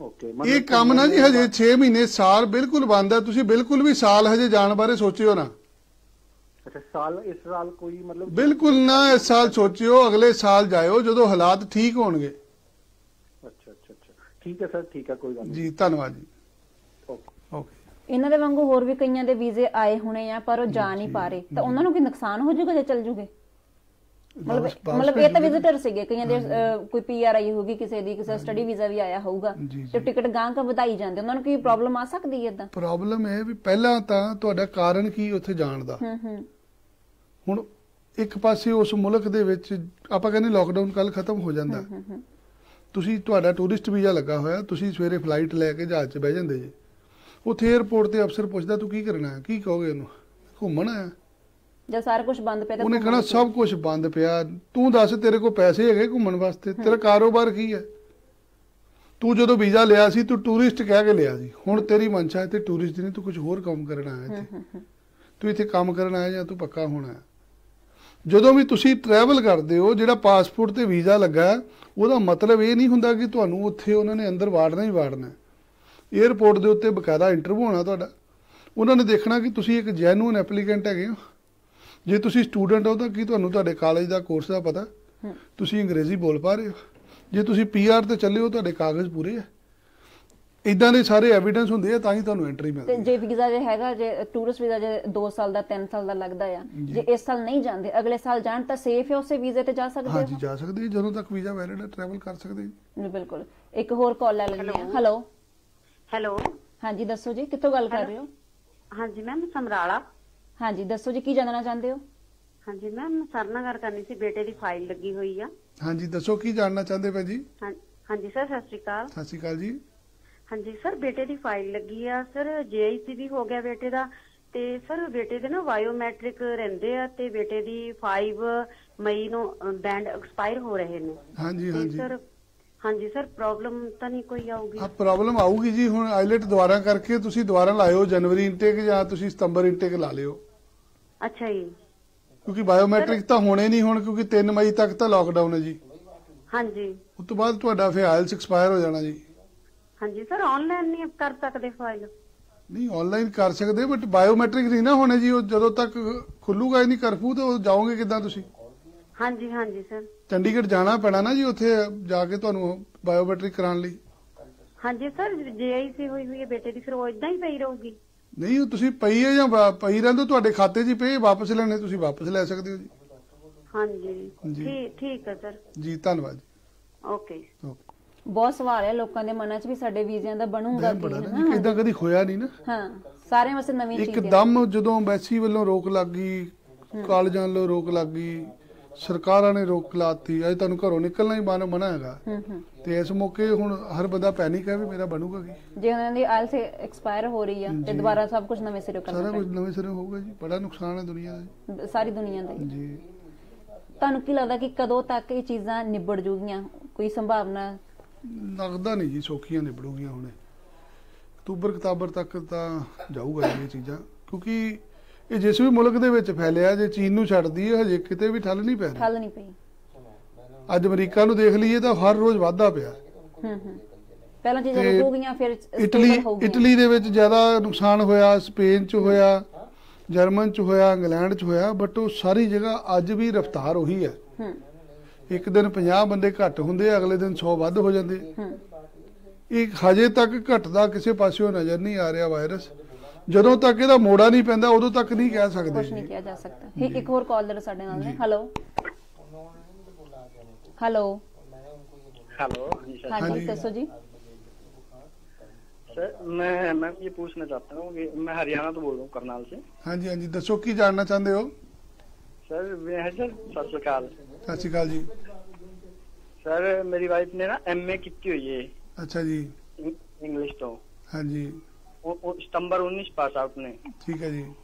ਓਕੇ ਇਹ ਕੰਮ ਨਾ ਜੀ ਹਜੇ 6 ਮਹੀਨੇ ਸਾਲ ਬਿਲਕੁਲ ਬੰਦ ਹੈ। ਤੁਸੀਂ ਬਿਲਕੁਲ ਵੀ ਸਾਲ ਹਜੇ ਜਾਣ ਬਾਰੇ ਸੋਚਿਓ ਨਾ। ਅੱਛਾ ਸਾਲ ਇਸ ਸਾਲ ਕੋਈ ਮਤਲਬ ਬਿਲਕੁਲ ਨਾ ਇਸ ਸਾਲ ਸੋਚਿਓ ਅਗਲੇ ਸਾਲ ਜਾਇਓ ਜਦੋਂ ਹਾਲਾਤ ਠੀਕ ਹੋਣਗੇ। ਅੱਛਾ ਅੱਛਾ ਅੱਛਾ। ਠੀਕ ਹੈ ਸਰ ਠੀਕ ਹੈ ਕੋਈ ਗੱਲ ਨਹੀਂ। ਜੀ ਧੰਨਵਾਦ ਜੀ। ਓਕੇ ਓਕੇ ਇਹਨਾਂ ਦੇ ਵਾਂਗੂ ਹੋਰ ਵੀ ਕਈਆਂ ਦੇ ਵੀਜ਼ੇ ਆਏ ਹੋਣੇ ਆ ਪਰ ਉਹ ਜਾ ਨਹੀਂ ਪਾ ਰਹੇ। ਤਾਂ ਉਹਨਾਂ ਨੂੰ ਕੀ ਨੁਕਸਾਨ ਹੋ ਜਾਊਗਾ ਜੇ ਚੱਲ ਜੂਗੇ? ਮਤਲਬ ਮਤਲਬ ਇਹ ਤਾਂ। ਵਿਜ਼ਿਟਰ ਸੀਗੇ ਕਈਆਂ ਦੇ ਕੋਈ ਪੀਆਰ ਆਈ ਹੋਊਗੀ ਕਿਸੇ ਦੀ ਕਿਸੇ ਸਟੱਡੀ ਵੀਜ਼ਾ ਵੀ ਆਇਆ ਹੋਊਗਾ। ਤੇ ਟਿਕਟ ਗਾਂ ਕਾ ਵਧਾਈ ਜਾਂਦੇ ਉਹਨਾਂ ਨੂੰ ਕੀ ਪ੍ਰੋਬਲਮ ਆ ਸਕਦੀ ਹੈ ਇਦਾਂ ਪ੍ਰੋਬਲਮ ਇਹ ਵੀ ਪਹਿਲਾਂ ਤਾਂ ਤੁਹਾਡਾ ਕਾਰਨ ਕੀ ਉੱਥੇ ਜਾਣ ਦਾ? ਹੂੰ ਹੂੰ। ਹੁਣ ਇੱਕ ਪਾਸੇ ਉਸ ਮੁਲਕ ਦੇ ਵਿੱਚ ਆਪਾਂ ਕਹਿੰਦੇ ਲੋਕਡਾਊਨ ਕੱਲ ਖਤਮ ਹੋ ਜਾਂਦਾ। ਹੂੰ ਹੂੰ ਤੁਸੀਂ ਤੁਹਾਡਾ ਟੂਰਿਸਟ ਵੀਜ਼ਾ ਲੱਗਾ ਹੋਇਆ ਤੁਸੀਂ ਸਵੇਰੇ ਫਲਾਈਟ ਲੈ ਕੇ ਜਹਾਜ਼ 'ਚ ਬਹਿ ਜਾਂਦੇ ਜੇ। ਉੱਥੇ 에어ਪੋਰਟ ਤੇ ਅਫਸਰ ਪੁੱਛਦਾ ਤੂੰ ਕੀ ਕਰਨਾ ਹੈ? ਕੀ ਕਹੋਗੇ ਉਹਨੂੰ? ਘੁੰਮਣ ਆਇਆ ਜਦ ਸਾਰਾ ਕੁਝ ਬੰਦ ਪਿਆ ਤਾਂ ਉਹਨੇ ਕਹਣਾ ਸਭ ਕੁਝ ਬੰਦ ਪਿਆ। ਤੂੰ ਦੱਸ ਤੇਰੇ ਕੋਲ ਪੈਸੇ ਹੈਗੇ ਘੁੰਮਣ ਵਾਸਤੇ? ਤੇਰਾ ਕਾਰੋਬਾਰ ਕੀ ਹੈ? ਤੂੰ ਜਦੋਂ ਵੀਜ਼ਾ ਲਿਆ ਸੀ ਤੂੰ ਟੂਰਿਸਟ ਕਹਿ ਕੇ ਲਿਆ ਸੀ। ਹੁਣ ਤੇਰੀ ਮਨਸ਼ਾ ਹੈ ਤੇ ਟੂਰਿਸਟ ਨਹੀਂ ਤੂੰ ਕੁਝ ਹੋਰ ਕੰਮ ਕਰਨ ਆਇਆ ਇੱਥੇ। ਤੂੰ ਇੱਥੇ ਕੰਮ ਕਰਨ ਆਇਆ ਜਾਂ ਤੂੰ ਪੱਕਾ ਹੋਣਾ ਜਦੋਂ ਵੀ ਤੁਸੀਂ ਟਰੈਵਲ ਕਰਦੇ ਹੋ ਜਿਹੜਾ ਪਾਸਪੋਰਟ ਤੇ ਵੀਜ਼ਾ ਲੱਗਾ ਉਹਦਾ ਮਤਲਬ ਇਹ ਨਹੀਂ ਹੁੰਦਾ ਕਿ ਤੁਹਾਨੂੰ ਉੱਥੇ ਉਹਨਾਂ ਨੇ ਅੰਦਰ ਵਾੜਨਾ ਹੀ ਵਾੜਨਾ ਹੈ। 에ਅਰਪੋਰਟ ਦੇ ਉੱਤੇ ਬਕਾਇਦਾ ਇੰਟਰਵਿਊ ਹੋਣਾ ਤੁਹਾਡਾ। ਉਹਨਾਂ ਨੇ ਦੇਖਣਾ ਕਿ ਤੁਸੀਂ ਇੱਕ ਜੈਨੂਇਨ ਐਪਲੀਕੈਂਟ ਹੈਗੇ ਹੋ। ਜੇ ਤੁਸੀਂ ਸਟੂਡੈਂਟ ਹੋ ਤਾਂ ਕੀ ਤੁਹਾਨੂੰ ਤੁਹਾਡੇ ਕਾਲਜ ਦਾ ਕੋਰਸ ਦਾ ਪਤਾ। ਤੁਸੀਂ ਅੰਗਰੇਜ਼ੀ ਬੋਲ ਪਾ ਰਹੇ ਹੋ। ਜੇ ਤੁਸੀਂ ਪੀਆਰ ਤੇ ਚੱਲੇ ਹੋ ਤੁਹਾਡੇ ਕਾਗਜ਼ ਪੂਰੇ ਆ। ਇਦਾਂ ਦੇ ਸਾਰੇ ਐਵੀਡੈਂਸ ਹੁੰਦੇ ਆ ਤਾਂ ਹੀ ਤੁਹਾਨੂੰ ਐਂਟਰੀ ਮਿਲਦੀ ਹੈ ਜੇ ਵੀਜ਼ਾ ਜੇ ਹੈਗਾ ਜੇ ਟੂਰਿਸਟ ਵੀਜ਼ਾ ਜੇ 2 ਸਾਲ ਦਾ 3 ਸਾਲ ਦਾ ਲੱਗਦਾ ਆ ਜੇ। ਇਸ ਸਾਲ ਨਹੀਂ ਜਾਂਦੇ ਅਗਲੇ ਸਾਲ ਜਾਣ ਤਾਂ ਸੇਫ ਹੈ ਉਸੇ ਵੀਜ਼ੇ ਤੇ ਜਾ ਸਕਦੇ ਹਾਂਜੀ ਹੋ ਜਾ ਸਕਦੇ ਜੀ, ਜਦੋਂ ਤੱਕ ਵੀਜ਼ਾ ਵੈਲਿਡ ਹੈ ਟਰੈਵਲ ਕਰ ਸਕਦੇ ਜੀ, ਬਿਲਕੁਲ। ਇੱਕ ਹੋਰ ਕਾਲ ਲੈ ਲੈਂਦੇ ਹਾਂ ਹੈਲੋ ਹੈਲੋ ਹਾਂਜੀ ਦੱਸੋ ਜੀ ਕਿੱਥੋਂ ਗੱਲ ਕਰ ਰਹੇ ਹੋ? ਹਾਂਜੀ ਮੈਮ ਸਮਰਾਲਾ। ਹਾਂਜੀ ਦੱਸੋ ਜੀ ਕੀ ਜਾਣਨਾ ਚਾਹੁੰਦੇ ਹੋ? ਹਾਂਜੀ ਮੈਮ ਸਰ ਨਾਲ ਗੱਲ ਕਰਨੀ ਸੀ ਬੇਟੇ ਦੀ ਫਾਈਲ ਲੱਗੀ ਹੋਈ ਆ। ਹਾਂਜੀ ਦੱਸੋ ਕੀ ਜਾਣਨਾ ਚਾਹੁੰਦੇ ਭੈਣ ਜੀ? ਹਾਂ- ਹਾਂਜੀ ਸਰ ਸਤਿ ਸ਼੍ਰੀ ਅਕਾਲ। ਸਤਿ ਸ਼੍ਰੀ ਅਕਾਲ ਜੀ। ਹਾਂਜੀ ਸਰ ਬੇਟੇ ਦੀ ਫਾਈਲ ਲੱਗੀ ਆ। ਸਰ ਜੀਆਈਸੀ ਵੀ ਹੋ ਗਿਆ ਬੇਟੇ ਦਾ। ਤੇ ਸਰ ਬੇਟੇ ਦੇ ਨਾ ਬਾਇਓਮੈਟ੍ਰਿਕ ਰਹਿੰਦੇ ਆ ਤੇ ਬੇਟੇ ਦੀ 5 ਮਈ ਨੂੰ ਬੈਂਡ ਐਕਸਪਾਇਰ ਹੋ ਰਹੇ ਨੇ। ਹਾਂਜੀ ਤੇ ਹਾਂਜੀ। ਸਰ ਹਾਂਜੀ ਸਰ ਪ੍ਰੋਬਲਮ ਤਾਂ ਨਹੀਂ ਕੋਈ ਆਊਗੀ। ਆ ਪ੍ਰੋਬਲਮ ਆਊਗੀ ਜੀ ਹੁਣ ਆਈਲੈਟ ਦੁਬਾਰਾ ਕਰਕੇ ਤੁਸੀਂ ਦੁਬਾਰਾ ਲਾਇਓ ਜਨਵਰੀ ਇਨਟੇਕ ਜਾਂ ਤੁਸੀਂ ਸਤੰਬਰ ਇਨਟੇਕ ਲਾ ਲਿਓ। ਅੱਛਾ ਜੀ। ਕਿਉਂਕਿ ਬਾਇਓਮੈਟ੍ਰਿਕ ਤਾਂ ਹੋਣੇ ਨਹੀਂ ਹੁਣ ਕਿਉਂਕਿ 3 ਮਈ ਤੱਕ ਤਾਂ ਲਾਕਡਾਊਨ ਹੈ ਜੀ। ਹਾਂਜੀ। ਉਸ ਤੋਂ ਬਾਅਦ ਤੁਹਾਡਾ ਫਿਰ ਆਇਲਸ ਐਕਸਪਾਇਰ ਹੋ ਜਾਣਾ ਜੀ। ਹਾਂਜੀ ਸਰ ਆਨਲਾਈਨ ਨਹੀਂ ਕਰ ਸਕਦੇ ਫਾਈਲ ਨਹੀਂ ਆਨਲਾਈਨ ਕਰ ਸਕਦੇ ਬਟ ਬਾਇਓਮੈਟ੍ਰਿਕ ਨਹੀਂ ਨਾ ਹੋਣੇ ਜੀ ਉਹ ਜਦੋਂ ਤੱਕ ਖੁੱਲੂਗਾ ਹੀ ਨਹੀਂ ਕਰਫੂ ਤਾਂ ਉਹ ਜਾਓਗੇ ਕਿੱਦਾਂ ਤੁਸੀਂ? ਹਾਂਜੀ ਹਾਂਜੀ ਸਰ। ਚੰਡੀਗੜ੍ਹ ਜਾਣਾ ਪੈਣਾ ਨਾ ਜੀ ਉੱਥੇ ਜਾ ਕੇ ਤੁਹਾਨੂੰ ਬਾਇਓਮੈਟ੍ਰਿਕ ਕਰਾਉਣ ਲਈ। ਹਾਂਜੀ ਸਰ ਜੀਆਈਸੀ ਹੋਈ ਹੋਈ ਹੈ ਬੇਟੇ ਦੀ ਫਿਰ ਉਹ ਇਦਾਂ ਹੀ ਪਈ ਰਹੂਗੀ। ਨਹੀਂ ਉਹ ਤੁਸੀਂ ਪਈ ਹੈ ਜਾਂ ਵਾ- ਪਈ ਰਹਿੰਦੇ ਤੁਹਾਡੇ ਖਾਤੇ 'ਚ ਹੀ ਪਏ ਵਾਪਸ ਲੈਣੇ ਤੁਸੀਂ ਵਾਪਸ ਲੈ ਸਕਦੇ ਹੋ ਜੀ। ਹਾਂਜੀ। ਜੀ। ਠੀਕ ਠੀਕ ਹੈ ਸਰ। ਜੀ ਧੰਨਵਾਦ ਓਕੇ ਜੀ। ਓਕੇ। ਬਹੁਤ ਸਵਾਲ ਹੈ ਲੋਕਾਂ ਦੇ ਮਨਾਂ 'ਚ ਵੀ ਸਾਡੇ ਵੀਜ਼ਿਆਂ ਦਾ ਬਣੂਗਾ ਬੜਾ ਕੀ ਨਾ ਜੀ ਇਦਾਂ ਕਦੀ ਹੋਇਆ ਨਹੀਂ ਨਾ। ਹਾਂ ਸਾਰਿਆਂ ਵਾਸਤੇ ਨਵੀਂ ਚੀਜ਼ ਹੈ। ਇੱਕਦਮ ਜਦੋਂ ਐਮਬੈਸੀ ਵੱਲੋਂ ਰੋਕ ਲੱਗ ਗਈ ਕਾਲਜਾਂ ਵੱਲੋਂ ਰੋਕ ਲੱਗ ਗਈ ਸਰਕਾਰਾਂ ਨੇ ਰੋਕ ਲਾਤੀ ਅਜੇ ਤੁਹਾਨੂੰ ਘਰੋਂ ਨਿਕਲਣਾ ਹੀ ਮਨ ਮਨਾ ਹੈਗਾ। ਤੇ ਇਸ ਮੌਕੇ ਹੁਣ ਹਰ ਬੰਦਾ ਪੈਨਿਕ ਹੈ ਵੀ ਮੇਰਾ ਬਣੂਗਾ ਕੀ? ਜੇ ਉਹਨਾਂ ਦੀ ਆਇਲਸ ਐਕਸਪਾਇਰ ਹੋ ਰਹੀ ਆ ਤੇ ਦੁਬਾਰਾ ਸਭ ਕੁਝ ਨਵੇਂ ਸਿਰੇ ਸਾਰਾ ਕਰਨਾ ਕੁਝ ਨਵੇਂ ਸਿਰੇ ਹੋਊਗਾ ਜੀ ਬੜਾ ਨੁਕਸਾਨ ਹੈ ਦੁਨੀਆ ਦਾ ਸਾਰੀ ਦੁਨੀਆ ਦਾ। ਜੀ। ਤੁਹਾਨੂੰ ਕੀ ਲੱਗਦਾ ਕਿ ਕਦੋਂ ਤੱਕ ਇਹ ਚੀਜ਼ਾਂ ਨਿਬੜ ਜੂਗੀਆਂ? ਕੋਈ ਸੰਭਾਵਨਾ? ਲੱਗਦਾ ਨਹੀਂ ਜੀ ਸੌਖੀਆਂ ਨਿਬੜੂਗੀਆਂ ਹੁਣੇ। ਅਕਤੂਬਰ ਕਤਾਬਰ ਤੱਕ ਤਾਂ ਜਾਊਗਾ ਇਹ ਚੀਜ਼ਾਂ ਕਿਉਂਕਿ ਇਹ ਜਿਸ ਵੀ ਮੁਲਕ ਦੇ ਵਿੱਚ ਫੈਲਿਆ ਜੇ ਚੀਨ ਨੂੰ ਛੱਡਦੀ ਹੈ ਹਜੇ ਕਿਤੇ ਵੀ ਠੱਲ ਨਹੀਂ ਪੈ ਰਹੀ ਠੱਲ ਨਹੀਂ ਪਈ। ਅੱਜ ਅਮਰੀਕਾ ਨੂੰ ਦੇਖ ਲਈਏ ਤਾਂ ਹਰ ਰੋਜ਼ ਵਾਧਾ ਪਿਆ। ਹੂੰ ਹੂੰ। ਪਹਿਲਾਂ ਚੀਜ਼ਾਂ ਤੇ ਰੁਕੂਗੀਆਂ ਫਿਰ ਇਟਲੀ। ਇਟਲੀ ਦੇ ਵਿੱਚ ਜ਼ਿਆਦਾ ਨੁਕਸਾਨ ਹੋਇਆ ਸਪੇਨ 'ਚ ਹੋਇਆ ਜਰਮਨ 'ਚ ਹੋਇਆ ਇੰਗਲੈਂਡ 'ਚ ਹੋਇਆ ਬਟ ਉਹ ਸਾਰੀ ਜਗ੍ਹਾ ਅੱਜ ਵੀ ਰਫਤਾਰ ਉਹੀ ਹੈ। ਹੂੰ। ਇੱਕ ਦਿਨ 50 ਬੰਦੇ ਘੱਟ ਹੁੰਦੇ ਅਗਲੇ ਦਿਨ 100 ਵੱਧ ਹੋ ਜਾਂਦੇ। ਹੂੰ। ਇਹ ਹਜੇ ਤੱਕ ਘਟਦਾ ਕਿਸੇ ਪਾਸਿਓਂ ਨਜ਼ਰ ਨਹੀਂ ਆ ਰਿਹਾ ਵਾਇਰਸ। ਜਦੋਂ ਤੱਕ ਇਹਦਾ ਮੋੜਾ ਨਹੀਂ ਪੈਂਦਾ ਉਦੋਂ ਤੱਕ ਨਹੀਂ ਕਹਿ ਸਕਦੇ ਕੁਝ ਨਹੀਂ ਜੀ। ਕਿਹਾ ਜਾ ਸਕਦਾ ਠੀਕ ਇੱਕ ਹੋਰ ਕਾਲਰ ਸਾਡੇ ਨਾਲ ਨੇ ਹੈਲੋ ਹੈਲੋ हेलो जी सर ਹਾਂਜੀ ਹਾਂਜੀ। ਦੱਸੋ ਜੀ सर मैं मैम ये पूछना चाहता हूँ कि मैं हरियाणा तो बोल रहा हूँ करनाल से ਹਾਂਜੀ ਹਾਂਜੀ ਦੱਸੋ ਕੀ ਜਾਣਨਾ ਚਾਹੁੰਦੇ ਹੋ सर मैं है सर सत श्रीकाल ਸਤਿ ਸ਼੍ਰੀ ਅਕਾਲ ਜੀ सर मेरी वाइफ ने ना एमए की हुई है ਅੱਛਾ ਜੀ इंग्लिश तो ਹਾਂਜੀ ਉਹ- ਉਹ ਸਤੰਬਰ 19 ਪਾਸ ਆਊਟ ਨੇ ਠੀਕ ਹੈ ਜੀ।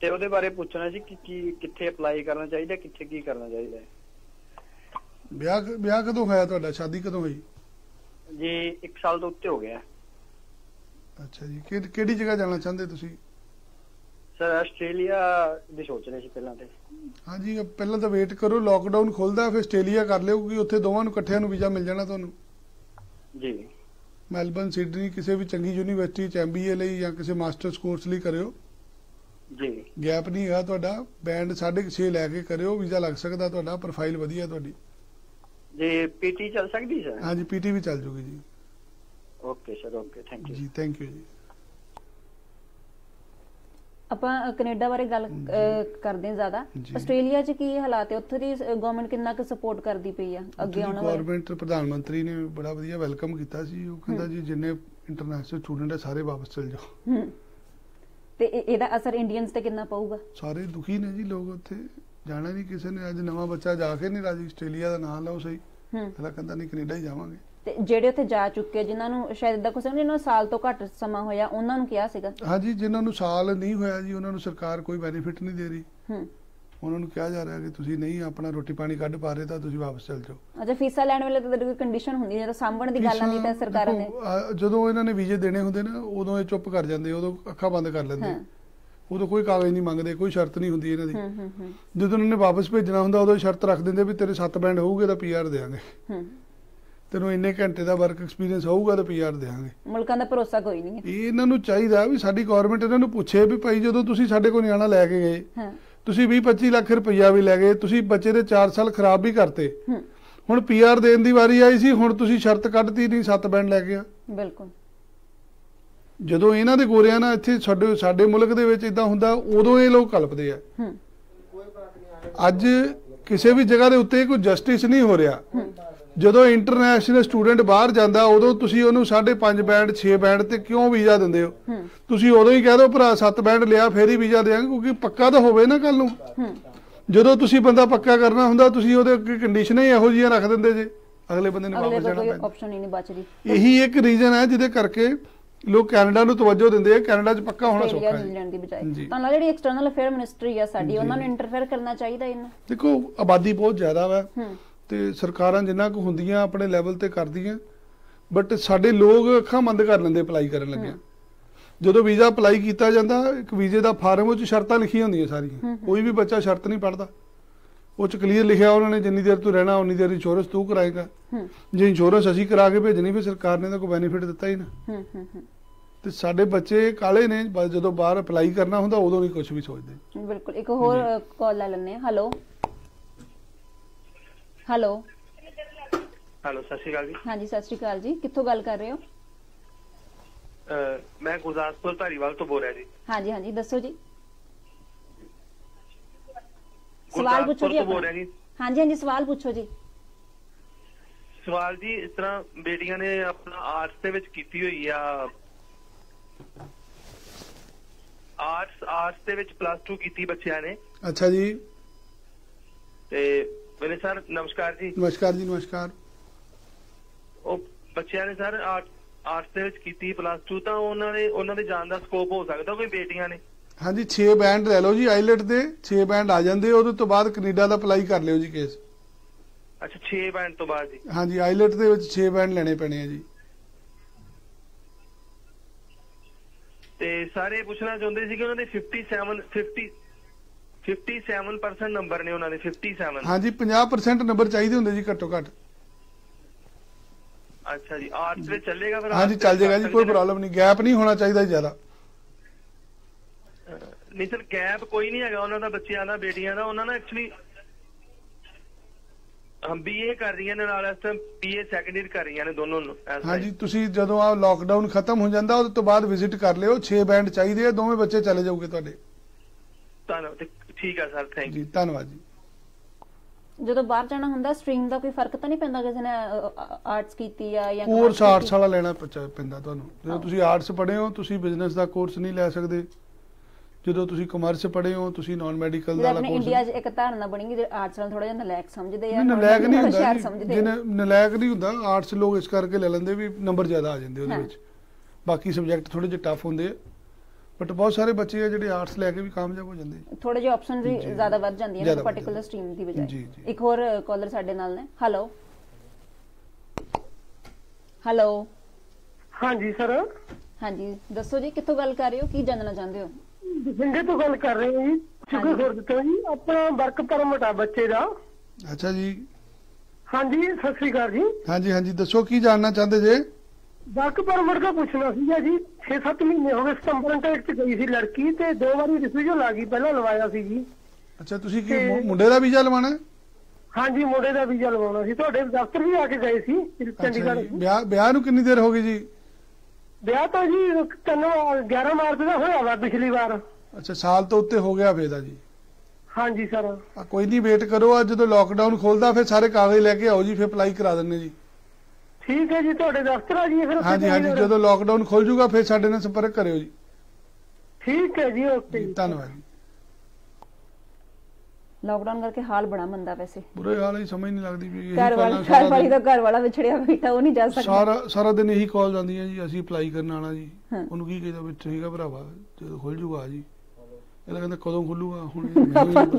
ਤੇ ਉਹਦੇ ਬਾਰੇ ਪੁੱਛਣਾ ਸੀ ਕਿ ਕੀ ਕਿੱਥੇ ਅਪਲਾਈ ਕਰਨਾ ਚਾਹੀਦਾ ਕਿੱਥੇ ਕੀ ਕਰਨਾ ਚਾਹੀਦਾ। ਵਿਆਹ ਵਿਆਹ ਕਦੋਂ ਹੋਇਆ ਤੁਹਾਡਾ? ਸ਼ਾਦੀ ਕਦੋਂ ਹੋਈ? ਜੀ 1 ਸਾਲ ਤੋਂ ਉੱਤੇ ਹੋ ਗਿਆ। ਅੱਛਾ ਜੀ। ਕਿ- ਕਿਹੜੀ ਜਗ੍ਹਾ ਜਾਣਾ ਚਾਹੁੰਦੇ ਤੁਸੀਂ? ਸਰ ਆਸਟ੍ਰੇਲੀਆ ਦੀ ਸੋਚ ਰਹੇ ਸੀ ਪਹਿਲਾਂ ਤੇ। ਹਾਂਜੀ ਪਹਿਲਾਂ ਤਾਂ ਵੇਟ ਕਰੋ ਲੋਕਡਾਊਨ ਖੁੱਲਦਾ ਫਿਰ ਆਸਟ੍ਰੇਲੀਆ ਕਰ ਲਿਓ ਕਿਉਂਕਿ ਉੱਥੇ ਦੋਵਾਂ ਨੂੰ ਇਕੱਠਿਆਂ ਨੂੰ ਵੀਜ਼ਾ ਮਿਲ ਜਾਣਾ ਤੁਹਾਨੂੰ। ਜੀ। ਮੈਲਬਨ ਸਿਡਨੀ ਕਿਸੇ ਵੀ ਚੰਗੀ ਯੂਨੀਵਰਸਿਟੀ ਚ ਐਮਬੀਏ ਲਈ ਜਾਂ ਕਿਸੇ ਮਾਸਟਰਸ ਕੋਰਸ ਲਈ ਕਰਿਓ। ਜੀ। ਗੈਪ ਨਹੀਂ ਹੈਗਾ ਤੁਹਾਡਾ। ਬੈਂਡ 6.5 ਲੈ ਕੇ ਕਰਿਓ ਵੀਜ਼ਾ ਲੱਗ ਸਕਦਾ ਤੁਹਾਡਾ ਪ੍ਰੋਫਾਈਲ ਵਧੀਆ ਤੁਹਾਡੀ। ਜੀ ਪੀਟੀ ਚੱਲ ਸਕਦੀ ਸਰ ਹਾਂਜੀ ਪੀਟੀ ਵੀ ਚੱਲ ਜੂਗੀ ਜੀ। Okay sir okay thank you. ਜੀ ਥੈਂਕ ਯੂ ਜੀ। ਆਪਾਂ ਕੈਨੇਡਾ ਬਾਰੇ ਗੱਲ ਕਰਦੇ ਹਾਂ ਜ਼ਿਆਦਾ। ਆਸਟ੍ਰੇਲੀਆ 'ਚ ਕੀ ਹਾਲਾਤ ਹੈ? ਉੱਥੇ ਦੀ ਗਵਰਨਮੈਂਟ ਕਿੰਨਾ ਕੁ ਸਪੋਰਟ ਕਰਦੀ ਪਈ ਆ? ਅੱਗੇ ਆਉਣ ਵਾਲੇ ਗਵਰਨਮੈਂਟ ਪ੍ਰਧਾਨ ਮੰਤਰੀ ਨੇ ਬੜਾ ਵਧੀਆ ਵੈਲਕਮ ਕੀਤਾ ਸੀ। ਉਹ ਕਹਿੰਦਾ ਜੀ ਜਿੰਨੇ ਇੰਟਰਨੈਸ਼ਨਲ ਸਟੂਡੈਂਟ ਹੈ ਸਾਰੇ ਵਾਪਸ ਚਲ ਜਾਓ। ਤੇ ਇਹ- ਇਹਦਾ ਅਸਰ ਇੰਡੀਅਨਸ ਤੇ ਕਿੰਨਾ ਪਊਗਾ? ਸਾਰੇ ਦੁਖੀ ਨੇ ਜੀ ਲੋਕ ਉੱਥੇ। ਜਾਣਾ ਨਹੀਂ ਕਿਸੇ ਨੇ। ਅੱਜ ਨਵਾਂ ਬੱਚਾ ਜਾ ਕੇ ਨਹੀਂ ਰਾਜੀ। ਆਸਟ੍ਰੇਲੀਆ ਦਾ ਨਾਂ ਲਓ ਸਹੀ। ਹੂੰ। ਕਹਿੰਦਾ ਨਹੀਂ ਕੈਨੇਡਾ ਹੀ ਜਾਵਾਂਗੇ। ਤੇ ਜਿਹੜੇ ਉੱਥੇ ਜਾ ਚੁੱਕੇ ਜਿਨ੍ਹਾਂ ਨੂੰ ਸ਼ਾਇਦ ਇਦਾਂ ਕੁਛ ਨਹੀਂ ਸਾਲ ਤੋਂ ਘੱਟ ਸਮਾਂ ਹੋਇਆ ਉਹਨਾਂ ਨੂੰ ਕਿਹਾ ਸੀਗਾ? ਹਾਂਜੀ ਜਿਨ੍ਹਾਂ ਨੂੰ ਸਾਲ ਨਹੀਂ ਹੋਇਆ ਜੀ ਉਹਨਾਂ ਨੂੰ ਸਰਕਾਰ ਕੋਈ ਬੈਨੀਫਿਟ ਨਹੀਂ ਦੇ ਰਹੀ। ਹੂੰ। ਉਹਨਾਂ ਨੂੰ ਕਿਹਾ ਜਾ ਰਿਹਾ ਕਿ ਤੁਸੀਂ ਨਹੀਂ ਆਪਣਾ ਰੋਟੀ ਪਾਣੀ ਕੱਢ ਪਾ ਰਹੇ ਤਾਂ ਤੁਸੀਂ ਵਾਪਸ ਚਲ ਜਾਓ। ਅੱਛਾ ਫੀਸਾਂ ਲੈਣ ਵੇਲੇ ਤਾਂ ਕੋਈ ਕੰਡੀਸ਼ਨ ਹੁੰਦੀ ਜਦੋਂ ਸਾਂਭਣ ਦੀ ਗੱਲ ਆਉਂਦੀ ਤਾਂ ਸਰਕਾਰਾਂ ਨੇ। ਜਦੋਂ ਇਹਨਾਂ ਨੇ ਵੀਜ਼ੇ ਦੇਣੇ ਹੁੰਦੇ ਨਾ ਉਦੋਂ ਇਹ ਚੁੱਪ ਕਰ ਜਾਂਦੇ ਉਦੋਂ ਅੱਖਾਂ ਬੰਦ ਕਰ ਲੈਂਦੇ। ਉਦੋਂ ਕੋਈ ਕਾਗਜ਼ ਨਹੀਂ ਮੰਗਦੇ ਕੋਈ ਸ਼ਰਤ ਨਹੀਂ ਹੁੰਦੀ ਇਹਨਾਂ ਦੀ। ਹੂੰ ਹੂੰ ਹੂੰ। ਜਦੋਂ ਉਹਨਾਂ ਨੇ ਵਾਪਸ ਭੇਜਣਾ ਹੁੰਦਾ ਉਦੋਂ ਸ਼ਰਤ ਰੱਖ ਦਿੰਦੇ ਵੀ ਤੇਰੇ 7 ਬੈਂਡ ਹੋਊਗੇ ਤਾਂ ਪੀਆਰ ਦੇਾਂਗੇ ਹੂੰ। ਤੈਨੂੰ ਇੰਨੇ ਘੰਟੇ ਦਾ ਵਰਕ ਐਕਸਪੀਰੀਅੰਸ ਹੋਊਗਾ ਤਾਂ ਪੀਆਰ ਦੇਾਂਗੇ ਮੁਲਕਾਂ ਦਾ ਭਰੋਸਾ ਕੋਈ ਨਹੀਂ ਹੈ। ਇਹ ਇਹਨਾਂ ਨੂੰ ਚਾਹੀਦਾ ਵੀ ਸਾਡੀ ਗਵਰਨਮੈਂਟ ਇਹਨਾਂ ਨੂੰ ਪੁੱਛੇ ਵੀ ਭਾਈ ਜਦੋਂ ਤੁਸੀਂ ਸਾਡੇ ਕੋਲ ਨਿਆਣਾ ਲੈ ਕੇ ਗਏ ਹਾਂ। ਤੁਸੀਂ 20 25 ਲੱਖ ਰੁਪਈਆ ਵੀ ਲੈ ਗਏ ਤੁਸੀਂ ਬੱਚੇ ਦੇ 4 ਸਾਲ ਖਰਾਬ ਵੀ ਕਰਤੇ। ਹੂੰ। ਹੁਣ ਪੀਆਰ ਦੇਣ ਦੀ ਵਾਰੀ ਆਈ ਸੀ ਹੁਣ ਤੁਸੀਂ ਸ਼ਰਤ ਕੱਢਤੀ ਨਹੀਂ 7 ਬੈਂਡ ਲੈ ਕੇ ਆ। ਬਿਲਕੁਲ। ਜਦੋਂ ਇਹਨਾਂ ਦੇ ਗੋਰਿਆਂ ਨਾਲ ਇੱਥੇ ਸਾਡੇ ਸਾਡੇ ਮੁਲਕ ਦੇ ਵਿੱਚ ਇਦਾਂ ਹੁੰਦਾ ਉਦੋਂ ਇਹ ਲੋਕ ਕਲਪਦੇ ਆ। ਹੂੰ। ਅੱਜ ਕਿਸੇ ਵੀ ਜਗ੍ਹਾ ਦੇ ਉੱਤੇ ਕੋਈ ਜਸਟਿਸ ਨਹੀਂ ਹੋ ਰਿਹਾ। ਜਦੋਂ ਇੰਟਰਨੈਸ਼ਨਲ ਸਟੂਡੈਂਟ ਬਾਹਰ ਜਾਂਦਾ ਉਦੋਂ ਤੁਸੀਂ ਉਹਨੂੰ 5.5 ਬੈਂਡ 6 ਬੈਂਡ ਤੇ ਕਿਉਂ ਵੀਜ਼ਾ ਦਿੰਦੇ ਹੋ? ਤੁਸੀਂ ਉਦੋਂ ਹੀ ਕਹਿ ਦਿਓ ਭਰਾ 7 ਬੈਂਡ ਲਿਆ ਫੇਰ ਹੀ ਵੀਜ਼ਾ ਦੇਾਂਗੇ ਕਿਉਂਕਿ ਪੱਕਾ ਤਾਂ ਹੋਵੇ ਨਾ ਕੱਲ ਨੂੰ। ਜਦੋਂ ਤੁਸੀਂ ਬੰਦਾ ਪੱਕਾ ਕਰਨਾ ਹੁੰਦਾ ਤੁਸੀਂ ਉਹਦੇ ਅੱਗੇ ਕੰਡੀਸ਼ਨਾਂ ਹੀ ਇਹੋ ਜਿਹੀਆਂ ਰੱਖ ਦਿੰਦੇ ਜੇ। ਅਗਲੇ ਬੰਦੇ ਨੂੰ ਵਾਪਸ ਜਾਣਾ ਪੈਂਦਾ। ਆਪਸ਼ਨ ਹੀ ਨਹੀਂ ਬਚ ਰਹੀ ਇਹੀ ਇੱਕ ਰੀਜ਼ਨ ਹੈ ਜਿਹਦੇ ਕਰਕੇ ਲੋਕ ਕੈਨੇਡਾ ਨੂੰ ਤਵੱਜੋ ਦਿੰਦੇ ਆ ਕੈਨੇਡਾ 'ਚ ਪੱਕਾ ਹੋਣਾ ਸੌਖਾ ਹੈ। ਨਿਊਜ਼ੀਲੈਂਡ ਦੀ ਬਜਾਏ। ਜੀ। ਤਾਂ ਨਾਲ ਜਿਹੜੀ ਐਕਸਟਰਨਲ ਅਫੇਅਰ ਮਿਨਿਸਟਰੀ ਆ ਸਾਡੀ ਉਹਨਾਂ ਨੂੰ ਇੰਟਰਫੇਅਰ ਕਰਨਾ ਚਾਹੀਦਾ ਇਹਨਾਂ ਦੇਖੋ ਆਬਾਦੀ ਬਹੁਤ ਜ਼ਿਆਦਾ ਵਾ। ਤੇ ਸਰਕਾਰਾਂ ਜਿੰਨਾ ਕੁ ਹੁੰਦੀਆਂ ਆਪਣੇ ਲੈਵਲ ਤੇ ਕਰਦੀਆਂ ਬਟ ਸਾਡੇ ਲੋਕ ਅੱਖਾਂ ਬੰਦ ਕਰ ਲੈਂਦੇ ਅਪਲਾਈ ਕਰਨ ਲੱਗਿਆ। ਜਦੋਂ ਵੀਜ਼ਾ ਅਪਲਾਈ ਕੀਤਾ ਜਾਂਦਾ ਇੱਕ ਵੀਜ਼ੇ ਦਾ ਫਾਰਮ ਉਹ 'ਚ ਸ਼ਰਤਾਂ ਲਿਖੀਆਂ ਹੁੰਦੀਆਂ ਸਾਰੀਆਂ। ਕੋਈ ਵੀ ਬੱਚਾ ਸ਼ਰਤ ਨਹੀਂ ਪੜਦਾ ਉਹ 'ਚ ਕਲੀਅਰ ਲਿਖਿਆ ਉਹਨਾਂ ਨੇ ਜਿੰਨੀ ਦੇਰ ਤੂੰ ਰਹਿਣਾ ਉਨੀ ਦੇਰ ਇੰਸ਼ੋਰੈਂਸ ਤੂੰ ਕਰਾਏਗਾ। ਜੇ ਇੰਸ਼ੋਰੈਂਸ ਅਸੀਂ ਕਰਾ ਕੇ ਭੇਜਣੀ ਫਿਰ ਸਰਕਾਰ ਨੇ ਤਾਂ ਕੋਈ ਬੈਨੀਫਿਟ ਦਿੱਤਾ ਹੀ ਨਾ। ਤੇ ਸਾਡੇ ਬੱਚੇ ਕਾਲੇ ਨੇ ਜਦੋਂ ਬਾਹਰ ਅਪਲਾਈ ਕਰਨਾ ਹੁੰਦਾ ਉਦੋਂ ਨਹੀਂ ਕੁਝ ਵੀ ਸੋਚਦੇ। ਬਿਲਕੁਲ। ਇੱਕ ਹੋਰ ਕਾਲ ਲੈ ਲੈਣੇ ਹੈਲੋ ਹੈਲੋ ਹੈਲੋ ਸਤਿ ਸ਼੍ਰੀ ਅਕਾਲ ਜੀ। ਹਾਂਜੀ ਸਤਿ ਸ਼੍ਰੀ ਅਕਾਲ ਜੀ। ਕਿੱਥੋਂ ਗੱਲ ਕਰ ਰਹੇ ਹੋ? ਮੈਂ ਗੁਰਦਾਸਪੁਰ ਧਾਰੀਵਾਲ ਤੋਂ ਬੋਲ ਰਿਹਾ ਜੀ। ਹਾਂਜੀ ਹਾਂਜੀ ਦੱਸੋ ਜੀ। ਸਵਾਲ ਪੁੱਛੋ ਜੀ ਹਾਂਜੀ ਹਾਂਜੀ ਸਵਾਲ ਪੁੱਛੋ ਜੀ। ਸਵਾਲ ਜੀ ਇਸ ਤਰ੍ਹਾਂ ਬੇਟੀਆਂ ਨੇ ਆਪਣਾ ਆਰਟਸ ਦੇ ਵਿੱਚ ਕੀਤੀ ਹੋਈ ਆ। ਆਰਟਸ ਆਰਟਸ ਦੇ ਵਿੱਚ ਪਲੱਸ 2 ਕੀਤੀ ਬੱਚਿਆਂ ਨੇ। ਅੱਛਾ ਜੀ। ਤੇ ਮੇਰੇ ਸਰ ਨਮਸਕਾਰ ਜੀ। ਨਮਸਕਾਰ ਜੀ ਨਮਸਕਾਰ। ਉਹ ਬੱਚਿਆਂ ਨੇ ਸਰ ਆਰਟਸ ਦੇ ਵਿੱਚ ਕੀਤੀ ਪਲੱਸ 2 ਤਾਂ ਉਹਨਾਂ ਦੇ ਉਹਨਾਂ ਦੇ ਜਾਣ ਦਾ ਸਕੋਪ ਹੋ ਸਕਦਾ ਕੋਈ ਬੇਟੀਆਂ ਨੇ? ਹਾਂਜੀ 6 ਬੈਂਡ ਲੈ ਲਓ ਜੀ ਆਈਲੈਟ ਦੇ 6 ਬੈਂਡ ਆ ਜਾਂਦੇ ਉਹਦੇ ਤੋਂ ਬਾਅਦ ਕੈਨੇਡਾ ਦਾ ਅਪਲਾਈ ਕਰ ਲਿਓ ਜੀ ਕੇਸ ਅੱਛਾ 6 ਬੈਂਡ ਤੋਂ ਬਾਅਦ ਜੀ। ਹਾਂਜੀ ਆਈਲੈਟ ਦੇ ਵਿੱਚ 6 ਬੈਂਡ ਲੈਣੇ ਪੈਣੇ ਆ ਜੀ। ਤੇ ਸਾਰੇ ਪੁੱਛਣਾ ਚਾਹੁੰਦੇ ਸੀ ਕਿ ਉਹਨਾਂ ਦੇ 57 50 57% ਨੰਬਰ ਨੇ ਉਹਨਾਂ ਦੇ 57 ਹਾਂਜੀ 50% ਨੰਬਰ ਚਾਹੀਦੇ ਹੁੰਦੇ ਜੀ ਘੱਟੋ ਘੱਟ ਅੱਛਾ ਜੀ ਆਰਟਸ ਵਿੱਚ ਚੱਲੇਗਾ ਫਿਰ ਹਾਂਜੀ ਚੱਲ ਜਾਏਗਾ ਜੀ ਕੋਈ? ਪ੍ਰੋਬਲਮ ਨਹੀਂ ਗੈਪ ਨਹੀਂ ਹੋਣਾ ਚਾਹੀਦਾ ਜ਼ਿਆਦਾ ਨਹੀਂ ਸਰ ਗੈਪ ਕੋਈ ਨਹੀਂ ਹੈਗਾ ਉਹਨਾਂ ਦਾ ਬੱਚਿਆਂ ਦਾ ਬੇਟੀਆਂ ਦਾ ਉਹਨਾਂ ਨੇ ਐਕਚੁਅਲੀ ਹਮ ਬੀਏ ਕਰ ਰਹੀਆਂ ਨੇ ਨਾਲ ਇਸ ਟਾਈਮ ਬੀਏ ਸੈਕੰਡ ਈਅਰ ਕਰ ਰਹੀਆਂ ਨੇ ਦੋਨੋਂ ਨੂੰ। ਹਾਂਜੀ ਤੁਸੀਂ ਜਦੋਂ ਆ ਲੋਕਡਾਊਨ ਖਤਮ ਹੋ ਜਾਂਦਾ ਉਹਦੇ ਤੋਂ ਬਾਅਦ ਵਿਜ਼ਿਟ ਕਰ ਲਿਓ 6 ਬੈਂਡ ਚਾਹੀਦੇ ਆ ਦੋਵੇਂ ਬੱਚੇ ਚਲੇ ਜਾਓਗੇ ਤੁਹਾਡੇ ਧੰਨਵਾਦ ਠੀਕ ਆ ਸਰ ਥੈਂਕ ਜੀ ਧੰਨਵਾਦ ਜੀ। ਜਦੋਂ ਬਾਹਰ ਜਾਣਾ ਹੁੰਦਾ ਸਟਰੀਮ ਦਾ ਕੋਈ ਫ਼ਰਕ ਤਾਂ ਨਹੀਂ ਪੈਂਦਾ ਕਿਸੇ ਨੇ ਆਰਟਸ ਕੀਤੀ ਆ ਜਾਂ ਕੋਰਸ ਆਰਟਸ? ਵਾਲਾ ਲੈਣਾ ਪੈਂਦਾ ਤੁਹਾਨੂੰ। ਜਦੋਂ ਤੁਸੀਂ ਆਰਟਸ ਪੜ੍ਹੇ ਹੋ ਤੁਸੀਂ ਬਿਜ਼ਨਸ ਦਾ ਕੋਰਸ ਨਹੀਂ ਲੈ ਸਕਦੇ। ਜਦੋਂ ਤੁਸੀਂ ਕਮਰਸ ਪੜ੍ਹੇ ਹੋ ਤੁਸੀਂ ਨਾਨ ਮੈਡੀਕਲ ਦਾ ਆਪਣੇ ਕੋਰਸ ਇੰਡੀਆ 'ਚ ਇੱਕ ਧਾਰਨਾ ਬਣੀ ਕਿ ਆਰਟਸ ਵਾਲ ਥੋੜਾ ਜਿਹਾ ਨਲਾਇਕ ਸਮਝਦੇ ਆ ਨਹੀਂ ਨਲਾਇਕ ਨਹੀਂ ਹੁੰਦਾ ਜਿਹਨੇ ਨਲਾਇਕ ਨਹੀਂ ਹੁੰਦਾ ਆਰਟਸ ਲੋਕ ਇਸ ਕਰਕੇ ਲੈ ਲੈਂਦੇ ਵੀ ਨੰਬਰ ਜ਼ਿਆਦਾ ਆ ਜਾਂਦੇ ਉਹਦੇ। ਵਿੱਚ। ਬਾਕੀ ਸਬਜੈਕਟ ਥੋੜੇ ਜਿਹੇ ਟਫ ਹੁੰਦੇ ਆ। ਬਟ ਬਹੁਤ ਸਾਰੇ ਬੱਚੇ ਆ ਜਿਹੜੇ ਆਰਟਸ ਲੈ ਕੇ ਵੀ ਕਾਮਯਾਬ ਹੋ ਜਾਂਦੇ ਆ। ਥੋੜੇ ਜਿਹੇ ਆਪਸ਼ਨ ਵੀ ਜੀ। ਜ਼ਿਆਦਾ ਵੱਧ ਜਾਂਦੀਆਂ ਨੇ ਪਾਰਟਿਕੂਲਰ। ਸਟਰੀਮ ਦੀ ਬਜਾਏ। ਇੱਕ ਹੋਰ ਕਾਲਰ ਸਾਡੇ ਨਾਲ ਨੇ। ਹੈਲੋ ਹੈਲੋ ਹਾਂਜੀ ਸਰ ਹਾਂਜੀ ਦੱਸੋ ਜੀ ਕਿੱਥੋਂ ਗੱਲ ਕਰ ਰਹੇ ਹੋ? ਕੀ ਜਾਣਨਾ ਚਾਹੁੰਦੇ ਹੋ? ਬਠਿੰਡੇ ਤੋਂ ਗੱਲ ਕਰ ਰਹੇ ਹਾਂ ਜੀ। ਸ਼ੁਕਰ ਖੁਰਦ ਤੋਂ ਜੀ ਆਪਣਾ ਵਰਕ ਪਰਮਿਟ ਆ ਬੱਚੇ ਦਾ। ਅੱਛਾ ਜੀ। ਹਾਂਜੀ ਸਤਿ ਸ੍ਰੀ ਅਕਾਲ ਜੀ। ਹਾਂਜੀ ਹਾਂਜੀ ਦੱਸੋ ਕੀ ਜਾਣਨਾ ਚਾਹੁੰਦੇ ਜੇ? ਵਰਕ ਪਰਮਿਟ ਦਾ ਪੁੱਛਣਾ ਸੀਗਾ ਜੀ 6-7 ਮਹੀਨੇ ਹੋ ਗਏ ਸਤੰਬਰ ਇੰਟੈਕ ਚ ਗਈ ਸੀ ਲੜਕੀ ਤੇ ਦੋ ਵਾਰੀ ਰਿਫਿਊਜ਼ਲ ਆ ਗਈ ਪਹਿਲਾਂ ਲਵਾਇਆ ਸੀ ਜੀ। ਅੱਛਾ ਤੁਸੀਂ ਕੀ ਤੇ- ਮੁੰਡੇ ਦਾ ਵੀਜ਼ਾ ਲਵਾਣਾ ਹੈ? ਹਾਂਜੀ ਮੁੰਡੇ ਦਾ ਵੀਜ਼ਾ ਲਵਾਉਣਾ ਸੀ। ਤੁਹਾਡੇ ਦਫ਼ਤਰ ਵੀ ਆ ਕੇ ਗਏ ਸੀ ਅੱਛਾ ਚੰਡੀਗੜ੍ਹ। ਜੀ ਵਿਆਹ ਵਿਆਹ ਨੂੰ ਕਿੰਨੀ ਦੇਰ ਹੋ ਗਈ ਜੀ? ਵਿਆਹ ਤਾਂ ਜੀ ਤਿੰਨ 11 ਮਾਰਚ ਦਾ ਹੋਇਆ ਵਾ ਪਿਛਲੀ ਵਾਰ। ਅੱਛਾ ਸਾਲ ਤੋਂ ਉੱਤੇ ਹੋ ਗਿਆ ਫੇਰ ਦਾ ਜੀ। ਹਾਂਜੀ ਸਰ। ਆ ਕੋਈ ਨਹੀਂ ਵੇਟ ਕਰੋ ਆ ਜਦੋਂ ਲੋਕਡਾਊਨ ਖੋਲਦਾ ਫਿਰ ਸਾਰੇ ਕਾਗਜ਼ ਲੈ ਕੇ ਆਓ ਜੀ ਫਿਰ ਅਪਲਾਈ ਕਰਾ ਦਿੰਨੇ ਜੀ। ਠੀਕ ਹੈ ਜੀ ਤੁਹਾਡੇ ਦਫ਼ਤਰ ਆ ਜੀ ਫਿਰ ਉੱਥੇ ਹਾਂਜੀ ਹਾਂਜੀ। ਜਦੋਂ ਲੋਕਡਾਊਨ ਖੁੱਲ ਜੂਗਾ ਫਿਰ ਸਾਡੇ ਨਾਲ ਸੰਪਰਕ ਕਰਿਓ ਜੀ। ਠੀਕ ਹੈ ਜੀ ਓਕੇ ਜੀ। ਧੰਨਵਾਦ ਜੀ। ਲਾਕਡਾਊਨ ਕਰਕੇ ਹਾਲ ਬੜਾ ਮੰਦਾ ਵੈਸੇ। ਬੁਰੇ ਹਾਲ ਹੀ ਸਮਝ ਨਹੀਂ ਲੱਗਦੀ ਵੀ ਇਹੀ ਘਰ ਵਾਲੀ ਘਰ ਸਾਰਾ ਵਾਲੀ ਦਾ ਘਰ ਵਾਲਾ ਵਿਛੜਿਆ ਬੈਠਾ ਉਹ ਨਹੀਂ ਜਾ ਸਕਦਾ। ਸਾਰਾ ਸਾਰਾ ਦਿਨ ਇਹੀ ਕਾਲ ਜਾਂਦੀਆਂ ਜੀ ਅਸੀਂ ਅਪਲਾਈ ਕਰਨ ਆਣਾ ਜੀ। ਹਾਂ। ਉਹਨੂੰ ਕੀ ਕਹਿੰਦਾ ਵੀ ਠੀਕ ਆ ਭਰਾਵਾ ਜਦੋਂ ਖੁੱਲ ਜੂਗਾ ਜੀ। ਇਹਦਾ ਕਹਿੰਦਾ ਕਦੋਂ ਖੁੱਲੂਗਾ ਹੁਣ।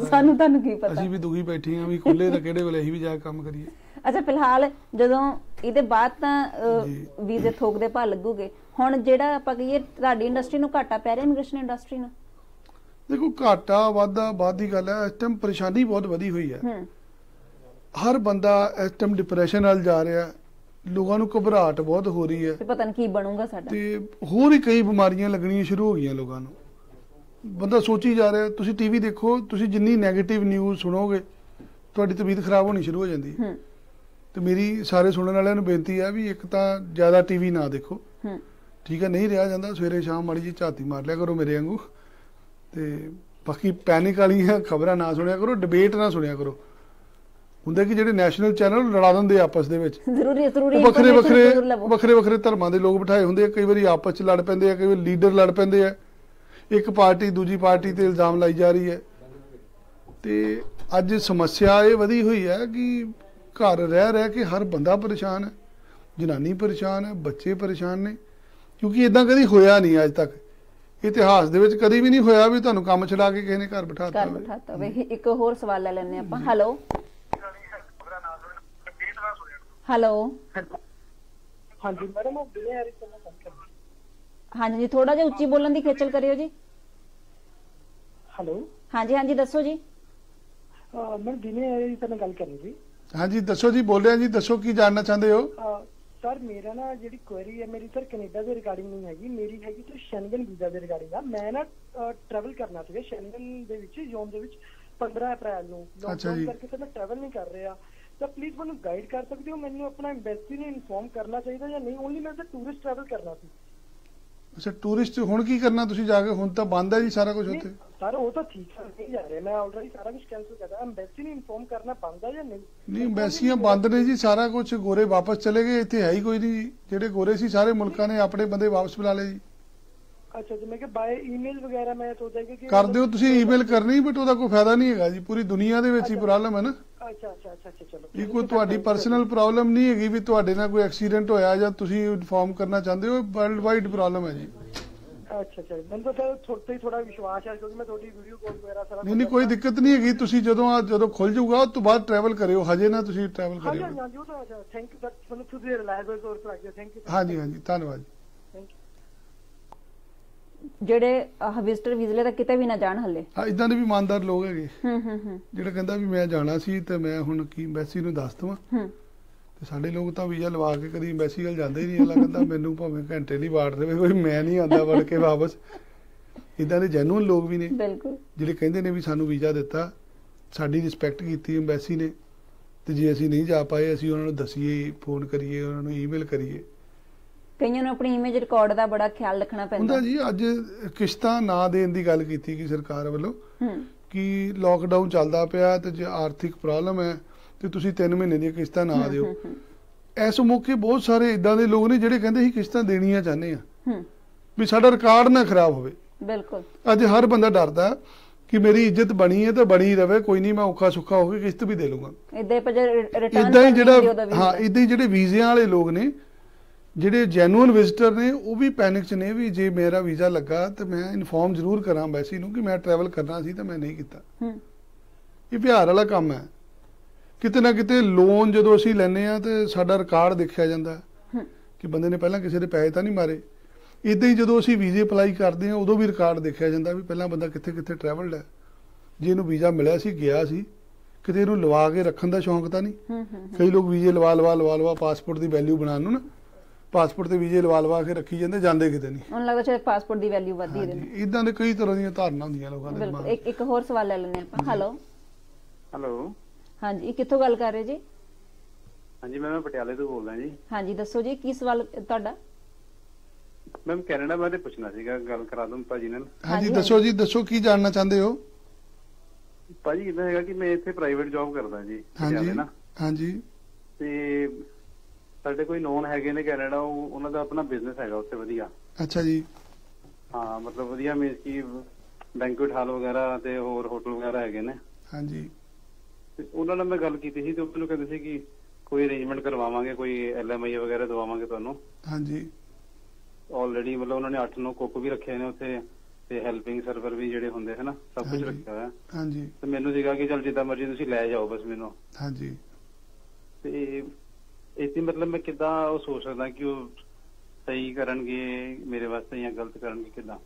ਸਾਨੂੰ ਤੁਹਾਨੂੰ ਕੀ ਪਤਾ? ਅਸੀਂ ਵੀ ਦੁਖੀ ਬੈਠੇ ਆ ਵੀ ਖੁੱਲੇ ਤਾਂ ਕਿਹੜੇ ਵੇਲੇ ਅਸੀਂ ਵੀ ਜਾ ਕੇ ਕੰਮ ਕਰੀਏ। ਅੱਛਾ ਫਿਲਹਾਲ ਜਦੋਂ ਇਹਦੇ ਬਾਅਦ ਤਾਂ। ਵੀਜ਼ੇ ਥੋਕ ਦੇ ਭਾ ਲੱਗੂਗੇ। ਹੁਣ ਜਿਹੜਾ ਆਪਾਂ ਕਹੀਏ ਤੁਹਾਡੀ ਇੰਡਸਟਰੀ ਨੂੰ ਘਾਟਾ ਪੈ ਰਿਹਾ ਇਮੀਗ੍ਰੇਸ਼ਨ ਇੰਡਸਟਰੀ ਨੂੰ? ਦੇਖੋ ਘਾਟਾ ਵਾਧਾ ਬਾਅਦ ਦੀ ਗੱਲ ਹੈ ਇਸ ਟਾਈਮ ਪਰੇਸ਼ਾਨੀ ਬਹੁਤ ਵਧੀ ਹੋਈ ਹੈ। ਹਰ ਬੰਦਾ ਇਸ ਟਾਈਮ ਡਿਪਰੈਸ਼ਨ ਨਾਲ ਜਾ ਰਿਹਾ ਲੋਕਾਂ ਨੂੰ ਘਬਰਾਹਟ ਬਹੁਤ ਹੋ ਰਹੀ ਹੈ। ਤੇ ਪਤਾ ਨਹੀਂ ਕੀ ਬਣੂਗਾ ਸਾਡਾ। ਤੇ ਹੋਰ ਹੀ ਕਈ ਬਿਮਾਰੀਆਂ ਲੱਗਣੀਆਂ ਸ਼ੁਰੂ ਹੋ ਗਈਆਂ ਲੋਕਾਂ ਨੂੰ। ਬੰਦਾ ਸੋਚੀ ਜਾ ਰਿਹਾ ਤੁਸੀਂ ਟੀਵੀ ਦੇਖੋ ਤੁਸੀਂ ਜਿੰਨੀ 네ਗੇਟਿਵ ਨਿਊਜ਼ ਸੁਣੋਗੇ ਤੁਹਾਡੀ ਤਬੀਅਤ ਖਰਾਬ ਹੋਣੀ ਸ਼ੁਰੂ ਹੋ ਜਾਂਦੀ ਹੈ। ਹੂੰ। ਤੇ ਮੇਰੀ ਸਾਰੇ ਸੁਣਨ ਵਾਲਿਆਂ ਨੂੰ ਬੇਨਤੀ ਹੈ ਵੀ ਇੱਕ ਤਾਂ ਜ਼ਿਆਦਾ ਟੀਵੀ ਨਾ ਦੇਖੋ। ਹੂੰ। ਠੀਕ ਹੈ ਨਹੀਂ ਰਿਹਾ ਜਾਂਦਾ ਸਵੇਰੇ ਸ਼ਾਮ ਮਾੜੀ ਜੀ ਝਾਤੀ ਮਾਰ ਲਿਆ ਕਰੋ ਮੇਰੇ ਵਾਂਗੂ। ਤੇ ਬਾਕੀ ਪੈਨਿਕ ਵਾਲੀਆਂ ਖਬਰਾਂ ਨਾ ਸੁਣਿਆ ਕਰੋ ਡਿਬੇਟ ਨਾ ਸੁਣਿਆ ਕਰੋ। ਹੁੰਦਾ ਕਿ ਜਿਹੜੇ ਨੈਸ਼ਨਲ ਚੈਨਲ ਲੜਾ ਦਿੰਦੇ ਆ ਆਪਸ ਦੇ ਵਿੱਚ। ਜ਼ਰੂਰੀ ਜ਼ਰੂਰੀ ਵੱਖਰੇ ਵੱਖਰੇ। ਵੱਖਰੇ ਵੱਖਰੇ ਧਰਮਾਂ ਦੇ ਲੋਕ ਬਿਠਾਏ ਹੁੰਦੇ ਆ ਕਈ ਵਾਰੀ ਆਪਸ ਚ ਲੜ ਪੈਂਦੇ ਆ ਕਈ ਵਾਰੀ ਲੀਡਰ ਲੜ ਪੈਂਦੇ ਆ। ਇੱਕ ਪਾਰਟੀ ਦੂਜੀ ਪਾਰਟੀ ਤੇ ਇਲਜ਼ਾਮ ਲਾਈ ਜਾ ਰਹੀ ਹੈ। ਤੇ ਅੱਜ ਸਮੱਸਿਆ ਇਹ ਵਧੀ ਹੋਈ ਹੈ ਕਿ ਘਰ ਰਹਿ ਰਹਿ ਕੇ ਹਰ ਬੰਦਾ ਪਰੇਸ਼ਾਨ ਹੈ ਜਨਾਨੀ ਪਰੇਸ਼ਾਨ ਹੈ ਬੱਚੇ ਪਰੇਸ਼ਾਨ ਨੇ ਕਿਉਂਕਿ ਇਦਾਂ ਕਦੀ ਹੋਇਆ ਨਹੀਂ ਅੱਜ ਤੱਕ। ਇਤਿਹਾਸ ਦੇ ਵਿੱਚ ਕਦੀ ਵੀ ਨਹੀਂ ਹੋਇਆ ਵੀ ਤੁਹਾਨੂੰ ਕੰਮ ਛਡਾ ਕੇ ਕਿਸੇ ਨੇ ਘਰ ਘਰ ਹੋਵੇ। ਬਿਠਾਤਾ ਵੇ ਇੱਕ ਹੋਰ ਸਵਾਲ ਲੈ ਲੈਂਦੇ ਆਪਾਂ। ਹੈਲੋ ਹੈਲੋ ਹਾਂਜੀ ਮੈਡਮ ਉਹ ਬਿਲੇ ਕਰ ਰਹੀ ਹਾਂਜੀ ਜੀ ਥੋੜਾ ਜਿਹਾ ਉੱਚੀ ਬੋਲਣ ਦੀ ਖੇਚਲ ਕਰਿਓ ਜੀ। ਹੈਲੋ ਹਾਂਜੀ ਹਾਂਜੀ ਦੱਸੋ ਜੀ। ਮੈਂ ਦਿਨੇ ਹਰੀ ਤੋਂ ਗੱਲ ਕਰ ਰਹੀ ਸੀ। ਹਾਂਜੀ ਦੱਸੋ ਜੀ ਬੋਲਿਆ ਜੀ ਦੱਸੋ ਕੀ ਜਾਣਨਾ ਚਾਹੁੰਦੇ ਹੋ? ਸਰ ਮੇਰਾ ਨਾ ਜਿਹੜੀ ਕੁਐਰੀ ਹੈ ਮੇਰੀ ਸਰ ਕੈਨੇਡਾ ਦੇ ਰਿਗਾਰਡਿੰਗ ਨਹੀਂ ਹੈਗੀ ਮੇਰੀ ਹੈਗੀ ਤੇ ਸ਼ੈਂਗਨ ਵੀਜ਼ਾ ਦੇ ਰਿਗਾਰਡਿੰਗ ਆ। ਮੈਂ ਨਾ ਟਰੈਵਲ ਕਰਨਾ ਸੀਗਾ ਸ਼ੈਂਗਨ ਦੇ ਵਿੱਚ ਜ਼ੋਨ ਦੇ ਵਿੱਚ 15 ਅਪ੍ਰੈਲ ਨੂੰ। ਲੋਕਡਾਊਨ। ਕਰਕੇ ਤਾਂ ਮੈਂ ਟਰੈਵਲ ਨਹੀਂ ਕਰ ਰਿਹਾ। ਤਾਂ ਪਲੀਜ਼ ਮੈਨੂੰ ਗਾਈਡ ਕਰ ਸਕਦੇ ਹੋ? ਮੈਨੂੰ ਆਪਣਾ ਐਮਬੈਸੀ ਨੂੰ ਇਨਫੋਰਮ ਕਰਨਾ ਚਾਹੀਦਾ ਜਾਂ ਨਹੀਂ? ਓਨਲੀ ਮੈਂ ਤਾਂ ਟੂਰਿਸਟ ਟਰੈਵਲ ਕਰਨਾ ਸੀ। ਅੱਛਾ ਟੂਰਿਸਟ ਹੁਣ ਕੀ ਕਰਨਾ ਤੁਸੀਂ ਜਾ ਕੇ? ਹੁਣ ਤਾਂ ਬੰਦ ਹੈ ਜੀ ਸਾਰਾ ਕੁਝ ਉੱਥੇ। ਸਰ ਉਹ ਤਾਂ ਠੀਕ ਹੈ ਨਹੀਂ ਜਾ ਰਹੇ ਮੈਂ ਆਲਰੇਡੀ ਸਾਰਾ ਕੁਝ ਕੈਨਸਲ ਕਰਦਾ ਐਮਬੈਸੀ ਨੂੰ ਇਨਫੋਰਮ ਕਰਨਾ ਬੰਦ ਜਾਂ ਨਹੀਂ? ਨਹੀਂ ਐਮਬੈਸੀਆਂ ਬੰਦ ਨੇ ਜੀ ਸਾਰਾ ਕੁਝ ਗੋਰੇ ਵਾਪਸ ਚਲੇ ਗਏ ਇੱਥੇ ਹੈ ਹੀ ਕੋਈ ਨਹੀਂ। ਜਿਹੜੇ ਗੋਰੇ ਸੀ ਸਾਰੇ ਮੁਲਕਾਂ ਨੇ ਆਪਣੇ ਬੰਦੇ ਵਾਪਸ ਬੁਲਾ ਲਏ ਜੀ। ਅੱਛਾ ਜੀ ਮੈਂ ਕਿ ਬਾਏ ਈਮੇਲ ਵਗੈਰਾ ਮੈਂ ਸੋਚਿਆ ਕਿ ਕਰ ਦਿਓ ਤੁਸੀਂ ਈਮੇਲ ਕਰਨੀ ਬਟ ਉਹਦਾ ਕੋਈ ਫਾਇਦਾ ਨਹੀਂ ਹੈਗਾ ਜੀ ਪੂਰੀ ਦੁਨੀਆ ਦੇ ਵਿੱਚ ਹੀ ਪ੍ਰੋਬਲਮ ਹੈ ਨਾ। ਅੱਛਾ ਅੱਛਾ ਅੱਛਾ ਚਲੋ। ਇਹ ਕੋਈ ਤੁਹਾਡੀ ਪਰਸਨਲ ਪ੍ਰੋਬਲਮ ਨਹੀਂ ਹੈਗੀ ਵੀ ਤੁਹਾਡੇ ਨਾਲ ਕੋਈ ਐਕਸੀਡੈਂਟ ਹੋਇਆ ਜਾਂ ਤੁਸੀਂ ਇਨਫੋਰਮ ਕਰਨਾ ਚਾਹੁੰਦੇ ਹੋ ਵਰਲਡ ਵਾਈਡ ਪ੍ਰੋਬਲਮ ਹੈ ਜੀ। ਅੱਛਾ ਅੱਛਾ। ਮੈਨੂੰ ਤਾਂ ਸਰ ਥੋੜਾ ਹੀ ਥੋੜਾ ਵਿਸ਼ਵਾਸ ਹੈ ਕਿਉਂਕਿ ਮੈਂ ਤੁਹਾਡੀ ਵੀਡੀਓ ਕਾਲ ਵਗੈਰਾ ਸਾਰਾ ਨਹੀਂ ਨਹੀਂ ਕੋਈ ਦਿੱਕਤ ਨਹੀਂ ਹੈਗੀ। ਤੁਸੀਂ ਜਦੋਂ ਆ ਜਦੋਂ ਖੁੱਲ ਜਾਊਗਾ ਉਸ ਤੋਂ ਬਾਅਦ ਟਰੈਵਲ ਕਰਿਓ। ਹਜੇ ਨਾ ਤੁਸੀਂ ਟਰੈਵਲ ਕਰਿਓ। ਹਾਂਜੀ ਹਾਂਜੀ, ਉਹ ਤਾਂ ਥੈਂਕ ਯੂ ਸਰ ਤੁਹਾਨੂੰ ਤੁਸੀਂ ਰਿਲਾਇਬਲ ਸੋਰਸ ਲੱਗ ਗਿਆ ਥੈਂਕ ਯੂ ਹਾਂਜੀ ਹਾਂਜੀ ਧੰਨਵਾਦ ਥੈਂਕ ਯੂ ਜਿਹੜੇ ਵਿਜ਼ਟਰ ਵੀਜ਼ੇ ਤਾਂ ਕਿਤੇ ਵੀ ਨਾ ਜਾਣ ਹੱਲੇ। ਹਾਂ ਇਦਾਂ ਦੇ ਵੀ ਇਮਾਨਦਾਰ ਲੋਕ ਹੈਗੇ। ਹੂੰ ਹੂੰ ਹੂੰ। ਜਿਹੜਾ ਕਹਿੰਦਾ ਵੀ ਮੈਂ ਜਾਣਾ ਸੀ ਤੇ ਮੈਂ ਹੁਣ ਕੀ ਐਮਬੈਸੀ ਨੂੰ ਦੱਸ ਦਵਾਂ। ਹੂੰ। ਸਾਡੇ ਲੋਕ ਤਾਂ ਵੀਜ਼ਾ ਲਵਾ ਕੇ ਕਦੀ ਐਮਬੈਸੀ ਵੱਲ ਜਾਂਦੇ ਹੀ ਨਹੀਂ। ਅਗਲਾ ਕਹਿੰਦਾ ਮੈਨੂੰ ਭਾਵੇਂ ਘੰਟੇ ਲਈ ਵਾੜ ਦੇਵੇ ਕੋਈ ਮੈਂ ਨਹੀਂ ਆਂਦਾ ਵੜ ਕੇ ਵਾਪਸ। ਇਦਾਂ ਦੇ ਜੈਨੂਨ ਲੋਕ ਵੀ ਨੇ ਬਿਲਕੁਲ। ਜਿਹੜੇ ਕਹਿੰਦੇ ਨੇ ਵੀ ਸਾਨੂੰ ਵੀਜ਼ਾ ਦਿੱਤਾ ਸਾਡੀ ਰਿਸਪੈਕਟ ਕੀਤੀ ਐਮਬੈਸੀ ਨੇ। ਤੇ ਜੇ ਅਸੀਂ ਨਹੀਂ ਜਾ ਪਾਏ ਅਸੀਂ ਉਹਨਾਂ ਨੂੰ ਦਸੀਏ ਫੋਨ ਕਰੀਏ ਉਹਨਾਂ ਨੂੰ ਈਮੇਲ ਕਰੀਏ। ਕਈਆਂ ਨੂੰ ਆਪਣੀ ਇਮੇਜ ਰਿਕਾਰਡ ਦਾ ਬੜਾ ਖਿਆਲ ਰੱਖਣਾ ਪੈਂਦਾ। ਹੁੰਦਾ ਜੀ ਅੱਜ ਕਿਸ਼ਤਾਂ ਨਾ ਦੇਣ ਦੀ ਗੱਲ ਕੀਤੀ ਗਈ ਸਰਕਾਰ ਵੱਲੋਂ ਹੂੰ। ਕਿ ਲੋਕਡਾਊਨ ਚੱਲਦਾ ਪਿਆ ਤੇ ਜੇ ਆਰਥਿਕ ਪ੍ਰੋਬਲਮ ਹੈ ਤੇ ਤੁਸੀਂ 3 ਮਹੀਨੇ ਦੀਆਂ ਕਿਸ਼ਤਾਂ ਨਾ ਦਿਓ। ਇਸ ਮੌਕੇ ਬਹੁਤ ਸਾਰੇ ਇਦਾਂ ਦੇ ਲੋਕ ਨੇ ਜਿਹੜੇ ਕਹਿੰਦੇ ਸੀ ਕਿਸ਼ਤਾਂ ਦੇਣੀਆਂ ਚਾਹੁੰਦੇ ਆ ਵੀ ਸਾਡਾ ਰਿਕਾਰਡ ਨਾ ਖਰਾਬ ਹੋਵੇ। ਬਿਲਕੁਲ। ਅੱਜ ਹਰ ਬੰਦਾ ਡਰਦਾ ਕਿ ਮੇਰੀ ਇੱਜ਼ਤ ਬਣੀ ਹੈ ਤਾਂ ਬਣੀ ਰਵੇ ਕੋਈ ਨਹੀਂ ਮੈਂ ਔਖਾ ਸੁੱਖਾ ਹੋ ਕੇ ਕਿਸ਼ਤ ਵੀ ਦੇ ਲੂੰਗਾ ਇਦਾਂ ਰਿਟਰਨ ਇਦਾਂ ਹੀ ਜਿਹੜਾ ਹਾਂ ਇਦਾਂ ਹੀ ਜਿਹੜੇ ਵੀਜ਼ਿਆਂ ਵਾਲੇ ਲੋਕ ਨੇ ਜਿਹੜੇ ਜੈਨੂਅਲ ਵਿਜ਼ਿਟਰ ਨੇ ਉਹ ਵੀ ਪੈਨਿਕ ਚ ਨੇ ਵੀ ਜੇ ਮੇਰਾ ਵੀਜ਼ਾ ਲੱਗਾ ਤੇ ਮੈਂ ਇਨਫੋਰਮ ਜ਼ਰੂਰ ਕਰਾਂ ਐਮਬੈਸੀ ਨੂੰ ਕਿ ਮੈਂ ਟਰੈਵਲ ਕਰਨਾ ਸੀ ਤਾਂ ਮੈਂ ਨਹੀਂ ਕੀਤਾ। ਹੂੰ। ਇਹ ਬਿਹਾਰ ਵਾਲਾ ਕੰਮ ਹੈ। ਕਿਤੇ ਨਾ ਕਿਤੇ ਲੋਨ ਜਦੋਂ ਅਸੀਂ ਲੈਨੇ ਆ ਤੇ ਸਾਡਾ ਰਿਕਾਰਡ ਦੇਖਿਆ ਜਾਂਦਾ ਕਿ ਬੰਦੇ ਨੇ ਪਹਿਲਾਂ ਕਿਸੇ ਦੇ ਪੈਸੇ ਤਾਂ ਨਹੀਂ ਮਾਰੇ। ਇਦਾਂ ਹੀ ਜਦੋਂ ਅਸੀਂ ਵੀਜ਼ੇ ਅਪਲਾਈ ਕਰਦੇ ਆ ਉਦੋਂ ਵੀ ਰਿਕਾਰਡ ਦੇਖਿਆ ਜਾਂਦਾ ਵੀ ਪਹਿਲਾਂ ਬੰਦਾ ਕਿੱਥੇ ਕਿੱਥੇ ਟਰੈਵਲਡ ਹੈ। ਜੇ ਇਹਨੂੰ ਵੀਜ਼ਾ ਮਿਲਿਆ ਸੀ ਗਿਆ ਸੀ ਕਿਤੇ ਇਹਨੂੰ ਲਵਾ ਕੇ ਰੱਖਣ ਦਾ ਸ਼ੌਂਕ ਤਾਂ ਨਹੀਂ। ਹੂੰ ਹੂੰ ਕਈ ਲੋਕ ਵੀਜ਼ੇ ਲਵਾ ਲਵਾ ਲਵਾ ਲਵਾ ਪਾਸਪੋਰਟ ਦੀ ਵੈਲਿਊ ਬਣਾਉਣ ਨੂੰ ਨਾ ਪਾਸਪੋਰਟ ਤੇ ਵੀਜ਼ੇ ਲਵਾ ਲਵਾ ਕੇ ਰੱਖੀ ਜਾਂਦੇ ਜਾਂਦੇ ਕਿਤੇ ਨਹੀਂ। ਉਹਨਾਂ ਲੱਗਦਾ ਸ਼ਾਇਦ ਪਾਸਪੋਰਟ ਦੀ ਵੈਲਿਊ ਵਧਦੀ ਰਹੇ ਇਦਾਂ ਦੇ ਕਈ ਤਰ੍ਹਾਂ ਦੀਆਂ ਧਾਰਨਾ ਹੁੰਦੀਆਂ ਲੋਕਾਂ ਦੇ ਬਿਲਕੁਲ ਦਿਮਾਗ 'ਚ। ਇੱਕ ਇੱਕ ਹੋਰ ਸਵਾਲ ਲੈ ਲੈਂਦੇ ਆਪਾਂ। ਹੈਲੋ ਹੈਲੋ ਹਾਂਜੀ ਇਹ ਕਿੱਥੋਂ ਗੱਲ ਕਰ ਰਹੇ ਜੀ? ਹਾਂਜੀ ਮੈਂ ਪਟਿਆਲੇ ਤੋਂ ਬੋਲਦਾ ਜੀ। ਹਾਂਜੀ ਦੱਸੋ ਜੀ ਕੀ ਸਵਾਲ ਤੁਹਾਡਾ? ਮੈਮ ਕੈਨੇਡਾ ਬਾਰੇ ਪੁੱਛਣਾ ਸੀਗਾ ਗੱਲ ਕਰਾ ਦੂੰ ਭਾਜੀ ਨਾਲ। ਹਾਂਜੀ ਦੱਸੋ ਜੀ ਦੱਸੋ ਕੀ ਜਾਣਨਾ ਚਾਹੁੰਦੇ ਹੋ? ਭਾਜੀ ਇਦਾਂ ਹੈਗਾ ਕਿ ਮੈਂ ਇੱਥੇ ਪ੍ਰਾਈਵੇਟ ਜੌਬ ਕਰਦਾ ਜੀ ਹਾਂਜੀ ਪਟਿਆਲੇ ਨਾ। ਹਾਂਜੀ। ਤੇ ਸਾਡੇ ਕੋਈ ਨੋਨ ਹੈਗੇ ਨੇ ਕੈਨੇਡਾ ਉਹ ਉਹਨਾਂ ਦਾ ਆਪਣਾ ਬਿਜ਼ਨਸ ਹੈਗਾ ਉੱਥੇ ਵਧੀਆ। ਅੱਛਾ ਜੀ। ਹਾਂ ਮਤਲਬ ਵਧੀਆ ਮੀਨਸ ਕਿ ਬੈਂਕੁਏਟ ਹਾਲ ਵਗੈਰਾ ਤੇ ਹੋਰ ਹੋਟਲ ਵਗੈਰਾ ਹੈਗੇ ਨੇ। ਹਾਂਜੀ। ਤੇ ਉਹਨਾਂ ਨਾਲ ਮੈਂ ਗੱਲ ਕੀਤੀ ਸੀ ਤੇ ਉਹ ਮੈਨੂੰ ਕਹਿੰਦੇ ਸੀ ਕਿ ਕੋਈ ਅਰੇਂਜਮੈਂਟ ਕਰਵਾਵਾਂਗੇ ਕੋਈ ਐਲਐਮਆਈ ਵਗੈਰਾ ਦਵਾਵਾਂਗੇ ਤੁਹਾਨੂੰ। ਹਾਂਜੀ। ਆਲਰੇਡੀ ਮਤਲਬ ਉਹਨਾਂ ਨੇ 8-9 ਕੁੱਕ ਵੀ ਰੱਖੇ ਨੇ ਉੱਥੇ ਤੇ ਹੈਲਪਿੰਗ ਸਰਵਰ ਵੀ ਜਿਹੜੇ ਹੁੰਦੇ ਹਨ ਸਭ ਕੁਝ। ਰੱਖਿਆ ਹੋਇਆ। ਹਾਂਜੀ। ਤੇ ਮੈਨੂੰ ਸੀਗਾ ਕਿ ਚਲ ਜਿੱਦਾਂ ਮਰਜ਼ੀ ਤੁਸੀਂ ਲੈ ਜਾਓ ਬਸ ਮੈਨੂੰ। ਹਾਂਜੀ। ਤੇ ਇਤੀ ਮਤਲਬ ਮੈਂ ਕਿੱਦਾਂ ਉਹ ਸੋਚ ਸਕਦਾ ਕਿ ਉਹ ਸਹੀ ਕਰਨਗੇ ਮੇਰੇ ਵਾਸਤੇ ਜਾਂ ਗਲਤ ਕਰਨਗੇ ਕਿੱਦਾਂ?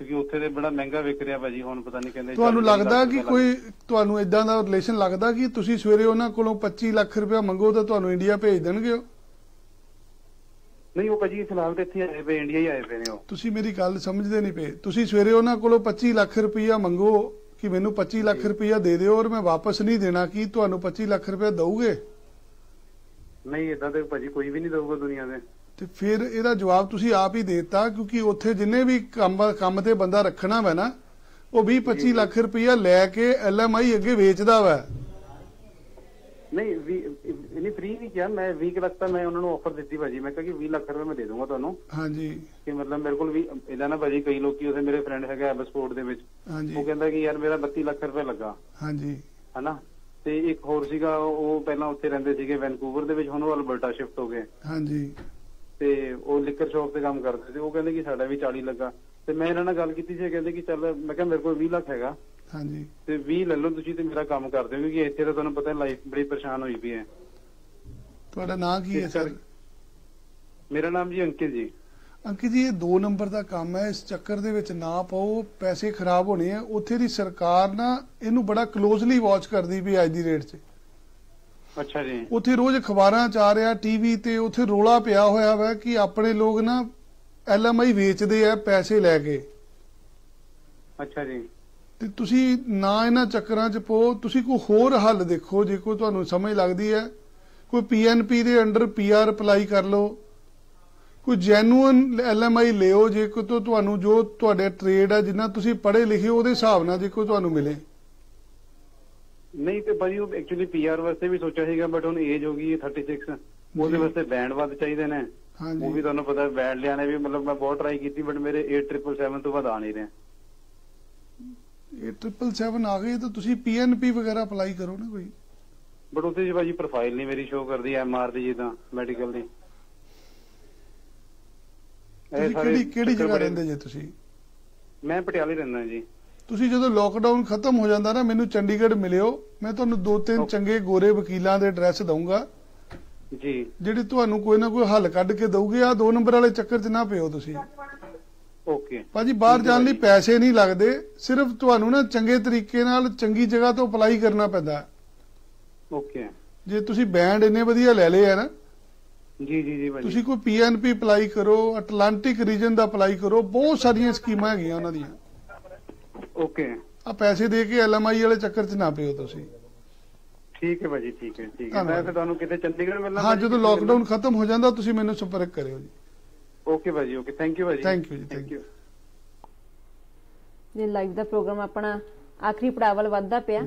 ਕਿਉਂਕਿ ਉੱਥੇ ਤੇ ਬੜਾ ਮਹਿੰਗਾ ਵਿਕ ਰਿਹਾ ਭਾਜੀ ਹੁਣ ਪਤਾ ਨਹੀਂ ਕਹਿੰਦੇ ਤੁਹਾਨੂੰ 40 ਲੱਗਦਾ ਕਿ ਕੋਈ ਤੁਹਾਨੂੰ ਇਦਾਂ ਦਾ ਰਿਲੇਸ਼ਨ ਲੱਗਦਾ ਕਿ ਤੁਸੀਂ ਸਵੇਰੇ ਉਹਨਾਂ ਕੋਲੋਂ 25 ਲੱਖ ਰੁਪਇਆ ਮੰਗੋ ਤਾਂ ਤੁਹਾਨੂੰ ਇੰਡੀਆ ਭੇਜ ਦੇਣਗੇ ਉਹ? ਨਹੀਂ ਉਹ ਭਾਜੀ ਫਿਲਹਾਲ ਤੇ ਇੱਥੇ ਆਏ ਪਏ ਇੰਡੀਆ ਹੀ ਆਏ ਪਏ ਨੇ ਉਹ। ਤੁਸੀਂ ਮੇਰੀ ਗੱਲ ਸਮਝਦੇ ਨਹੀਂ ਪਏ। ਤੁਸੀਂ ਸਵੇਰੇ ਉਹਨਾਂ ਕੋਲੋਂ 25 ਲੱਖ ਰੁਪਇਆ ਮੰਗੋ ਕਿ ਮੈਨੂੰ 25 ਲੱਖ ਰੁਪਇਆ ਦੇ ਦਿਓ ਔਰ ਮੈਂ ਵਾਪਸ ਨਹੀਂ ਦੇਣਾ ਕੀ ਤੁਹਾਨੂੰ 25 ਲੱਖ ਰੁਪਇਆ ਦਊਗੇ? ਨਹੀਂ ਇਦਾਂ ਤੇ ਭਾਜੀ ਕੋਈ ਵੀ ਨਹੀਂ ਦਊਗਾ ਦੁਨੀਆ ਦੇ। ਤੇ ਫਿਰ ਇਹਦਾ ਜਵਾਬ ਤੁਸੀਂ ਆਪ ਹੀ ਦੇਤਾ ਕਿਉਂਕਿ ਉੱਥੇ ਜਿੰਨੇ ਵੀ ਕੰਮ ਕੰਮ ਤੇ ਬੰਦਾ ਰੱਖਣਾ ਵਾ ਨਾ ਉਹ 20 25 ਲੱਖ ਰੁਪਇਆ ਲੈ ਕੇ ਐਲਐਮਆਈ ਅੱਗੇ ਵੇਚਦਾ ਵਾ। ਨਹੀਂ ਇਹਨੇ ਫ੍ਰੀ ਨਹੀਂ ਕਿਹਾ ਮੈਂ 20 ਲੱਖ ਤਾਂ ਮੈਂ ਉਹਨਾਂ ਨੂੰ ਆਫਰ ਦਿੱਤੀ ਭਾਜੀ। ਮੈਂ ਕਿਹਾ ਕਿ 20 ਲੱਖ ਰੁਪਏ ਮੈਂ ਦੇ ਦੂੰਗਾ ਤੁਹਾਨੂੰ। ਹਾਂਜੀ। ਕਿ ਮਤਲਬ ਮੇਰੇ ਕੋਲ ਵੀ ਇਹਦਾ ਨਾ ਭਾਜੀ ਕਈ ਲੋਕੀ ਉਥੇ ਮੇਰੇ ਫਰੈਂਡ ਹੈਗਾ ਐਬਸਪੋਰਟ ਦੇ ਵਿੱਚ। ਉਹ ਕਹਿੰਦਾ ਕਿ ਯਾਰ ਮੇਰਾ 32 ਲੱਖ ਰੁਪਏ ਲੱਗਾ। ਹਾਂਜੀ। ਹਨਾ? ਤੇ ਇੱਕ ਹੋਰ ਸੀਗਾ ਉਹ ਪਹਿਲਾਂ ਉੱਥੇ ਰਹਿੰਦੇ ਸੀਗੇ ਵੈਨਕੂਵਰ ਦੇ ਵਿੱਚ ਹੁਣ ਉਹ ਅਲਬਰਟਾ ਸ਼ਿਫਟ ਹੋ ਗਏ। ਹਾਂਜੀ। ਤੇ ਉਹ ਲਿਕਰ ਸ਼ਾਪ ਤੇ ਕੰਮ ਕਰਦੇ ਸੀ ਉਹ ਕਹਿੰਦੇ ਕਿ ਸਾਡਾ ਵੀ 40 ਲੱਗਾ। ਤੇ ਮੈਂ ਇਹਨਾਂ ਨਾਲ ਗੱਲ ਕੀਤੀ ਸੀ ਕਹਿੰਦੇ ਕਿ ਚੱਲ ਮੈਂ ਕਿਹਾ ਮੇਰੇ ਕੋਲ 20 ਲੱਖ ਹੈਗਾ। ਹਾਂਜੀ। ਤੇ 20 ਲੈ ਲਓ ਤੁਸੀਂ ਤੇ ਮੇਰਾ ਕੰਮ ਕਰ ਦਿਓ ਕਿਉਂਕਿ ਇੱਥੇ ਤਾਂ ਤੁਹਾਨੂੰ ਪਤਾ ਲਾਈਫ ਬੜੀ ਪਰੇਸ਼ਾਨ ਹੋਈ ਪਈ ਹੈ। ਤੁਹਾਡਾ ਨਾਂ ਕੀ ਹੈ ਸਰ? ਮੇਰਾ ਨਾਮ ਜੀ ਅੰਕਿਤ ਜੀ। ਅੰਕਿਤ ਜੀ ਇਹ 2 ਨੰਬਰ ਦਾ ਕੰਮ ਹੈ ਇਸ ਚੱਕਰ ਦੇ ਵਿੱਚ ਨਾ ਪਾਓ ਪੈਸੇ ਖਰਾਬ ਹੋਣੇ ਆ ਉੱਥੇ ਦੀ ਸਰਕਾਰ ਨਾ ਇਹਨੂੰ ਬੜਾ ਕਲੋਜ਼ਲੀ ਵਾਚ ਕਰਦੀ ਵੀ ਅੱਜ ਦੀ ਰੇਟ 'ਚ। ਅੱਛਾ ਜੀ। ਉੱਥੇ ਰੋਜ਼ ਅਖਬਾਰਾਂ ਚ ਆ ਰਿਹਾ ਟੀਵੀ ਤੇ ਉੱਥੇ ਰੋਲਾ ਪਿਆ ਹੋਇਆ ਵਾ ਕਿ ਆਪਣੇ ਲੋਕ ਨਾ ਐਲਐਮਆਈ ਵੇਚਦੇ ਆ ਪੈਸੇ ਲੈ ਕੇ। ਅੱਛਾ ਜੀ। ਤੇ ਤੁਸੀਂ ਨਾ ਇਹਨਾਂ ਚੱਕਰਾਂ 'ਚ ਪੋ ਤੁਸੀਂ ਕੋਈ ਹੋਰ ਹੱਲ ਦੇਖੋ ਜੇ ਕੋਈ ਤੁਹਾਨੂੰ ਸਮਝ ਲੱਗਦੀ ਹੈ ਕੋਈ ਪੀਐਨਪੀ ਦੇ ਅੰਡਰ ਪੀਆਰ ਅਪਲਾਈ ਕਰ ਲਓ। ਕੋਈ ਜੈਨੂਅਨ ਐਲਐਮਆਈ ਲਿਓ ਜੇ ਕੋਈ ਤੁਹਾਨੂੰ ਜੋ ਤੁਹਾਡੇ ਟ੍ਰੇਡ ਆ ਜਿੰਨਾ ਤੁਸੀਂ ਪੜ੍ਹੇ ਲਿਖੇ ਉਹਦੇ ਹਿਸਾਬ ਨਾਲ ਜੇ ਕੋਈ ਤੁਹਾਨੂੰ ਮਿਲੇ। ਨਹੀਂ ਤੇ ਭਾਜੀ ਉਹ ਐਕਚੁਅਲੀ ਪੀਆਰ ਵਾਸਤੇ ਵੀ ਸੋਚਿਆ ਸੀਗਾ ਬਟ ਹੁਣ ਏਜ ਹੋ ਗਈ ਹੈ 36 ਉਹਦੇ। ਵਾਸਤੇ ਬੈਂਡ ਵੱਧ ਚਾਹੀਦੇ ਨੇ। ਹਾਂਜੀ। ਉਹ ਵੀ ਤੁਹਾਨੂੰ ਪਤਾ ਬੈਂਡ ਲਿਆਣੇ ਵੀ ਮਤਲਬ ਮੈਂ ਬਹੁਤ ਟਰਾਈ ਕੀਤੀ ਬਟ ਮੇਰੇ 8777 ਤੋਂ ਵੱਧ ਆ ਨਹੀਂ ਰਹੇ। ਇਹ 777 ਆ ਗਏ ਤਾਂ ਤੁਸੀਂ ਪੀਐਨਪੀ ਵਗੈਰਾ ਅਪਲਾਈ ਕਰੋ ਨਾ ਕੋਈ। ਬਟ ਉੱਥੇ ਜੀ ਭਾਜੀ ਪ੍ਰੋਫਾਈਲ ਨਹੀਂ ਮੇਰੀ ਸ਼ੋ ਕਰਦੀ ਐਮਆਰ ਦੀ ਜਿੱਦਾਂ ਮੈਡੀਕਲ ਦੀ। ਕਿਹੜੀ ਕਿਹੜੀ ਜਗ੍ਹਾ ਰਹਿੰਦੇ ਜੇ ਤੁਸੀਂ? ਮੈਂ ਪਟਿਆਲੇ ਰਹਿੰਦਾ ਜੀ। ਤੁਸੀਂ ਜਦੋਂ ਲੋਕਡਾਊਨ ਖਤਮ ਹੋ ਜਾਂਦਾ ਨਾ ਮੈਨੂੰ ਚੰਡੀਗੜ੍ਹ ਮਿਲਿਓ। ਮੈਂ ਤੁਹਾਨੂੰ ਦੋ ਤਿੰਨ. ਚੰਗੇ ਗੋਰੇ ਵਕੀਲਾਂ ਦੇ ਐਡਰੈਸ ਦਊਂਗਾ। ਜੀ। ਜਿਹੜੇ ਤੁਹਾਨੂੰ ਕੋਈ ਨਾ ਕੋਈ ਹੱਲ ਕੱਢ ਕੇ ਦਊਗੇ ਆ ਦੋ ਨੰਬਰ ਵਾਲੇ ਚੱਕਰ 'ਚ ਨਾ ਪਿਓ ਤੁਸੀਂ। ਓਕੇ ਭਾਜੀ ਬਾਹਰ ਜਾਣ ਲਈ। ਪੈਸੇ ਨਹੀਂ ਲੱਗਦੇ ਸਿਰਫ ਤੁਹਾਨੂੰ ਨਾ ਚੰਗੇ ਤਰੀਕੇ ਨਾਲ ਚੰਗੀ ਜਗ੍ਹਾ ਤੋਂ ਅਪਲਾਈ ਕਰਨਾ ਪੈਂਦਾ। ਓਕੇ ਜੇ ਤੁਸੀਂ ਬੈਂਡ ਇੰਨੇ ਵਧੀਆ ਲੈ ਲਏ ਆ ਨਾ ਜੀ ਜੀ ਜੀ ਭਾਜੀ। ਤੁਸੀਂ ਕੋਈ ਪੀਐਨਪੀ ਅਪਲਾਈ ਕਰੋ ਅਟਲਾਂਟਿਕ ਰੀਜਨ ਦਾ ਅਪਲਾਈ ਕਰੋ ਬਹੁਤ ਸਾਰੀਆਂ ਸਕੀਮਾਂ ਹੈਗੀਆਂ ਉਹਨਾਂ ਦੀਆਂ। ਓਕੇ ਆ ਪੈਸੇ ਦੇ ਕੇ ਐਲਐਮਆਈ ਵਾਲੇ ਚੱਕਰ 'ਚ ਨਾ ਪਿਓ ਤੁਸੀਂ। ਠੀਕ ਹੈ ਭਾਜੀ ਠੀਕ ਹੈ ਠੀਕ ਹੈ। ਮੈਂ ਫਿਰ ਤੁਹਾਨੂੰ ਕਿਤੇ ਚੰਡੀਗੜ੍ਹ ਮਿਲਣਾ ਹਾਂ ਜਦੋਂ ਲੋਕਡਾਊਨ ਖਤਮ ਹੋ ਜਾਂਦਾ ਤੁਸੀਂ ਮੈਨੂੰ ਸੰਪਰਕ ਕਰਿਓ ਜੀ। ਓਕੇ ਭਾਜੀ ਓਕੇ ਥੈਂਕ ਯੂ ਭਾਜੀ। Thank you ਜੀ, ਥੈਂਕ ਯੂ ਜੇ ਲਾਈਵ ਦਾ ਪ੍ਰੋਗਰਾਮ ਆਪਣਾ ਆਖਰੀ ਪੜਾਅ ਵੱਲ ਵੱਧਦਾ ਪਿਆ।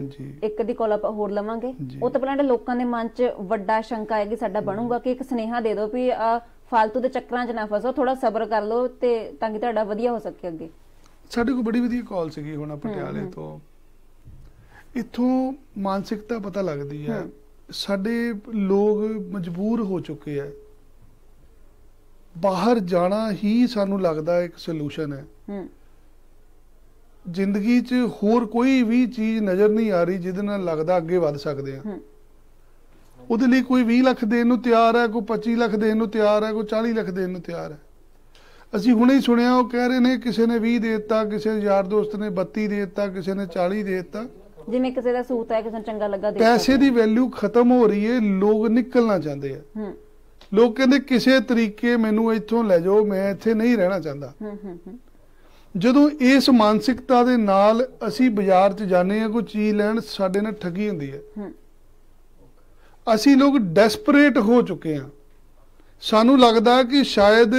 ਇੱਕ ਦੀ ਕਾਲ ਆਪਾਂ ਹੋਰ ਲਵਾਂਗੇ। ਉਹ ਤੋਂ ਪਹਿਲਾਂ ਲੋਕਾਂ ਦੇ ਮਨ 'ਚ ਵੱਡਾ ਸ਼ੰਕਾ ਹੈ ਕਿ ਸਾਡਾ ਬਣੂਗਾ ਕਿ ਇੱਕ ਸੁਨੇਹਾ ਦੇ ਦਿਓ ਵੀ ਆ ਫालतू ਦੇ ਚੱਕਰਾਂ 'ਚ ਨਾ ਫਸੋ ਥੋੜਾ ਸਬਰ ਕਰ ਲਓ ਤੇ ਤਾਂ ਕਿ ਤੁਹਾਡਾ ਵਧੀਆ ਹੋ ਸਕੇ ਅੱਗੇ। ਸਾਡੇ ਕੋਲ ਬੜੀ ਵਧੀਆ ਕਾਲ ਸੀਗੀ ਹੁਣ ਪਟਿਆਲੇ ਤੋਂ। ਇੱਥੋਂ ਮਾਨਸਿਕਤਾ ਪਤਾ ਲੱਗਦੀ ਹੈ। ਸਾਡੇ ਲੋਕ ਮਜਬੂਰ ਹੋ ਚੁੱਕੇ ਆ। ਬਾਹਰ ਜਾਣਾ ਹੀ ਸਾਨੂੰ ਲੱਗਦਾ ਇੱਕ ਸੋਲੂਸ਼ਨ ਹੈ। ਜ਼ਿੰਦਗੀ 'ਚ ਹੋਰ ਕੋਈ ਵੀ ਚੀਜ਼ ਨਜ਼ਰ ਨਹੀਂ ਆ ਰਹੀ ਜਿਹਦੇ ਨਾਲ ਲੱਗਦਾ ਅੱਗੇ ਵੱਧ ਸਕਦੇ ਆ। ਹੂੰ। ਉਹਦੇ ਲਈ ਕੋਈ 20 ਲੱਖ ਦੇਣ ਨੂੰ ਤਿਆਰ ਹੈ ਕੋਈ 25 ਲੱਖ ਦੇਣ ਨੂੰ ਤਿਆਰ ਹੈ ਕੋਈ 40 ਲੱਖ ਦੇਣ ਨੂੰ ਤਿਆਰ ਹੈ। ਅਸੀਂ ਹੁਣੇ ਹੀ ਸੁਣਿਆ ਉਹ ਕਹਿ ਰਹੇ ਨੇ ਕਿਸੇ ਨੇ 20 ਦੇ ਦਿੱਤਾ ਕਿਸੇ ਯਾਰ ਦੋਸਤ ਨੇ 32 ਦੇ ਦਿੱਤਾ ਕਿਸੇ ਨੇ 40 ਦੇ ਦਿੱਤਾ। ਜਿਵੇਂ ਕਿਸੇ ਦਾ ਸੂਤ ਹੈ ਕਿਸੇ ਨੂੰ ਚੰਗਾ ਲੱਗਾ ਦੇ ਪੈਸੇ ਦੀ ਵੈਲਿਊ ਖਤਮ ਹੋ ਰਹੀ ਹੈ ਲੋਕ ਨਿਕਲਣਾ ਚਾਹੁੰਦੇ ਆ। ਹੂੰ। ਲੋਕ ਕਹਿੰਦੇ ਕਿਸੇ ਤਰੀਕੇ ਮੈਨੂੰ ਇੱਥੋਂ ਲੈ ਜਾਓ ਮੈਂ ਇੱਥੇ ਨਹੀਂ ਰਹਿਣਾ ਚਾਹੁੰਦਾ। ਹੂੰ ਹੂੰ ਹੂੰ। ਜਦੋਂ ਇਸ ਮਾਨਸਿਕਤਾ ਦੇ ਨਾਲ ਅਸੀਂ ਬਾਜ਼ਾਰ 'ਚ ਜਾਂਦੇ ਆ ਕੋਈ ਚੀਜ਼ ਲੈਣ ਸਾਡੇ ਨਾਲ ਠੱਗੀ ਹੁੰਦੀ ਹੈ। ਅਸੀਂ ਲੋਕ ਡੈਸਪਰੇਟ ਹੋ ਚੁੱਕੇ ਹਾਂ। ਸਾਨੂੰ ਲੱਗਦਾ ਕਿ ਸ਼ਾਇਦ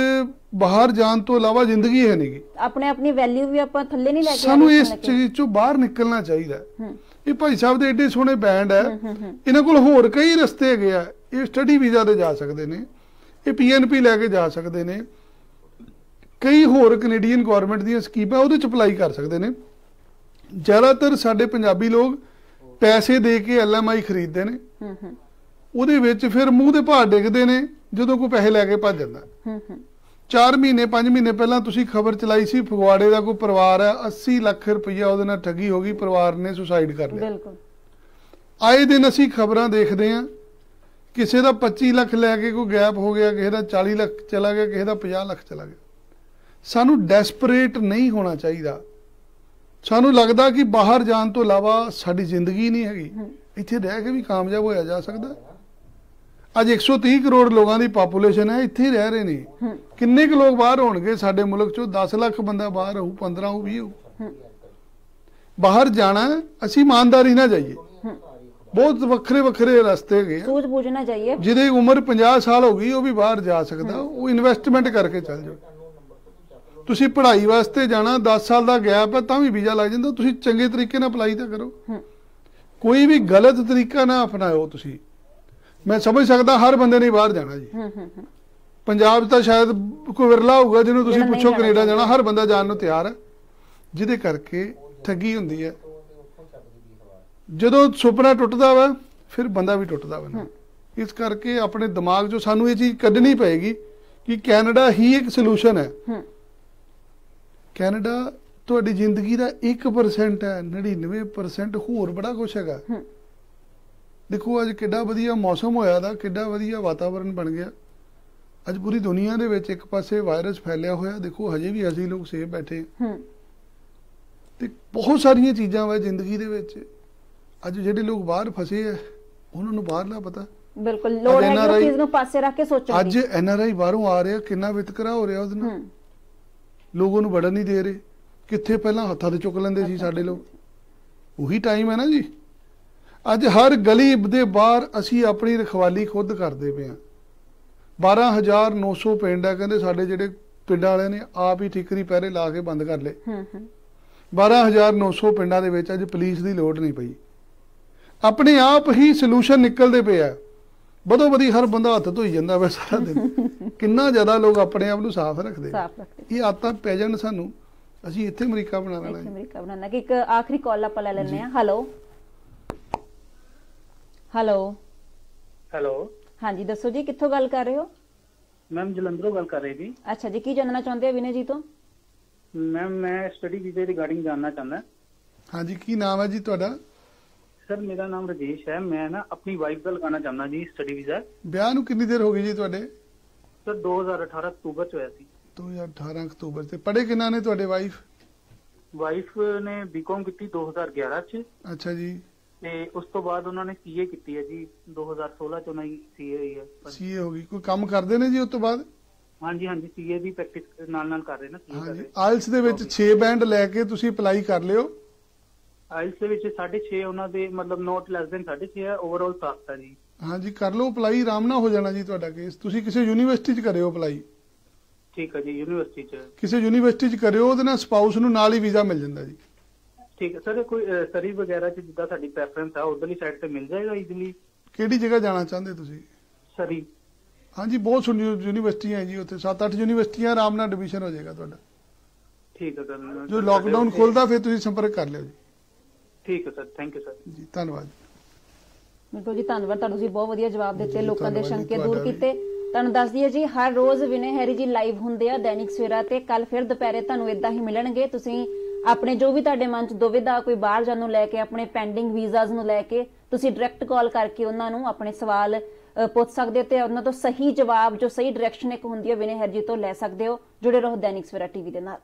ਬਾਹਰ ਜਾਣ ਤੋਂ ਇਲਾਵਾ ਜ਼ਿੰਦਗੀ ਹੈ ਨਹੀਂਗੀ। ਆਪਣੇ ਆਪਣੀ ਵੈਲਿਊ ਵੀ ਆਪਾਂ ਥੱਲੇ ਨਹੀਂ ਲੈ ਕੇ ਸਾਨੂੰ ਇਸ। ਚੀਜ਼ ਚੋਂ ਬਾਹਰ ਨਿਕਲਣਾ ਚਾਹੀਦਾ ਇਹ ਭਾਈ ਸਾਹਿਬ ਦੇ ਏਡੇ ਸੋਹਣੇ ਬੈਂਡ ਹੈ। ਇਹਨਾਂ ਕੋਲ ਹੋਰ ਕਈ ਰਸਤੇ ਹੈਗੇ ਆ। ਇਹ ਸਟੱਡੀ ਵੀਜ਼ਾ ਤੇ ਜਾ ਸਕਦੇ ਨੇ। ਇਹ ਪੀਐਨਪੀ ਲੈ ਕੇ ਜਾ ਸਕਦੇ ਨੇ। ਕਈ ਹੋਰ ਕੈਨੇਡੀਅਨ ਗਵਰਨਮੈਂਟ ਦੀਆਂ ਸਕੀਮਾਂ ਉਹਦੇ ਚ ਅਪਲਾਈ ਕਰ ਸਕਦੇ ਨੇ। ਜ਼ਿਆਦਾਤਰ ਸਾਡੇ ਪੰਜਾਬੀ ਲੋਕ ਪੈਸੇ ਦੇ ਕੇ ਐਲਐਮਆਈ ਖਰੀਦਦੇ ਨੇ। ਉਹਦੇ ਵਿੱਚ ਫਿਰ ਮੂੰਹ ਦੇ ਭਾਰ ਡਿੱਗਦੇ ਨੇ। ਜਦੋਂ ਕੋਈ ਪੈਸੇ ਲੈ ਕੇ ਭੱਜ ਜਾਂਦਾ। ਹੂੰ ਹੂੰ। 4 ਮਹੀਨੇ 5 ਮਹੀਨੇ ਪਹਿਲਾਂ ਤੁਸੀਂ ਖਬਰ ਚਲਾਈ ਸੀ ਫਗਵਾੜੇ ਦਾ ਕੋਈ ਪਰਿਵਾਰ ਹੈ 80 ਲੱਖ ਰੁਪਈਆ ਉਹਦੇ ਨਾਲ ਠੱਗੀ ਹੋ ਗਈ ਪਰਿਵਾਰ ਨੇ ਸੁਸਾਈਡ ਕਰ ਲਿਆ। ਬਿਲਕੁਲ। ਆਏ ਦਿਨ ਅਸੀਂ ਖਬਰਾਂ ਦੇਖਦੇ ਹਾਂ ਕਿਸੇ ਦਾ 25 ਲੱਖ ਲੈ ਕੇ ਕੋਈ ਗੈਪ ਹੋ ਗਿਆ ਕਿਸੇ ਦਾ 40 ਲੱਖ ਚਲਾ ਗਿਆ ਕਿਸੇ ਦਾ 50 ਲੱਖ ਚਲਾ ਗਿਆ। ਸਾਨੂੰ ਡੈਸਪਰੇਟ ਨਹੀਂ ਹੋਣਾ ਚਾਹੀਦਾ। ਸਾਨੂੰ ਲੱਗਦਾ ਕਿ ਬਾਹਰ ਜਾਣ ਤੋਂ ਇਲਾਵਾ ਸਾਡੀ ਜ਼ਿੰਦਗੀ ਨਹੀਂ ਹੈਗੀ। ਇੱਥੇ ਰਹਿ ਕੇ ਵੀ ਕਾਮਯਾਬ ਹੋਇਆ ਜਾ ਸਕਦਾ। ਅੱਜ 130 ਕਰੋੜ ਲੋਕਾਂ ਦੀ ਪਾਪੂਲੇਸ਼ਨ ਹੈ ਇੱਥੇ ਹੀ ਰਹਿ ਰਹੇ ਨੇ। ਕਿੰਨੇ ਕੁ ਲੋਕ ਬਾਹਰ ਹੋਣਗੇ ਸਾਡੇ ਮੁਲਕ ਚੋਂ? 10 ਲੱਖ ਬੰਦਾ ਬਾਹਰ ਹੋਊ 15 ਹੋਊ 20 ਹੋਊ। ਹੂੰ। ਬਾਹਰ ਜਾਣਾ ਅਸੀਂ ਇਮਾਨਦਾਰੀ ਨਾਲ ਜਾਈਏ। ਬਹੁਤ ਵੱਖਰੇ ਵੱਖਰੇ ਰਸਤੇ ਹੈਗੇ ਸੂਝ ਬੂਝ ਨਾ ਜਾਈਏ। ਜਿਹਦੀ ਉਮਰ 50 ਸਾਲ ਹੋ ਗਈ ਉਹ ਵੀ ਬਾਹਰ ਜਾ ਸਕਦਾ। ਉਹ ਇਨਵੈਸਟਮੈਂਟ ਕਰਕੇ ਚੱਲ ਜਾਓ। ਤੁਸੀਂ ਪੜ੍ਹਾਈ ਵਾਸਤੇ ਜਾਣਾ 10 ਸਾਲ ਦਾ ਗੈਪ ਹੈ ਤਾਂ ਵੀ ਵੀਜ਼ਾ ਲੱਗ ਜਾਂਦਾ। ਤੁਸੀਂ ਚੰਗੇ ਤਰੀਕੇ ਨਾਲ ਅਪਲਾਈ ਤਾਂ ਕਰੋ। ਕੋਈ ਵੀ ਗਲਤ ਤਰੀਕਾ ਨਾ ਅਪਣਾਓ ਤੁਸੀਂ। ਮੈਂ ਸਮਝ ਸਕਦਾ ਹਰ ਬੰਦੇ ਨੇ ਬਾਹਰ ਜਾਣਾ ਜੀ। ਹੂੰ ਹੂੰ ਹੂੰ। ਪੰਜਾਬ 'ਚ ਤਾਂ ਸ਼ਾਇਦ ਕੋਈ ਵਿਰਲਾ ਹੋਊਗਾ ਜਿਹਨੂੰ ਤੁਸੀਂ ਪੁੱਛੋ ਕੈਨੇਡਾ ਜਾਣਾ। ਹਰ ਬੰਦਾ ਜਾਣ ਨੂੰ ਤਿਆਰ ਹੈ ਜਿਹਦੇ ਕਰਕੇ ਠੱਗੀ ਹੁੰਦੀ ਹੈ ਜਦੋਂ ਸੁਪਨਾ ਟੁੱਟਦਾ ਵਾ ਫਿਰ ਬੰਦਾ ਵੀ ਟੁੱਟਦਾ ਵਾ। ਇਸ ਕਰਕੇ ਆਪਣੇ ਦਿਮਾਗ 'ਚੋਂ ਸਾਨੂੰ ਇਹ ਚੀਜ਼ ਕੱਢਣੀ ਪਏਗੀ ਕਿ ਕੈਨੇਡਾ ਹੀ ਇੱਕ ਸੋਲੂਸ਼ਨ ਹੈ। ਕੈਨੇਡਾ ਤੁਹਾਡੀ ਜ਼ਿੰਦਗੀ ਦਾ 1% ਹੈ 99% ਹੋਰ ਬੜਾ ਕੁਝ ਹੈਗਾ। ਦੇਖੋ ਅੱਜ ਕਿੱਡਾ ਵਧੀਆ ਮੌਸਮ ਹੋਇਆ ਦਾ ਕਿੱਡਾ ਵਧੀਆ ਵਾਤਾਵਰਣ ਬਣ ਗਿਆ। ਅੱਜ ਪੂਰੀ ਦੁਨੀਆ ਦੇ ਵਿੱਚ ਇੱਕ ਪਾਸੇ ਵਾਇਰਸ ਫੈਲਿਆ ਹੋਇਆ ਦੇਖੋ ਹਜੇ ਵੀ ਅਸੀਂ ਲੋਕ ਸੇਫ ਬੈਠੇ ਹੂੰ। ਤੇ ਬਹੁਤ ਸਾਰੀਆਂ ਚੀਜ਼ਾਂ ਵਾ ਜ਼ਿੰਦਗੀ ਦੇ ਵਿੱਚ। ਅੱਜ ਜਿਹੜੇ ਲੋਕ ਬਾਹਰ ਫਸੇ ਆ ਉਹਨਾਂ ਨੂੰ ਬਾਹਰਲਾ ਪਤਾ। ਬਿਲਕੁਲ ਲੋੜ ਹੈ ਕਿ ਚੀਜ਼ ਨੂੰ ਪਾਸੇ ਰੱਖ ਕੇ ਸੋਚਣ ਅੱਜ ਦੀ। ਐਨਆਰਆਈ ਬਾਹਰੋਂ ਆ ਰਿਹਾ ਕਿੰਨਾ ਵਿਤਕਰਾ ਹੋ ਰਿਹਾ ਉਹਦੇ ਨਾਲ। ਲੋਕ ਉਹਨੂੰ ਵੜਨ ਨਹੀਂ ਦੇ ਰਹੇ। ਕਿੱਥੇ ਪਹਿਲਾਂ ਹੱਥਾਂ ਤੇ ਚੁੱਕ ਲੈਂਦੇ ਸੀ ਸਾਡੇ ਲੋਕ। ਉਹੀ ਟਾਈਮ ਹੈ ਨਾ ਜੀ। ਅੱਜ ਹਰ ਗਲੀ ਦੇ ਬਾਹਰ ਅਸੀਂ ਆਪਣੀ ਰਖਵਾਲੀ ਖੁਦ ਕਰਦੇ ਪਏ ਹਾਂ। 12900 ਪਿੰਡ ਆ ਕਹਿੰਦੇ ਸਾਡੇ ਜਿਹੜੇ ਪਿੰਡਾਂ ਵਾਲਿਆਂ ਨੇ ਆਪ ਹੀ ਠਿਕਰੀ ਪਹਿਰੇ ਲਾ ਕੇ ਬੰਦ ਕਰ ਲਏ। ਹੂੰ ਹੂੰ। 12900 ਪਿੰਡਾਂ ਦੇ ਵਿੱਚ ਅੱਜ ਪੁਲਿਸ ਦੀ ਲੋੜ ਨਹੀਂ ਪਈ। ਆਪਣੇ ਆਪ ਹੀ ਸੋਲੂਸ਼ਨ ਨਿਕਲਦੇ ਪਏ ਆ। ਬਦੋ ਬਦੀ ਹਰ ਬੰਦਾ ਹੱਥ ਧੋਈ ਜਾਂਦਾ ਵਾ ਸਾਰਾ ਦਿਨ। [laughs] ਕਿੰਨਾ ਜ਼ਿਆਦਾ ਲੋਕ ਆਪਣੇ ਆਪ ਨੂੰ ਸਾਫ਼ ਰੱਖਦੇ ਆ। ਸਾਫ਼ ਰੱਖਦੇ ਇਹ ਆਦਤਾਂ ਪੈ ਜਾਣ ਸਾਨੂੰ ਅਸੀਂ ਇੱਥੇ ਅਮਰੀਕਾ ਬਣਾ ਲੈਣਾ ਇੱਥੇ ਅਮਰੀਕਾ ਬਣਾਉਣਾ ਕਿ ਇੱਕ ਆਖਰੀ ਕਾਲ ਆਪਾਂ ਲੈ ਲੈਣੇ ਆ ਹੈਲੋ ਹੈਲੋ ਹੈਲੋ ਹਾਂਜੀ ਦੱਸੋ ਜੀ ਕਿੱਥੋਂ ਗੱਲ ਕਰ ਰਹੇ ਹੋ? ਮੈਮ ਜਲੰਧਰੋਂ ਗੱਲ ਕਰ ਰਹੀ ਜੀ। ਅੱਛਾ ਜੀ ਕੀ ਜਾਣਨਾ ਚਾਹੁੰਦੇ ਹੋ ਵਿਨੇ ਜੀ ਤੋਂ? ਮੈਮ ਮੈਂ ਸਟੱਡੀ ਵੀਜ਼ੇ ਰਿਗਾਰਡਿੰਗ ਜਾਨਣਾ ਚਾਹੁੰਦਾ। ਹਾਂਜੀ ਕੀ ਨਾਮ ਹੈ ਜੀ ਤੁਹਾਡਾ? ਸਰ ਮੇਰਾ ਨਾਮ ਰਜੇਸ਼ ਹੈ। ਮੈਂ ਨਾ ਆਪਣੀ ਵਾਈਫ ਦਾ ਲਗਾਉਣਾ ਚਾਹੁੰਦਾ ਜੀ ਸਟੱਡੀ ਵੀਜ਼ਾ ਵਿਆਹ ਨੂੰ ਕਿੰਨੀ ਦੇਰ ਹੋ ਗਈ ਜੀ ਤੁਹਾਡੇ? ਸਰ 2018 ਅਕਤੂਬਰ ਚ ਹੋਇਆ ਸੀ। 2018 ਅਕਤੂਬਰ ਤੇ ਪੜ੍ਹੇ ਕਿੰਨਾ ਨੇ ਤੁਹਾਡੇ ਵਾਈਫ ਵਾਈਫ ਨੇ ਬੀਕਾਮ ਕੀਤੀ 2011 ਚ। ਅੱਛਾ ਜੀ। ਤੇ ਉਸ ਤੋਂ ਬਾਅਦ ਉਹਨਾਂ ਨੇ ਸੀਏ ਕੀਤੀ ਹੈ ਜੀ 2016 ਚ ਉਹਨਾਂ ਦੀ ਸੀਏ ਹੋਈ ਹੈ। ਸੀਏ ਹੋ ਗਈ। ਕੋਈ ਕੰਮ ਕਰਦੇ ਨੇ ਜੀ ਉਸ ਤੋਂ ਬਾਅਦ? ਹਾਂਜੀ ਹਾਂਜੀ ਸੀਏ ਦੀ ਪ੍ਰੈਕਟਿਸ ਨਾਲ ਨਾਲ ਕਰ ਰਹੇ ਨਾ ਸੀਏ ਹਾਂਜੀ। ਆਇਲਸ ਦੇ ਵਿੱਚ 6 ਬੈਂਡ ਲੈ ਕੇ ਤੁਸੀਂ ਅਪਲਾਈ ਕਰ ਲਿਓ। ਆਇਲਸ ਦੇ ਵਿੱਚ 6.5 ਉਹਨਾਂ ਦੇ ਮਤਲਬ ਨੋਟ ਲੈਸ ਦੈਨ 6.5 ਹੈ ਓਵਰਆਲ 7 ਹੈ ਜੀ। ਹਾਂਜੀ ਕਰ ਲਓ ਅਪਲਾਈ ਆਰਾਮ ਨਾਲ ਹੋ ਜਾਣਾ ਜੀ ਤੁਹਾਡਾ ਕੇਸ ਤੁਸੀਂ ਕਿਸੇ ਯੂਨੀਵਰਸਿਟੀ 'ਚ ਕਰਿਓ ਅਪਲਾਈ ਠੀਕ ਹੈ ਜੀ ਯੂਨੀਵਰਸਿਟੀ ਚ। ਕਿਸੇ ਯੂਨੀਵਰਸਿਟੀ 'ਚ ਕਰਿਓ ਉਹਦੇ ਨਾਲ ਸਪਾਊਸ ਨੂੰ ਨਾਲ ਹੀ ਵੀਜ਼ਾ ਮਿਲ ਜਾਂਦਾ ਜੀ। ਠੀਕ ਹੈ। ਸਰ ਕੋਈ ਸਰੀ ਵਗੈਰਾ ਚ ਜਿੱਦਾਂ ਸਾਡੀ ਪ੍ਰੈਫਰੈਂਸ ਆ ਉਧਰਲੀ ਸਾਈਡ ਤੇ ਮਿਲ ਜਾਏਗਾ ਈਜ਼ੀਲੀ ਕਿਹੜੀ ਜਗ੍ਹਾ ਜਾਣਾ ਚਾਹੁੰਦੇ ਤੁਸੀਂ? ਸਰੀ। ਹਾਂਜੀ ਬਹੁਤ ਸੁਣੀ ਯੂਨੀਵਰਸਿਟੀਆਂ ਹੈ ਜੀ ਉੱਥੇ। 7-8 ਯੂਨੀਵਰਸਿਟੀਆਂ ਆਰਾਮ ਨਾਲ ਐਡਮਿਸ਼ਨ ਹੋ ਜਾਏਗਾ ਤੁਹਾਡਾ। ਠੀਕ ਹੈ ਸਰ। ਜੋ ਲਾਕਡਾਊਨ ਖੁੱਲਦਾ ਫਿਰ ਤੁਸੀਂ ਸੰਪਰਕ ਕਰ ਲਿਓ ਜੀ। ਠੀਕ ਹੈ ਸਰ ਥੈਂਕ ਯੂ ਸਰ ਜੀ ਧੰਨਵਾਦ ਬਿਲਕੁਲ ਜੀ ਧੰਨਵਾਦ। ਤੁਹਾਨੂੰ ਤੁਸੀਂ ਬਹੁਤ ਵਧੀਆ ਜਵਾਬ ਦਿੱਤੇ ਲੋਕਾਂ ਦੇ ਸ਼ੰਕੇ ਦੂਰ। ਕੀਤੇ। ਤੁਹਾਨੂੰ ਦੱਸ ਦਈਏ ਜੀ ਹਰ ਰੋਜ਼ ਵਿਨੇ ਹੈਰੀ ਜੀ ਲਾਈਵ ਹੁੰਦੇ ਆ ਦੈਨਿਕ ਸਵੇਰਾ ਤੇ ਕੱਲ ਫਿਰ ਦੁਪਹਿਰੇ ਤੁਹਾਨੂੰ ਇਦਾਂ ਹੀ ਮਿਲਣਗੇ। ਤੁਸੀਂ ਆਪਣੇ ਜੋ ਵੀ ਤੁਹਾਡੇ ਮਨ 'ਚ ਦੁਵਿਧਾ ਕੋਈ ਬਾਹਰ ਜਾਣ ਨੂੰ ਲੈ ਕੇ, ਆਪਣੇ ਪੈਂਡਿੰਗ ਵੀਜ਼ਾਸ ਨੂੰ ਲੈ ਕੇ, ਤੁਸੀਂ ਡਾਇਰੈਕਟ ਕਾਲ ਕਰਕੇ ਉਹਨਾਂ ਨੂੰ ਆਪਣੇ ਸਵਾਲ ਪੁੱਛ ਸਕਦੇ ਹੋ ਤੇ ਉਹਨਾਂ ਤੋਂ ਸਹੀ ਜਵਾਬ, ਜੋ ਸਹੀ ਡਾਇਰੈਕਸ਼ਨ ਇੱਕ ਹੁੰਦੀ ਹੈ, ਵਿਨੇ ਹੈਰੀ ਤੋਂ ਲੈ ਸਕਦੇ ਹੋ, ਜੁੜੇ ਰਹੋ ਦੈਨਿਕ ਸਵੇਰਾ ਟੀਵੀ ਦੇ ਨਾਲ।